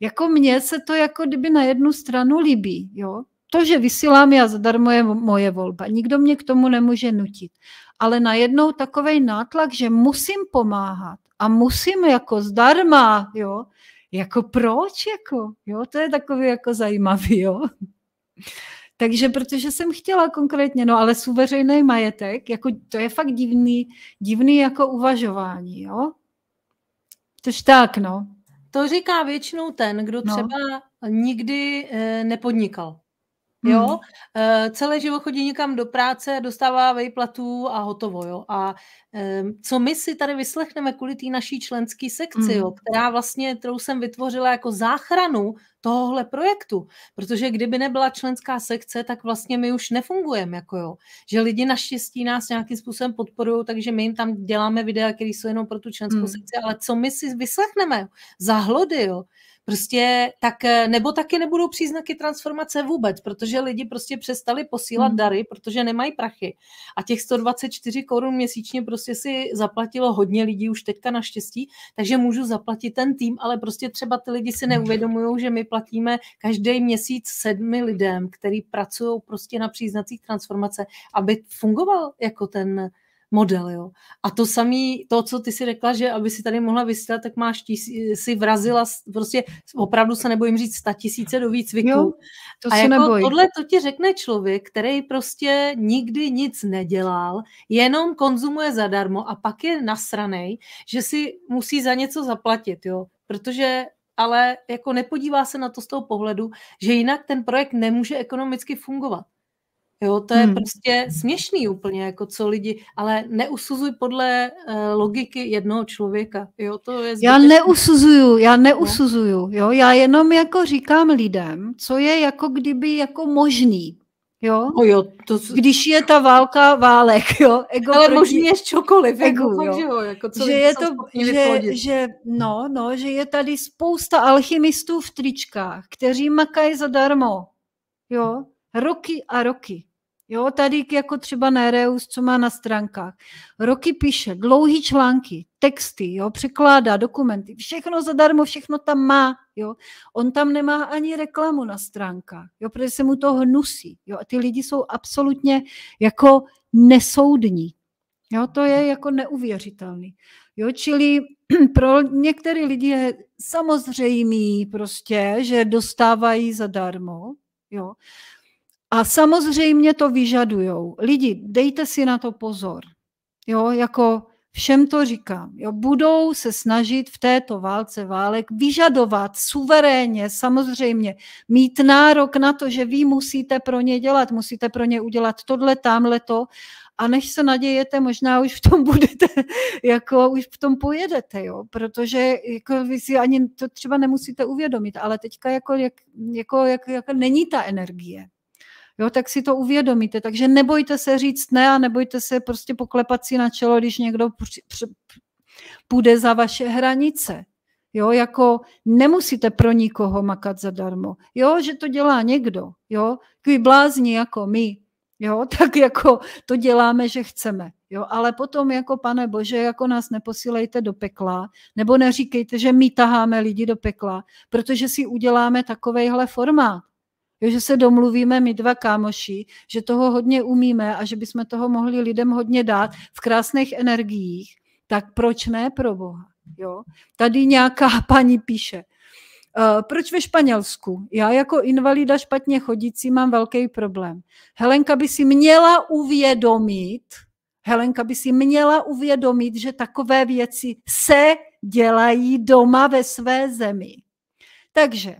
jako mně se to jako kdyby na jednu stranu líbí, jo, to, že vysílám já zadarmo, je moje volba. Nikdo mě k tomu nemůže nutit. Ale najednou takový nátlak, že musím pomáhat a musím jako zdarma, jo, jako proč, jako, jo, to je takový jako zajímavý, jo. Takže protože jsem chtěla konkrétně, no ale suveřejný majetek, jako to je fakt divný, divný jako uvažování, jo? Tož tak, no. To říká většinou ten, kdo no. třeba nikdy e, nepodnikal. Jo, hmm. e, celé život chodí někam do práce, dostává vejplatu a hotovo, jo. A e, co my si tady vyslechneme kvůli té naší členské sekci, hmm. jo, která vlastně, kterou jsem vytvořila jako záchranu tohohle projektu, protože kdyby nebyla členská sekce, tak vlastně my už nefungujeme, jako jo. Že lidi naštěstí nás nějakým způsobem podporují, takže my jim tam děláme videa, které jsou jenom pro tu členskou hmm. sekci, ale co my si vyslechneme za hlody, jo, prostě tak, eh, nebo taky nebudou příznaky transformace vůbec, protože lidi prostě přestali posílat hmm. dary, protože nemají prachy. A těch 124 korun měsíčně prostě si zaplatilo hodně lidí už teďka naštěstí, takže můžu zaplatit ten tým, ale prostě třeba ty lidi si neuvědomují, že my platíme každý měsíc sedmi lidem, který pracují prostě na příznacích transformace, aby fungoval jako ten model, jo. A to samý, to, co ty si řekla, že aby si tady mohla vysílat, tak máš si vrazila, prostě opravdu se nebojím říct sta tisíce do výcviku. Jo, to a se jako neboj. tohle to ti řekne člověk, který prostě nikdy nic nedělal, jenom konzumuje zadarmo a pak je nasranej, že si musí za něco zaplatit, jo. Protože ale jako nepodívá se na to z toho pohledu, že jinak ten projekt nemůže ekonomicky fungovat. Jo, to je hmm. prostě směšný úplně, jako co lidi, ale neusuzuj podle uh, logiky jednoho člověka. Jo, to je já neusuzuju, já no. neusuzuju, jo, já jenom jako říkám lidem, co je jako kdyby jako možný. Jo? O jo to... Když je ta válka válek, jo, ego Ale proti... možný je čokoliv, ego, jako, jo. Že, jo, jako co že je to, že, že, no, no, že je tady spousta alchymistů v tričkách, kteří makají zadarmo, jo, roky a roky. Jo, tady jako třeba Nereus, co má na stránkách. Roky píše, dlouhý články, texty, jo, překládá dokumenty, všechno zadarmo, všechno tam má, jo. On tam nemá ani reklamu na stránkách, jo, protože se mu to hnusí, jo. A ty lidi jsou absolutně jako nesoudní. Jo, to je jako neuvěřitelný. Jo, čili pro některé lidi je samozřejmý prostě, že dostávají zadarmo, jo. A samozřejmě to vyžadujou. Lidi, dejte si na to pozor. Jo, jako všem to říkám. Jo, budou se snažit v této válce válek vyžadovat suverénně, samozřejmě, mít nárok na to, že vy musíte pro ně dělat, musíte pro ně udělat tohle, tamhle to a než se nadějete, možná už v tom budete, jako už v tom pojedete, jo, protože jako vy si ani to třeba nemusíte uvědomit, ale teďka jako, jak, jako, jak, jako není ta energie jo, tak si to uvědomíte. Takže nebojte se říct ne a nebojte se prostě poklepat si na čelo, když někdo půjde za vaše hranice. Jo, jako nemusíte pro nikoho makat zadarmo. Jo, že to dělá někdo, jo, takový blázni jako my, jo, tak jako to děláme, že chceme. Jo, ale potom jako pane Bože, jako nás neposílejte do pekla, nebo neříkejte, že my taháme lidi do pekla, protože si uděláme takovejhle formát. Jo, že se domluvíme my dva kámoši, že toho hodně umíme a že bychom toho mohli lidem hodně dát v krásných energiích, tak proč ne pro Boha? Jo? Tady nějaká paní píše, Uh, proč ve Španělsku? Já jako invalida špatně chodící mám velký problém. Helenka by si měla uvědomit, Helenka by si měla uvědomit, že takové věci se dělají doma ve své zemi. Takže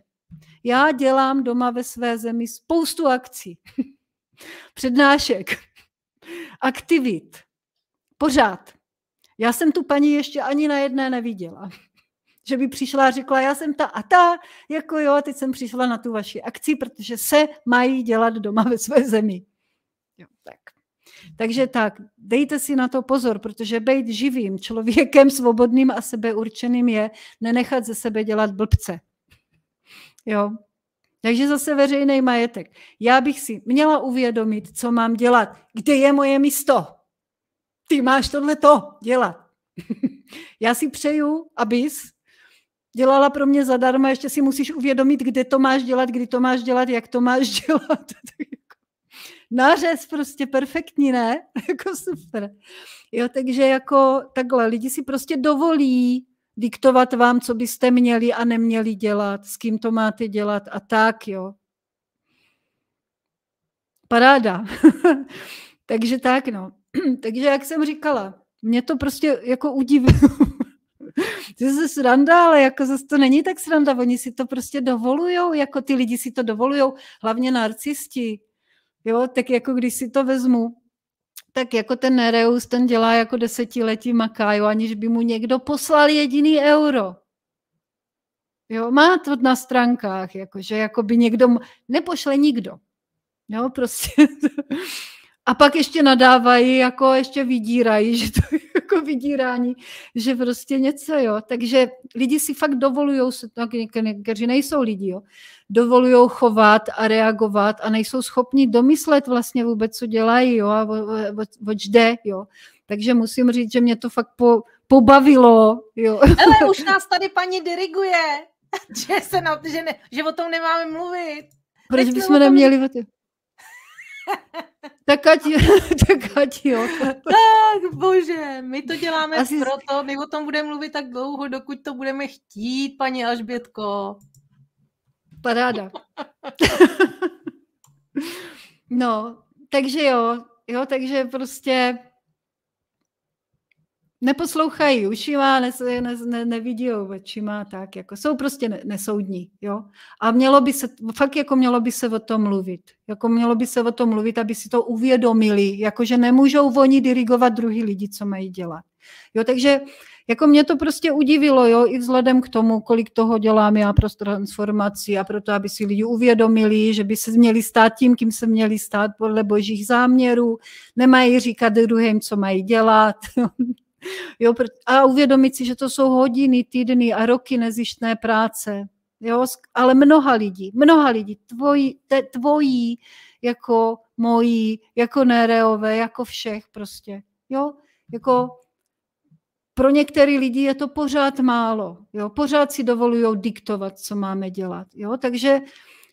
já dělám doma ve své zemi spoustu akcí, přednášek, aktivit, pořád. Já jsem tu paní ještě ani na jedné neviděla. Že by přišla a řekla, já jsem ta a ta, jako jo, teď jsem přišla na tu vaši akci, protože se mají dělat doma ve své zemi. Jo, tak. Takže tak, dejte si na to pozor, protože být živým člověkem, svobodným a sebeurčeným je nenechat ze sebe dělat blbce. Jo. Takže zase veřejný majetek. Já bych si měla uvědomit, co mám dělat. Kde je moje místo? Ty máš tohle to dělat. Já si přeju, abys dělala pro mě zadarmo, ještě si musíš uvědomit, kde to máš dělat, kdy to máš dělat, jak to máš dělat. Nářez prostě perfektní, ne? jako super. Jo, takže jako takhle, lidi si prostě dovolí diktovat vám, co byste měli a neměli dělat, s kým to máte dělat a tak, jo. paráda. Takže tak, no. Takže jak jsem říkala, mě to prostě jako udivilo. to je sranda, ale jako zase to není tak sranda, oni si to prostě dovolujou, jako ty lidi si to dovolujou, hlavně narcisti. Jo, tak jako když si to vezmu, tak jako ten Nereus, ten dělá jako desetiletí makáju, aniž by mu někdo poslal jediný euro. Jo, má to na stránkách, jakože jako by někdo, nepošle nikdo. Jo, prostě. A pak ještě nadávají, jako ještě vydírají, že to jako vydírání, že prostě něco, jo. Takže lidi si fakt dovolují, tak někteří nejsou lidi, jo, dovolují chovat a reagovat a nejsou schopni domyslet vlastně vůbec, co dělají, jo, a oč jde, jo. Takže musím říct, že mě to fakt po, pobavilo, jo. Ale už nás tady paní diriguje, že, se na, že, ne, že o tom nemáme mluvit. Proč bychom neměli o tom... tak ať, tak ať jo. Tak bože, my to děláme Asi... proto, my o tom budeme mluvit tak dlouho, dokud to budeme chtít, paní Alžbětko. Paráda. no, takže jo, jo, takže prostě neposlouchají ušima, ne, ne, ne, nevidí očima, tak jako jsou prostě ne, nesoudní, jo. A mělo by se, fakt jako mělo by se o tom mluvit, jako mělo by se o tom mluvit, aby si to uvědomili, jakože nemůžou oni dirigovat druhý lidi, co mají dělat. Jo, takže jako mě to prostě udivilo, jo, i vzhledem k tomu, kolik toho dělám já pro transformaci a proto, aby si lidi uvědomili, že by se měli stát tím, kým se měli stát podle božích záměrů, nemají říkat druhým, co mají dělat, Jo, a uvědomit si, že to jsou hodiny, týdny a roky nezištné práce. Jo, ale mnoha lidí, mnoha lidí, tvojí, te, tvojí, jako mojí, jako nereové, jako všech prostě. Jo, jako pro některé lidi je to pořád málo. Jo, pořád si dovolují diktovat, co máme dělat. Jo, takže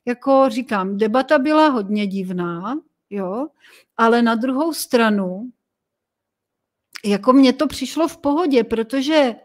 jako říkám, debata byla hodně divná, jo, ale na druhou stranu jako mně to přišlo v pohodě, protože,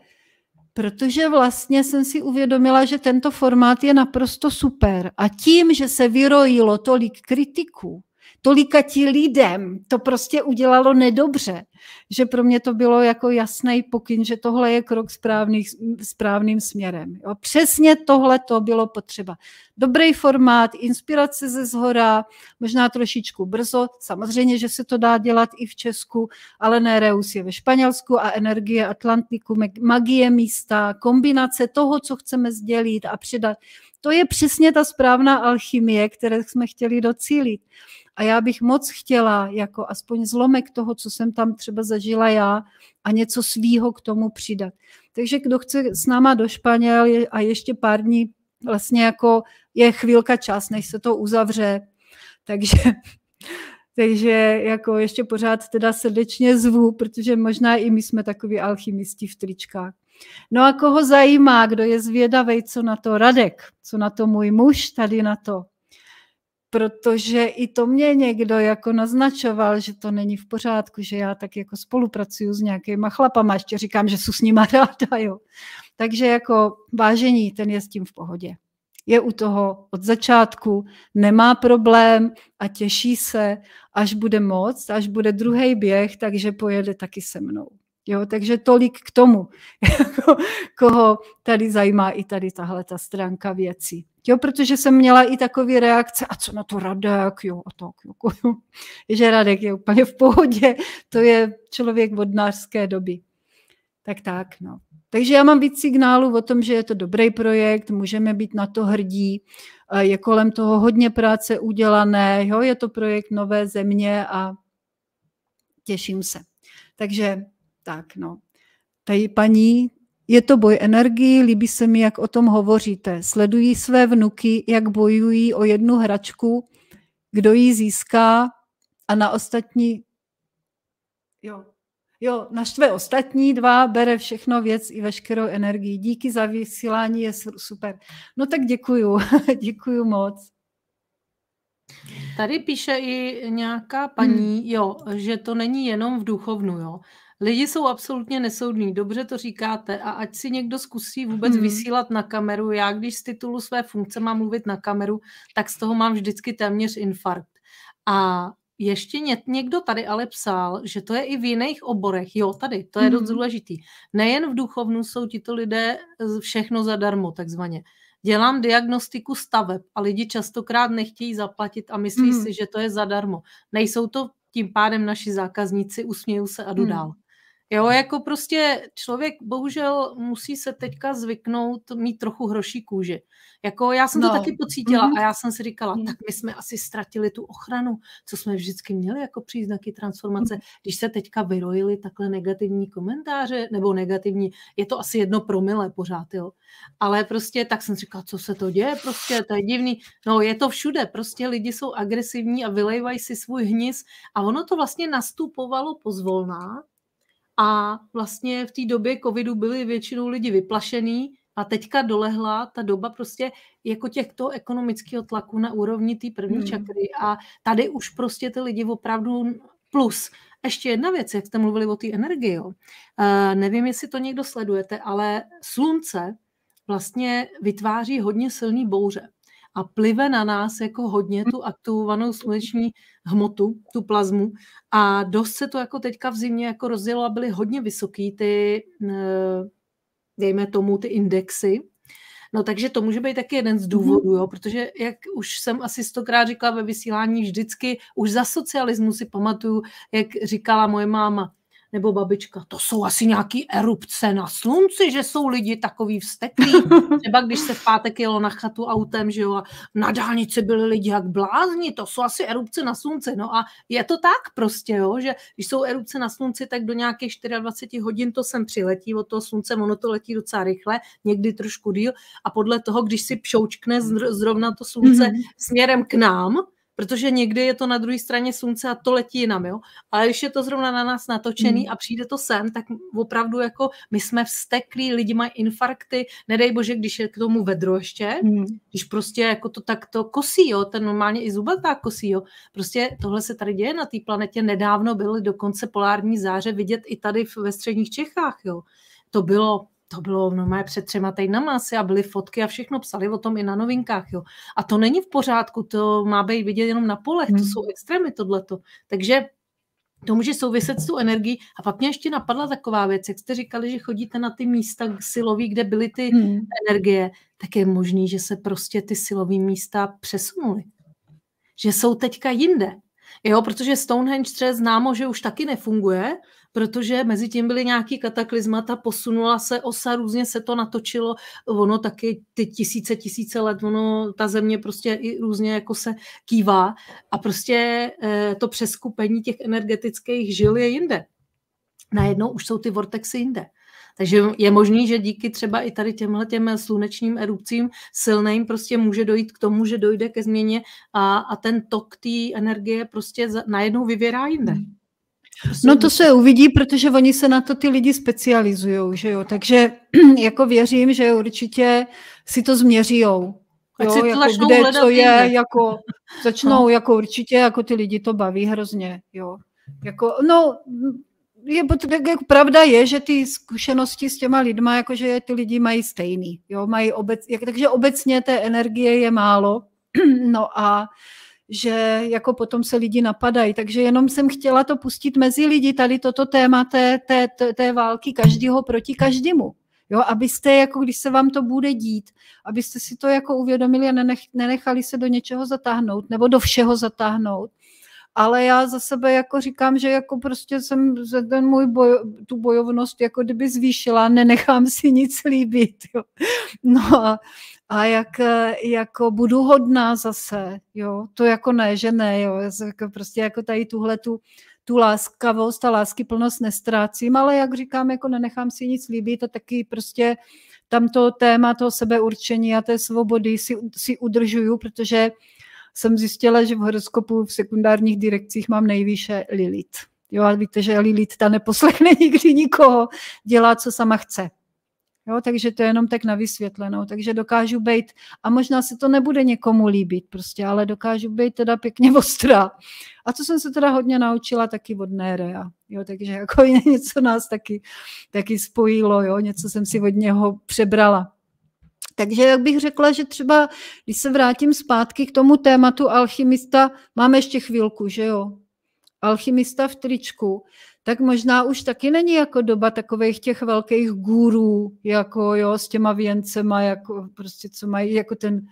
protože vlastně jsem si uvědomila, že tento formát je naprosto super. A tím, že se vyrojilo tolik kritiků, tolika ti lidem to prostě udělalo nedobře, že pro mě to bylo jako jasný pokyn, že tohle je krok správný, správným směrem. Jo. Přesně tohle to bylo potřeba. Dobrý formát, inspirace ze zhora, možná trošičku brzo, samozřejmě, že se to dá dělat i v Česku, ale Nereus je ve Španělsku a energie Atlantiku, magie místa, kombinace toho, co chceme sdělit a předat. To je přesně ta správná alchymie, které jsme chtěli docílit. A já bych moc chtěla, jako aspoň zlomek toho, co jsem tam třeba zažila já, a něco svýho k tomu přidat. Takže kdo chce s náma do Španěl a ještě pár dní, vlastně jako je chvílka čas, než se to uzavře. Takže, takže jako ještě pořád teda srdečně zvu, protože možná i my jsme takový alchymisti v tričkách. No a koho zajímá, kdo je zvědavý, co na to Radek, co na to můj muž, tady na to protože i to mě někdo jako naznačoval, že to není v pořádku, že já tak jako spolupracuju s nějakýma chlapama, ještě říkám, že jsou s nima ráda, jo. Takže jako vážení, ten je s tím v pohodě. Je u toho od začátku, nemá problém a těší se, až bude moc, až bude druhý běh, takže pojede taky se mnou. Jo, takže tolik k tomu, jako, koho tady zajímá i tady tahle ta stránka věcí. Jo, protože jsem měla i takové reakce, a co na to Radek, jo, a tak, jako, jo. že Radek je úplně v pohodě, to je člověk vodnářské doby. Tak tak, no. Takže já mám víc signálů o tom, že je to dobrý projekt, můžeme být na to hrdí, je kolem toho hodně práce udělané, jo, je to projekt Nové země a těším se. Takže tak, no. Tady paní, je to boj energii, líbí se mi, jak o tom hovoříte. Sledují své vnuky, jak bojují o jednu hračku, kdo ji získá a na ostatní, jo, jo, naštve ostatní dva, bere všechno věc i veškerou energii. Díky za vysílání, je super. No tak děkuju, děkuju moc. Tady píše i nějaká paní, hmm. jo, že to není jenom v duchovnu, jo. Lidi jsou absolutně nesoudní, dobře to říkáte a ať si někdo zkusí vůbec hmm. vysílat na kameru. Já když z titulu své funkce mám mluvit na kameru, tak z toho mám vždycky téměř infarkt. A ještě někdo tady ale psal, že to je i v jiných oborech. Jo, tady, to je mm. dost mhm. důležitý. Nejen v duchovnu jsou tito lidé všechno zadarmo, takzvaně. Dělám diagnostiku staveb a lidi častokrát nechtějí zaplatit a myslí mm. si, že to je zadarmo. Nejsou to tím pádem naši zákazníci, usměju se a jdu mm. dál. Jo, jako prostě člověk bohužel musí se teďka zvyknout mít trochu hroší kůži. Jako já jsem no. to taky pocítila mm-hmm. a já jsem si říkala, mm. tak my jsme asi ztratili tu ochranu, co jsme vždycky měli jako příznaky transformace. Mm. Když se teďka vyrojili takhle negativní komentáře, nebo negativní, je to asi jedno promile pořád, jo. Ale prostě tak jsem říkala, co se to děje, prostě to je divný. No je to všude, prostě lidi jsou agresivní a vylejvají si svůj hnis a ono to vlastně nastupovalo pozvolná, a vlastně v té době covidu byli většinou lidi vyplašený a teďka dolehla ta doba prostě jako těchto ekonomického tlaku na úrovni té první hmm. čakry a tady už prostě ty lidi opravdu plus. Ještě jedna věc, jak jste mluvili o té energii. Jo. Uh, nevím, jestli to někdo sledujete, ale slunce vlastně vytváří hodně silný bouře a plive na nás jako hodně tu aktivovanou sluneční hmotu, tu plazmu. A dost se to jako teďka v zimě jako rozdělo a byly hodně vysoký ty, eh, dejme tomu, ty indexy, No takže to může být taky jeden z důvodů, jo, protože jak už jsem asi stokrát říkala ve vysílání vždycky, už za socialismu si pamatuju, jak říkala moje máma, nebo babička, to jsou asi nějaký erupce na slunci, že jsou lidi takový vsteklí. Třeba když se v pátek jelo na chatu autem, že jo, a na dálnici byli lidi jak blázni, to jsou asi erupce na slunci. No a je to tak prostě, jo, že když jsou erupce na slunci, tak do nějakých 24 hodin to sem přiletí od toho slunce, ono to letí docela rychle, někdy trošku díl a podle toho, když si pšoučkne zrovna to slunce mm-hmm. směrem k nám, protože někdy je to na druhé straně slunce a to letí jinam, jo. Ale když je to zrovna na nás natočený hmm. a přijde to sem, tak opravdu jako my jsme vsteklí, lidi mají infarkty, nedej bože, když je k tomu vedro ještě, hmm. když prostě jako to takto kosí, jo, ten normálně i zubatá kosí, jo. Prostě tohle se tady děje na té planetě, nedávno byly dokonce polární záře vidět i tady ve středních Čechách, jo. To bylo to bylo normálně před třema týdnama asi a byly fotky a všechno psali o tom i na novinkách. Jo. A to není v pořádku, to má být vidět jenom na polech, to hmm. jsou extrémy tohleto. Takže to může souviset s tou energií. A pak mě ještě napadla taková věc, jak jste říkali, že chodíte na ty místa silový, kde byly ty hmm. energie, tak je možný, že se prostě ty silové místa přesunuly. Že jsou teďka jinde. Jo, protože Stonehenge třeba známo, že už taky nefunguje, protože mezi tím byly nějaký kataklizmata, posunula se osa, různě se to natočilo, ono taky ty tisíce, tisíce let, ono, ta země prostě i různě jako se kývá a prostě eh, to přeskupení těch energetických žil je jinde. Najednou už jsou ty vortexy jinde. Takže je možný, že díky třeba i tady těmhle těm slunečním erupcím silným prostě může dojít k tomu, že dojde ke změně a, a ten tok té energie prostě najednou vyvěrá jinde. Hmm. No to se uvidí, protože oni se na to ty lidi specializují, že jo, takže jako věřím, že určitě si to změřijou. Jo, jako kde co je, jako začnou, no. jako určitě, jako ty lidi to baví hrozně, jo. Jako, no, je, jako pravda je, že ty zkušenosti s těma lidma, jakože ty lidi mají stejný, jo, mají obec, jak, takže obecně té energie je málo, no a že jako potom se lidi napadají. Takže jenom jsem chtěla to pustit mezi lidi, tady toto téma té, té, té, války každého proti každému. Jo, abyste, jako když se vám to bude dít, abyste si to jako uvědomili a nenech, nenechali se do něčeho zatáhnout, nebo do všeho zatáhnout. Ale já za sebe jako říkám, že jako prostě jsem za ten můj boj, tu bojovnost jako kdyby zvýšila, nenechám si nic líbit. Jo. No a a jak jako budu hodná zase, jo, to jako ne, že ne, jo, já jako prostě jako tady tuhle tu, tu láskavost a lásky plnost nestrácím, ale jak říkám, jako nenechám si nic líbit a taky prostě tam to téma toho sebeurčení a té svobody si, si udržuju, protože jsem zjistila, že v horoskopu v sekundárních direkcích mám nejvýše Lilith. Jo, a víte, že Lilith ta neposlechne nikdy nikoho, dělá, co sama chce. Jo, takže to je jenom tak na vysvětlenou. Takže dokážu být, a možná se to nebude někomu líbit prostě, ale dokážu být teda pěkně ostrá. A co jsem se teda hodně naučila taky od Nérea. Jo, takže jako něco nás taky, taky spojilo, jo, něco jsem si od něho přebrala. Takže jak bych řekla, že třeba, když se vrátím zpátky k tomu tématu alchymista, máme ještě chvilku, že jo? Alchymista v tričku, tak možná už taky není jako doba takových těch velkých gurů, jako jo, s těma věncema, jako prostě co mají, jako ten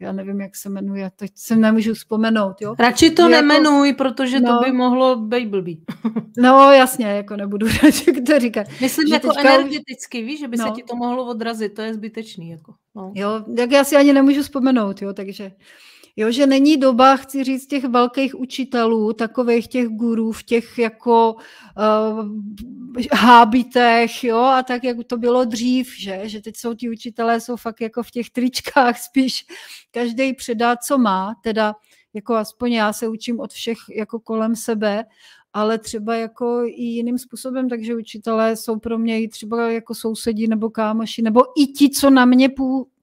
já nevím, jak se jmenuje, teď se nemůžu vzpomenout, jo. Radši to jako, nemenuj, protože no, to by mohlo být blbý. no jasně, jako nebudu radši to říkat. Myslím že jako energeticky, víš, že by no. se ti to mohlo odrazit, to je zbytečný, jako. No. Jo, jak já si ani nemůžu vzpomenout, jo, takže Jo, že není doba, chci říct, těch velkých učitelů, takových těch gurů v těch jako uh, hábitech, jo, a tak, jak to bylo dřív, že, že teď jsou ti učitelé, jsou fakt jako v těch tričkách spíš, každý předá, co má, teda jako aspoň já se učím od všech jako kolem sebe, ale třeba jako i jiným způsobem, takže učitelé jsou pro mě i třeba jako sousedí nebo kámoši, nebo i ti, co na mě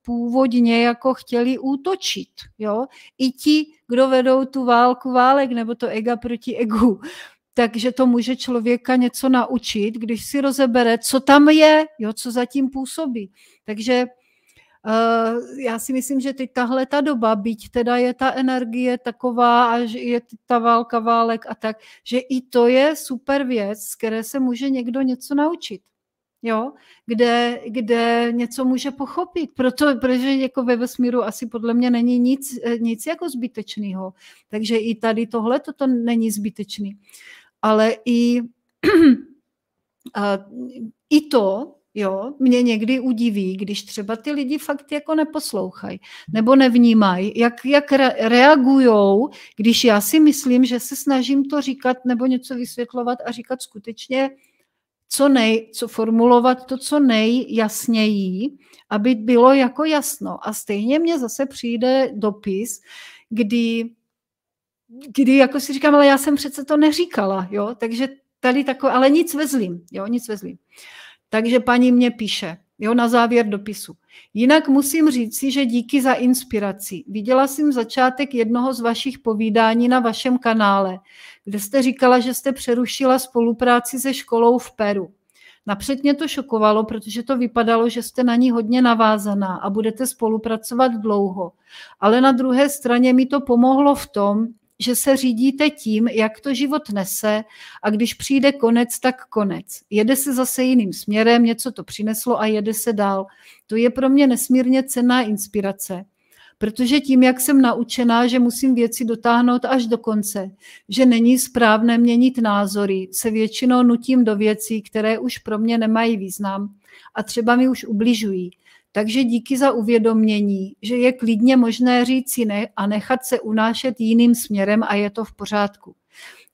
původně jako chtěli útočit. Jo? I ti, kdo vedou tu válku válek, nebo to ega proti egu. Takže to může člověka něco naučit, když si rozebere, co tam je, jo, co zatím působí. Takže já si myslím, že teď tahle ta doba, byť teda je ta energie taková a že je ta válka válek a tak, že i to je super věc, z které se může někdo něco naučit jo, kde, kde něco může pochopit, proto, protože jako ve vesmíru asi podle mě není nic, nic jako zbytečného. Takže i tady tohle toto není zbytečný. Ale i, a, i to, jo, mě někdy udiví, když třeba ty lidi fakt jako neposlouchají nebo nevnímají, jak, jak reagujou, když já si myslím, že se snažím to říkat nebo něco vysvětlovat a říkat skutečně co nej, co formulovat to, co nejjasněji, aby bylo jako jasno. A stejně mně zase přijde dopis, kdy, kdy jako si říkám, ale já jsem přece to neříkala, jo, takže tady takové, ale nic vezlím, jo, nic vezlím. Takže paní mě píše, jo, na závěr dopisu. Jinak musím říct si, že díky za inspiraci. Viděla jsem začátek jednoho z vašich povídání na vašem kanále, kde jste říkala, že jste přerušila spolupráci se školou v Peru. Napřed mě to šokovalo, protože to vypadalo, že jste na ní hodně navázaná a budete spolupracovat dlouho. Ale na druhé straně mi to pomohlo v tom, že se řídíte tím, jak to život nese a když přijde konec, tak konec. Jede se zase jiným směrem, něco to přineslo a jede se dál. To je pro mě nesmírně cenná inspirace. Protože tím, jak jsem naučená, že musím věci dotáhnout až do konce, že není správné měnit názory, se většinou nutím do věcí, které už pro mě nemají význam a třeba mi už ubližují. Takže díky za uvědomění, že je klidně možné říct ne a nechat se unášet jiným směrem a je to v pořádku.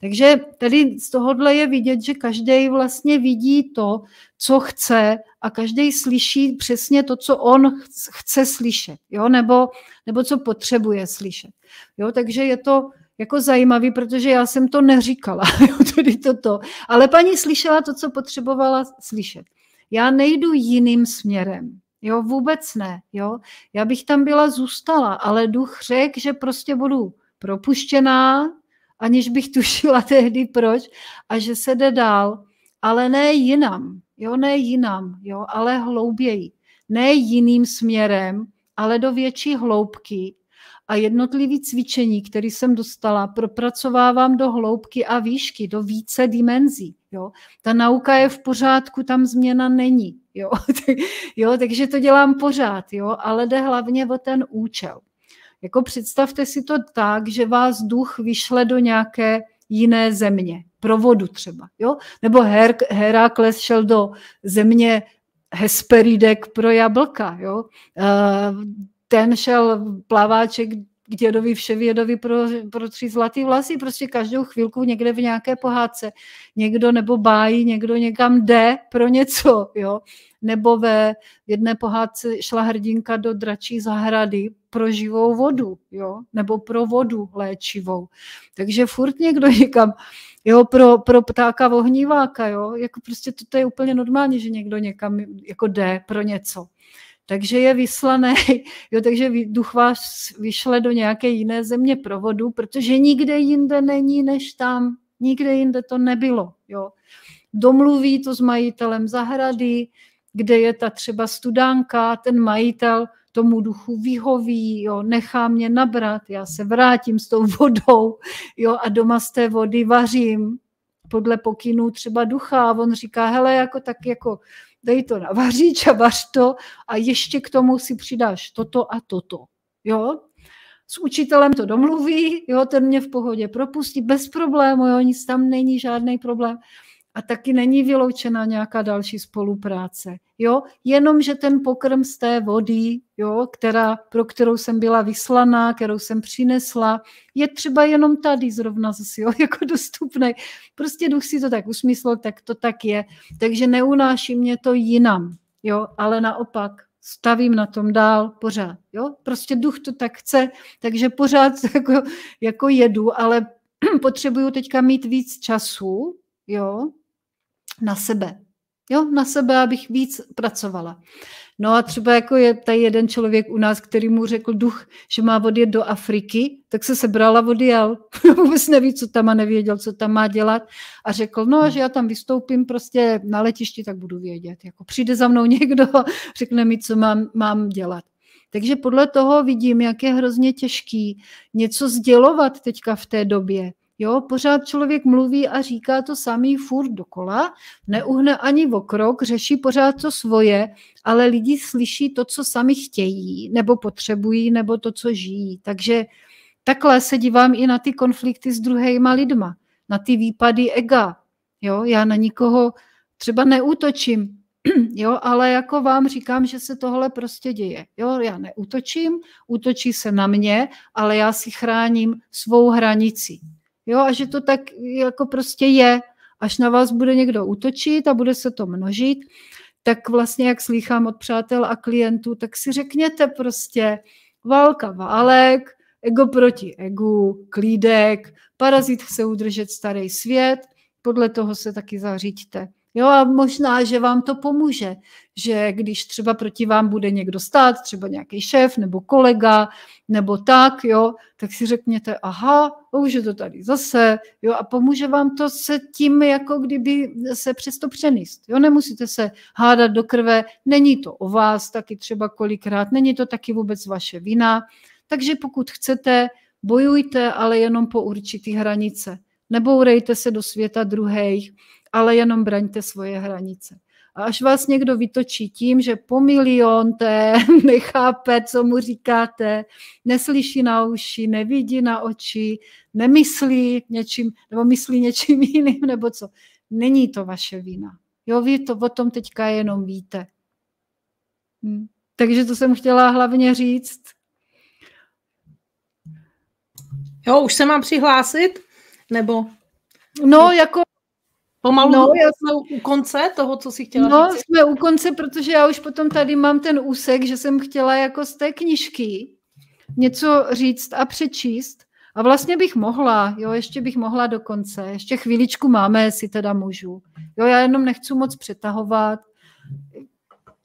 Takže tady z tohohle je vidět, že každý vlastně vidí to, co chce a každý slyší přesně to, co on chce slyšet, jo? Nebo, nebo co potřebuje slyšet. Jo? Takže je to jako zajímavý, protože já jsem to neříkala, jo? tedy toto. Ale paní slyšela to, co potřebovala slyšet. Já nejdu jiným směrem. Jo, vůbec ne. Jo. Já bych tam byla zůstala, ale duch řekl, že prostě budu propuštěná, aniž bych tušila tehdy proč, a že se jde dál, ale ne jinam, jo, ne jinam, jo, ale hlouběji. Ne jiným směrem, ale do větší hloubky. A jednotlivý cvičení, který jsem dostala, propracovávám do hloubky a výšky, do více dimenzí. Jo. Ta nauka je v pořádku, tam změna není. Jo. jo, takže to dělám pořád, jo, ale jde hlavně o ten účel. Jako představte si to tak, že vás duch vyšle do nějaké jiné země, pro vodu třeba, jo? Nebo Her- Herakles šel do země Hesperidek pro jablka, jo? Uh, ten šel plaváček k dědovi vševědovi pro, pro tři zlatý vlasy, prostě každou chvilku někde v nějaké pohádce, někdo nebo bájí, někdo někam jde pro něco, jo? nebo ve jedné pohádce šla hrdinka do dračí zahrady pro živou vodu, jo? nebo pro vodu léčivou. Takže furt někdo někam, jo, pro, pro ptáka vohníváka, jo, jako prostě to, to je úplně normálně, že někdo někam jako jde pro něco. Takže je vyslaný, jo, takže duch vás vyšle do nějaké jiné země pro vodu, protože nikde jinde není než tam. Nikde jinde to nebylo. Jo. Domluví to s majitelem zahrady, kde je ta třeba studánka, ten majitel tomu duchu vyhoví, jo, nechá mě nabrat, já se vrátím s tou vodou, jo, a doma z té vody vařím podle pokynů třeba ducha. A on říká, hele, jako tak jako dej to na vaříč a vař to a ještě k tomu si přidáš toto a toto. Jo? S učitelem to domluví, jo, ten mě v pohodě propustí bez problému, jo, nic tam není, žádný problém a taky není vyloučena nějaká další spolupráce. Jo? Jenom, že ten pokrm z té vody, jo, která, pro kterou jsem byla vyslaná, kterou jsem přinesla, je třeba jenom tady zrovna zase, jo, jako dostupný. Prostě duch si to tak usmyslel, tak to tak je. Takže neunáší mě to jinam, jo, ale naopak stavím na tom dál pořád. Jo? Prostě duch to tak chce, takže pořád jako, jako jedu, ale potřebuju teďka mít víc času, jo, na sebe. Jo, na sebe, abych víc pracovala. No a třeba jako je tady jeden člověk u nás, který mu řekl duch, že má odjet do Afriky, tak se sebrala odjel. Vůbec neví, co tam a nevěděl, co tam má dělat. A řekl, no, že já tam vystoupím prostě na letišti, tak budu vědět. Jako přijde za mnou někdo, řekne mi, co mám, mám dělat. Takže podle toho vidím, jak je hrozně těžký něco sdělovat teďka v té době. Jo, pořád člověk mluví a říká to samý furt dokola, neuhne ani v okrok, řeší pořád to svoje, ale lidi slyší to, co sami chtějí, nebo potřebují, nebo to, co žijí. Takže takhle se dívám i na ty konflikty s druhýma lidma, na ty výpady ega. Jo, já na nikoho třeba neútočím, jo, ale jako vám říkám, že se tohle prostě děje. Jo, já neútočím, útočí se na mě, ale já si chráním svou hranici. Jo, a že to tak jako prostě je, až na vás bude někdo útočit a bude se to množit, tak vlastně, jak slýchám od přátel a klientů, tak si řekněte prostě válka, válek, ego proti egu, klídek, parazit chce udržet starý svět, podle toho se taky zaříďte. Jo, a možná, že vám to pomůže, že když třeba proti vám bude někdo stát, třeba nějaký šéf nebo kolega, nebo tak, jo, tak si řekněte, aha, už je to tady zase, jo, a pomůže vám to se tím, jako kdyby se přesto přenést. Jo, nemusíte se hádat do krve, není to o vás taky třeba kolikrát, není to taky vůbec vaše vina, takže pokud chcete, bojujte, ale jenom po určitý hranice. Nebourejte se do světa druhých, ale jenom braňte svoje hranice. A až vás někdo vytočí tím, že po milionté nechápe, co mu říkáte, neslyší na uši, nevidí na oči, nemyslí něčím, nebo myslí něčím jiným, nebo co. Není to vaše vina. Jo, vy to o tom teďka jenom víte. Hm. Takže to jsem chtěla hlavně říct. Jo, už se mám přihlásit? Nebo? No, jako Pomalu no, já... jsme u konce toho, co si chtěla No, říct. jsme u konce, protože já už potom tady mám ten úsek, že jsem chtěla jako z té knižky něco říct a přečíst. A vlastně bych mohla, jo, ještě bych mohla do konce. Ještě chvíličku máme, jestli teda můžu. Jo, já jenom nechci moc přetahovat.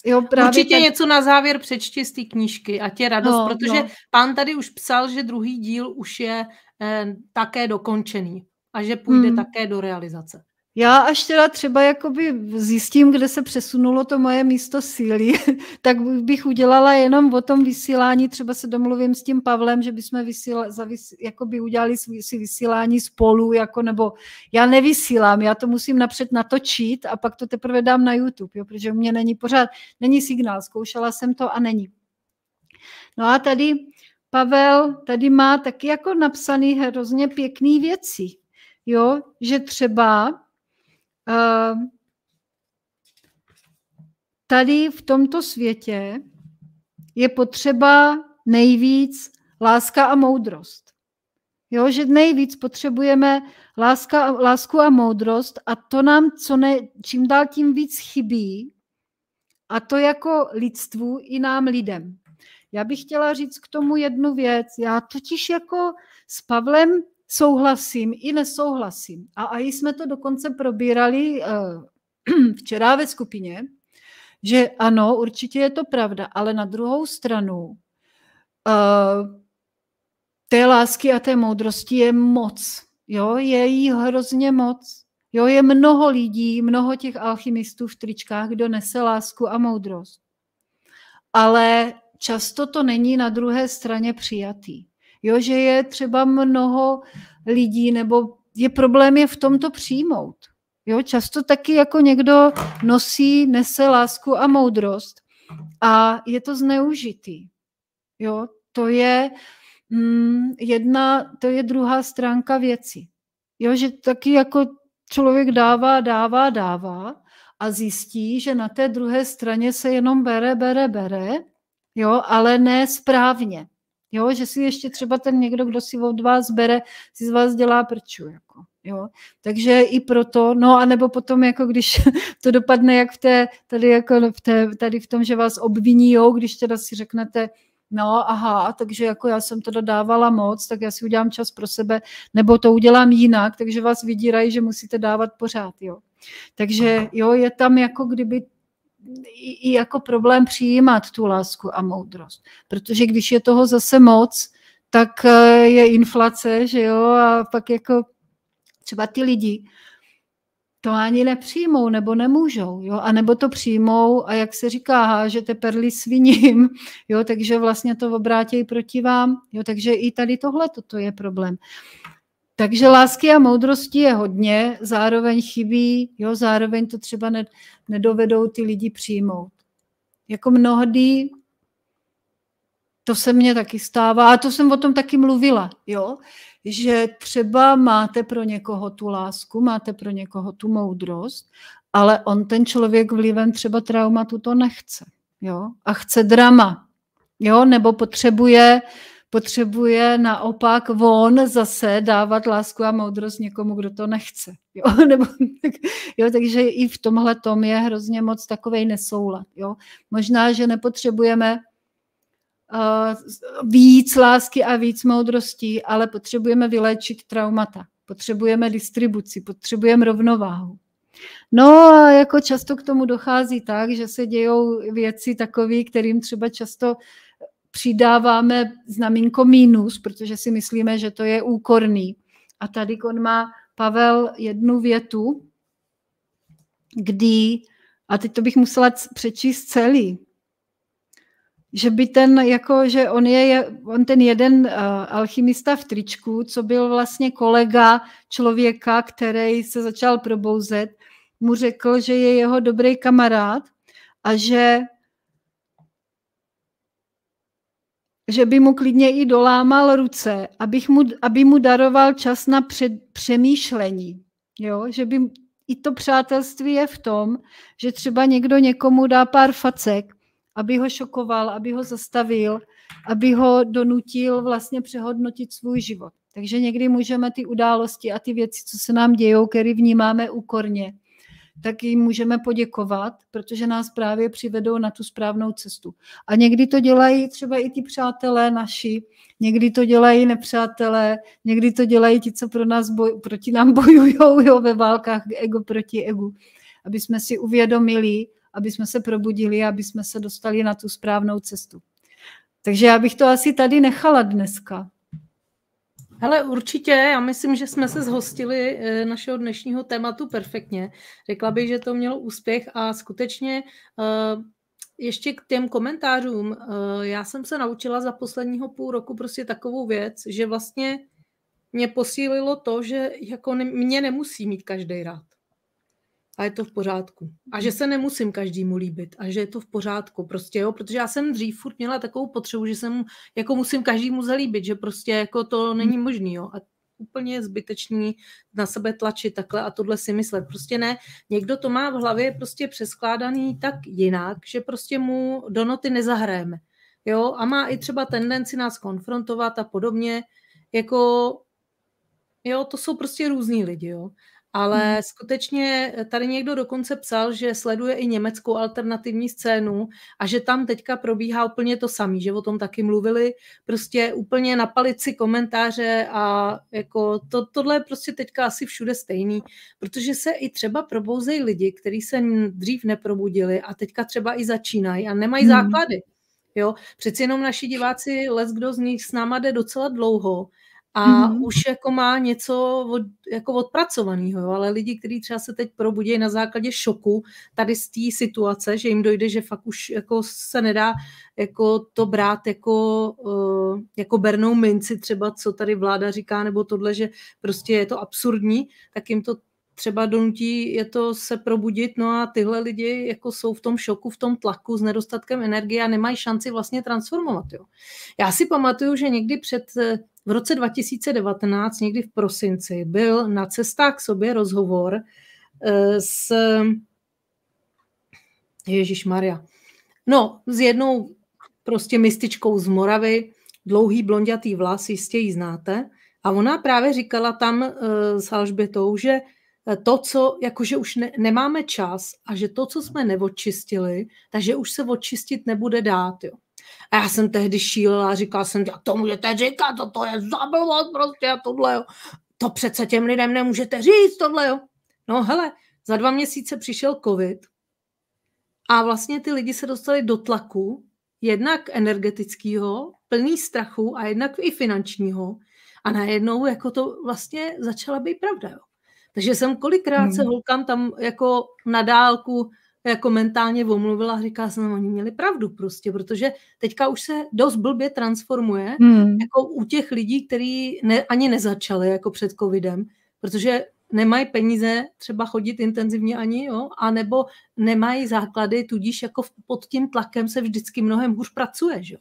Jo, právě Určitě tak... něco na závěr přečti z té knížky a tě radost, no, protože no. pán tady už psal, že druhý díl už je eh, také dokončený a že půjde hmm. také do realizace. Já až teda třeba jakoby zjistím, kde se přesunulo to moje místo síly, tak bych udělala jenom o tom vysílání, třeba se domluvím s tím Pavlem, že bychom vysíla, zavis, jakoby udělali si vysílání spolu, jako, nebo já nevysílám, já to musím napřed natočit a pak to teprve dám na YouTube, jo, protože u mě není pořád, není signál, zkoušela jsem to a není. No a tady Pavel tady má taky jako napsaný hrozně pěkný věci, jo, že třeba tady v tomto světě je potřeba nejvíc láska a moudrost. Jo, že nejvíc potřebujeme láska, lásku a moudrost a to nám co ne, čím dál tím víc chybí a to jako lidstvu i nám lidem. Já bych chtěla říct k tomu jednu věc. Já totiž jako s Pavlem souhlasím i nesouhlasím. A, a jsme to dokonce probírali uh, včera ve skupině, že ano, určitě je to pravda, ale na druhou stranu uh, té lásky a té moudrosti je moc. Jo, je jí hrozně moc. Jo, je mnoho lidí, mnoho těch alchymistů v tričkách, kdo nese lásku a moudrost. Ale často to není na druhé straně přijatý. Jo, že je třeba mnoho lidí, nebo je problém je v tom to přijmout. Jo, často taky jako někdo nosí, nese lásku a moudrost a je to zneužitý. Jo, to je mm, jedna, to je druhá stránka věci. Jo, že taky jako člověk dává, dává, dává a zjistí, že na té druhé straně se jenom bere, bere, bere, jo, ale ne správně. Jo, že si ještě třeba ten někdo, kdo si od vás bere, si z vás dělá prču. Jako, jo. Takže i proto, no a nebo potom, jako když to dopadne, jak v té, tady, jako v té, tady v tom, že vás obviní, když teda si řeknete, no aha, takže jako já jsem to dodávala moc, tak já si udělám čas pro sebe, nebo to udělám jinak, takže vás vydírají, že musíte dávat pořád, jo. Takže jo, je tam jako kdyby i, jako problém přijímat tu lásku a moudrost. Protože když je toho zase moc, tak eh, je inflace, že jo, a pak jako třeba ty lidi to ani nepřijmou nebo nemůžou, jo, a nebo to přijmou a jak se říká, že te perly sviním, jo, takže vlastně to obrátějí proti vám, jo, takže i tady tohle toto je problém. Takže lásky a moudrosti je hodně, zároveň chybí, jo, zároveň to třeba ne, nedovedou ty lidi přijmout. Jako mnohdy to se mně taky stává, a to jsem o tom taky mluvila, jo, že třeba máte pro někoho tu lásku, máte pro někoho tu moudrost, ale on ten člověk vlivem třeba traumatu to nechce, jo, a chce drama, jo, nebo potřebuje potřebuje naopak on zase dávat lásku a moudrost někomu, kdo to nechce. Jo? Nebo, tak, jo, takže i v tomhle tom je hrozně moc takový nesoulad. Jo? Možná, že nepotřebujeme uh, víc lásky a víc moudrostí, ale potřebujeme vyléčit traumata. Potřebujeme distribuci, potřebujeme rovnováhu. No a jako často k tomu dochází tak, že se dějou věci takové, kterým třeba často přidáváme znamínko mínus, protože si myslíme, že to je úkorný. A tady on má Pavel jednu větu, kdy, a teď to bych musela přečíst celý, že by ten, jako, že on je, on ten jeden uh, alchymista v tričku, co byl vlastně kolega člověka, který se začal probouzet, mu řekl, že je jeho dobrý kamarád a že že by mu klidně i dolámal ruce, abych mu, aby mu daroval čas na před, přemýšlení. Jo? Že by i to přátelství je v tom, že třeba někdo někomu dá pár facek, aby ho šokoval, aby ho zastavil, aby ho donutil vlastně přehodnotit svůj život. Takže někdy můžeme ty události a ty věci, co se nám dějou, které vnímáme úkorně, tak jim můžeme poděkovat, protože nás právě přivedou na tu správnou cestu. A někdy to dělají třeba i ti přátelé naši, někdy to dělají nepřátelé, někdy to dělají ti, co pro nás boj, proti nám bojují jo, ve válkách ego proti egu. Aby jsme si uvědomili, aby jsme se probudili, aby jsme se dostali na tu správnou cestu. Takže já bych to asi tady nechala dneska. Ale určitě, já myslím, že jsme se zhostili eh, našeho dnešního tématu perfektně. Řekla bych, že to mělo úspěch a skutečně eh, ještě k těm komentářům. Eh, já jsem se naučila za posledního půl roku prostě takovou věc, že vlastně mě posílilo to, že jako mě nemusí mít každý rád a je to v pořádku. A že se nemusím každému líbit a že je to v pořádku prostě, jo, protože já jsem dřív furt měla takovou potřebu, že jsem jako musím každému zalíbit, že prostě jako to není možný, jo. A úplně zbytečný na sebe tlačit takhle a tohle si myslet. Prostě ne, někdo to má v hlavě prostě přeskládaný tak jinak, že prostě mu do noty nezahrajeme. Jo, a má i třeba tendenci nás konfrontovat a podobně, jako jo, to jsou prostě různí lidi, jo. Ale hmm. skutečně tady někdo dokonce psal, že sleduje i německou alternativní scénu a že tam teďka probíhá úplně to samé, že o tom taky mluvili, prostě úplně na palici komentáře a jako to, tohle je prostě teďka asi všude stejný, protože se i třeba probouzejí lidi, kteří se dřív neprobudili a teďka třeba i začínají a nemají hmm. základy. Jo, přeci jenom naši diváci, les kdo z nich s náma jde docela dlouho a mm-hmm. už jako má něco od, jako odpracovaného, ale lidi, kteří třeba se teď probudí na základě šoku tady z té situace, že jim dojde, že fakt už jako se nedá jako to brát jako, uh, jako bernou minci třeba, co tady vláda říká, nebo tohle, že prostě je to absurdní, tak jim to třeba donutí je to se probudit, no a tyhle lidi jako jsou v tom šoku, v tom tlaku s nedostatkem energie a nemají šanci vlastně transformovat. Jo. Já si pamatuju, že někdy před v roce 2019, někdy v prosinci, byl na cestách k sobě rozhovor eh, s Ježíš Maria. No, s jednou prostě mističkou z Moravy, dlouhý blondětý vlas, jistě ji znáte. A ona právě říkala tam uh, s Alžbětou, že to, co, jakože už ne, nemáme čas a že to, co jsme neodčistili, takže už se odčistit nebude dát. Jo. A já jsem tehdy šílela a říkala jsem, jak to můžete říkat, to, to je zablvost prostě a tohle, jo. To přece těm lidem nemůžete říct tohle, jo. No hele, za dva měsíce přišel covid a vlastně ty lidi se dostali do tlaku, jednak energetického, plný strachu a jednak i finančního. A najednou jako to vlastně začala být pravda, jo. Takže jsem kolikrát hmm. se holkám tam jako na dálku jako mentálně omluvila a říká jsem, oni měli pravdu prostě, protože teďka už se dost blbě transformuje hmm. jako u těch lidí, kteří ne, ani nezačali jako před covidem, protože nemají peníze třeba chodit intenzivně ani, jo, anebo nemají základy, tudíž jako pod tím tlakem se vždycky mnohem hůř pracuje, že? Jo,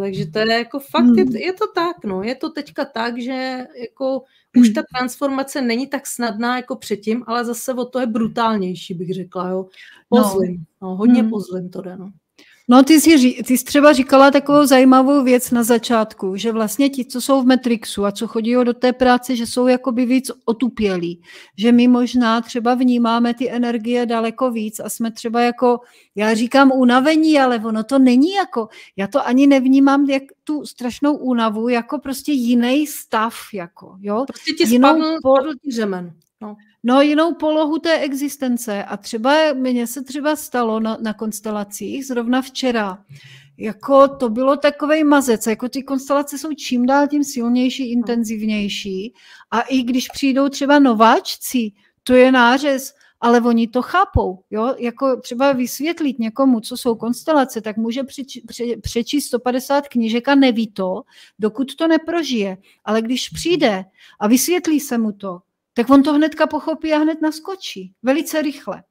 takže to je jako fakt, hmm. je, je to tak, no, je to teďka tak, že jako už ta transformace není tak snadná jako předtím, ale zase o to je brutálnější, bych řekla, jo. Pozlim, no. no hodně hmm. pozlim to jde, no. No ty jsi, ty jsi třeba říkala takovou zajímavou věc na začátku, že vlastně ti, co jsou v Matrixu a co chodí do té práce, že jsou jakoby víc otupělí, že my možná třeba vnímáme ty energie daleko víc a jsme třeba jako, já říkám unavení, ale ono to není jako, já to ani nevnímám jak tu strašnou únavu, jako prostě jiný stav, jako, jo. Prostě ti Jinou spadl, po... spadl řemen. No. No jinou polohu té existence. A třeba mně se třeba stalo na, na konstelacích zrovna včera, jako to bylo takový mazec, jako ty konstelace jsou čím dál tím silnější, intenzivnější. A i když přijdou třeba nováčci, to je nářez, ale oni to chápou, jo, jako třeba vysvětlit někomu, co jsou konstelace, tak může přeč, pře, přečíst 150 knížek a neví to, dokud to neprožije, ale když přijde a vysvětlí se mu to, tak on to hnedka pochopí a hned naskočí. Velice rychle.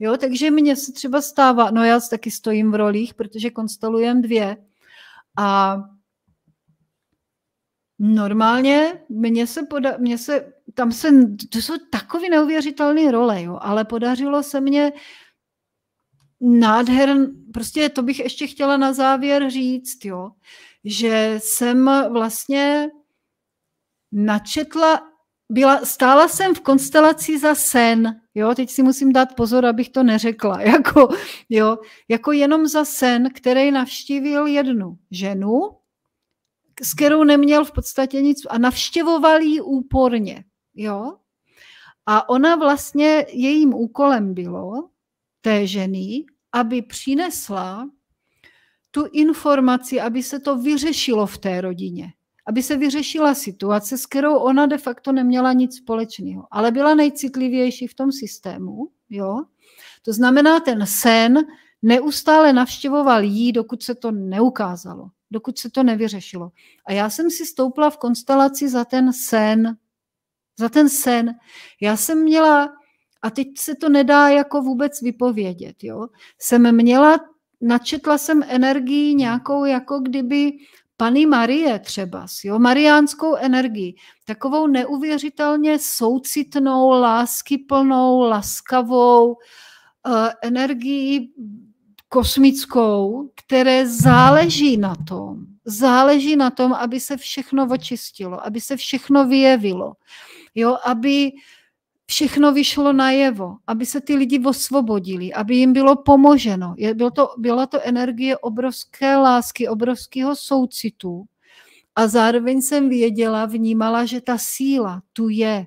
Jo, takže mně se třeba stává, no já taky stojím v rolích, protože konstelujem dvě a normálně mně se, poda, mně se tam se, to jsou takové neuvěřitelné role, jo, ale podařilo se mně nádhern, prostě to bych ještě chtěla na závěr říct, jo, že jsem vlastně načetla byla, stála jsem v konstelaci za sen, jo, teď si musím dát pozor, abych to neřekla, jako, jo, jako jenom za sen, který navštívil jednu ženu, s kterou neměl v podstatě nic a navštěvoval ji úporně, jo. A ona vlastně, jejím úkolem bylo té ženy, aby přinesla tu informaci, aby se to vyřešilo v té rodině aby se vyřešila situace, s kterou ona de facto neměla nic společného, ale byla nejcitlivější v tom systému. Jo? To znamená, ten sen neustále navštěvoval jí, dokud se to neukázalo, dokud se to nevyřešilo. A já jsem si stoupla v konstelaci za ten sen. Za ten sen. Já jsem měla, a teď se to nedá jako vůbec vypovědět, jo? jsem měla, načetla jsem energii nějakou, jako kdyby Pany Marie třeba, jo, mariánskou energii, takovou neuvěřitelně soucitnou, láskyplnou, laskavou uh, energii kosmickou, které záleží na tom, záleží na tom, aby se všechno očistilo, aby se všechno vyjevilo, jo, aby všechno vyšlo najevo, aby se ty lidi osvobodili, aby jim bylo pomoženo. Je, byl to, byla to energie obrovské lásky, obrovského soucitu a zároveň jsem věděla, vnímala, že ta síla tu je.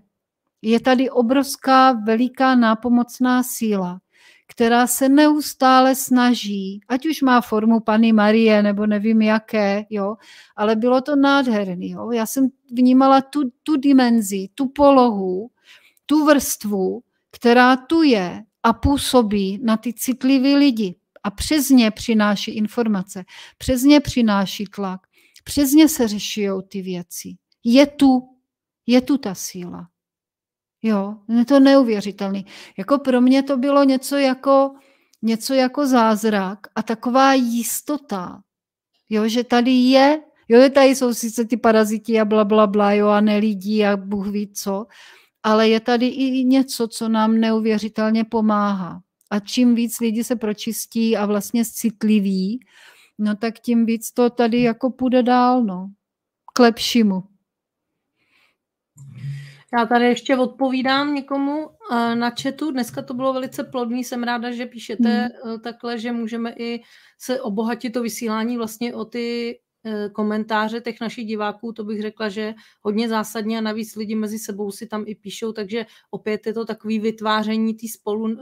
Je tady obrovská, veliká nápomocná síla, která se neustále snaží, ať už má formu Pany Marie nebo nevím jaké, jo, ale bylo to nádherný. Jo. Já jsem vnímala tu, tu dimenzi, tu polohu, tu vrstvu, která tu je a působí na ty citlivé lidi a přes ně přináší informace, přes ně přináší tlak, přes ně se řeší ty věci. Je tu, je tu ta síla. Jo, je to neuvěřitelný. Jako pro mě to bylo něco jako, něco jako zázrak a taková jistota, jo, že tady je, jo, tady jsou sice ty paraziti a bla, bla, bla, jo, a nelidí a Bůh ví co, ale je tady i něco, co nám neuvěřitelně pomáhá. A čím víc lidi se pročistí a vlastně citliví, no tak tím víc to tady jako půjde dál, no. K lepšímu. Já tady ještě odpovídám někomu eh, na chatu. Dneska to bylo velice plodný. Jsem ráda, že píšete hmm. takhle, že můžeme i se obohatit to vysílání vlastně o ty komentáře těch našich diváků, to bych řekla, že hodně zásadně a navíc lidi mezi sebou si tam i píšou, takže opět je to takový vytváření té spolu eh,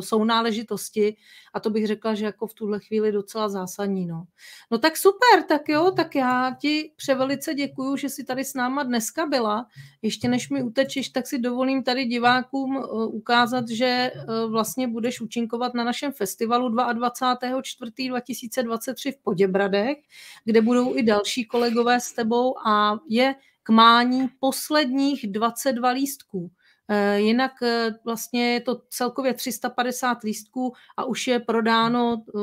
sounáležitosti a to bych řekla, že jako v tuhle chvíli docela zásadní. No. no tak super, tak jo, tak já ti převelice děkuju, že jsi tady s náma dneska byla. Ještě než mi utečeš, tak si dovolím tady divákům eh, ukázat, že vlastně budeš účinkovat na našem festivalu 22.4.2023 v Poděbradech, kde bude budou i další kolegové s tebou a je k mání posledních 22 lístků. Eh, jinak eh, vlastně je to celkově 350 lístků a už je prodáno eh,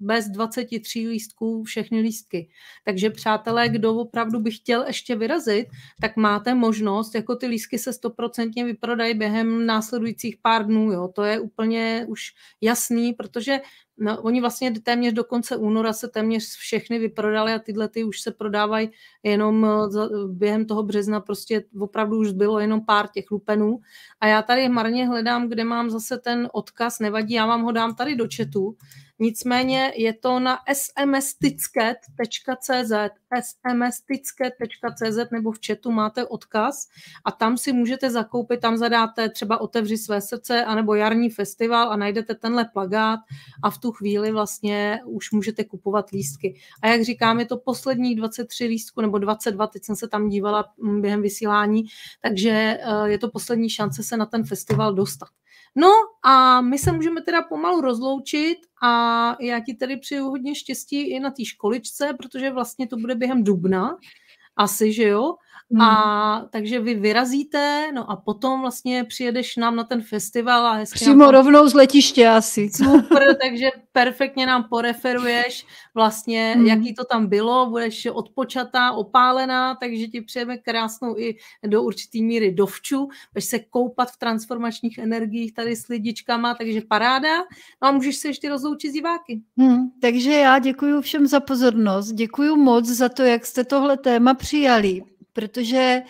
bez 23 lístků všechny lístky. Takže přátelé, kdo opravdu by chtěl ještě vyrazit, tak máte možnost, jako ty lístky se stoprocentně vyprodají během následujících pár dnů. Jo. To je úplně už jasný, protože No, oni vlastně téměř do konce února se téměř všechny vyprodali a tyhle ty už se prodávají jenom eh, během toho března, prostě opravdu už bylo jenom pár těch lupenů. A já tady marně hledám, kde mám zase ten odkaz, nevadí, já vám ho dám tady do chatu, Nicméně je to na smsticket.cz, smsticket.cz nebo v chatu máte odkaz a tam si můžete zakoupit, tam zadáte třeba Otevři své srdce anebo Jarní festival a najdete tenhle plagát a v tu chvíli vlastně už můžete kupovat lístky. A jak říkám, je to posledních 23 lístků nebo 22, teď jsem se tam dívala mm, během vysílání, takže eh, je to poslední šance se na ten festival dostat. No a my se můžeme teda pomalu rozloučit a já ti tedy přeju hodně štěstí i na té školičce, protože vlastně to bude během dubna, asi, že jo? Hmm. A takže vy vyrazíte, no a potom vlastně přijedeš nám na ten festival a hezky Přímo tam... rovnou z letiště asi. Super, takže perfektně nám poreferuješ vlastně, hmm. jaký to tam bylo, budeš odpočatá, opálená, takže ti přejeme krásnou i do určitý míry dovču, budeš se koupat v transformačních energiích tady s lidičkama, takže paráda. No a můžeš se ještě rozloučit s diváky. Hmm, takže já děkuji všem za pozornost, děkuji moc za to, jak jste tohle téma přijali protože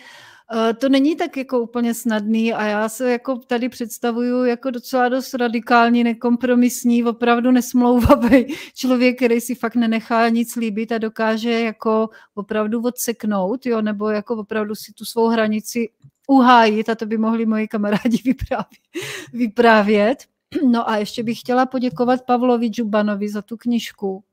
uh, to není tak jako úplně snadný a já se jako tady představuju jako docela dost radikální, nekompromisní, opravdu nesmlouvavý člověk, který si fakt nenechá nic líbit a dokáže jako opravdu odseknout, jo, nebo jako opravdu si tu svou hranici uhájit a to by mohli moji kamarádi vyprávět. vyprávět. No a ještě bych chtěla poděkovat Pavlovi Džubanovi za tu knižku.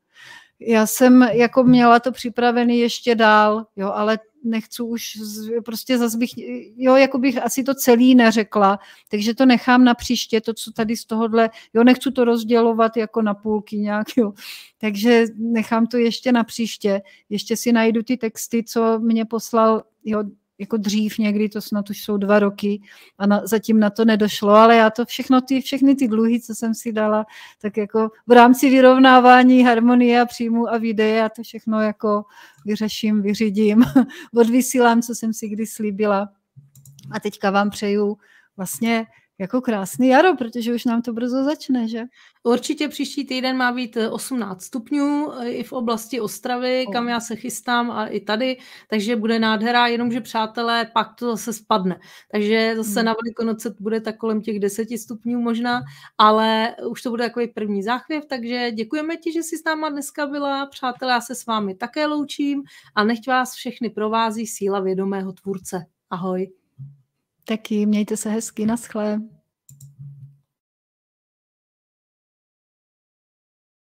Já jsem jako měla to připravený ještě dál, jo, ale nechci už, prostě zase bych, jo, jako bych asi to celý neřekla, takže to nechám na příště, to, co tady z tohohle, jo, nechci to rozdělovat jako na půlky nějak, jo, takže nechám to ještě na příště, ještě si najdu ty texty, co mě poslal, jo, jako dřív někdy, to snad už jsou dva roky a na, zatím na to nedošlo, ale já to všechno, ty, všechny ty dluhy, co jsem si dala, tak jako v rámci vyrovnávání harmonie a příjmu a výdeje, já to všechno jako vyřeším, vyřídím, odvysílám, co jsem si kdy slíbila. A teďka vám přeju vlastně jako krásný jaro, protože už nám to brzo začne, že? Určitě příští týden má být 18 eh, stupňů eh, i v oblasti Ostravy, oh. kam já se chystám a i tady, takže bude nádhera, jenomže přátelé, pak to zase spadne. Takže zase hmm. na Velikonoce bude tak kolem těch 10 stupňů možná, ale už to bude takový první záchvěv, takže děkujeme ti, že jsi s náma dneska byla. Přátelé, já se s vámi také loučím a nechť vás všechny provází síla vědomého tvůrce. Ahoj. Taky, mějte se hezky, naschle.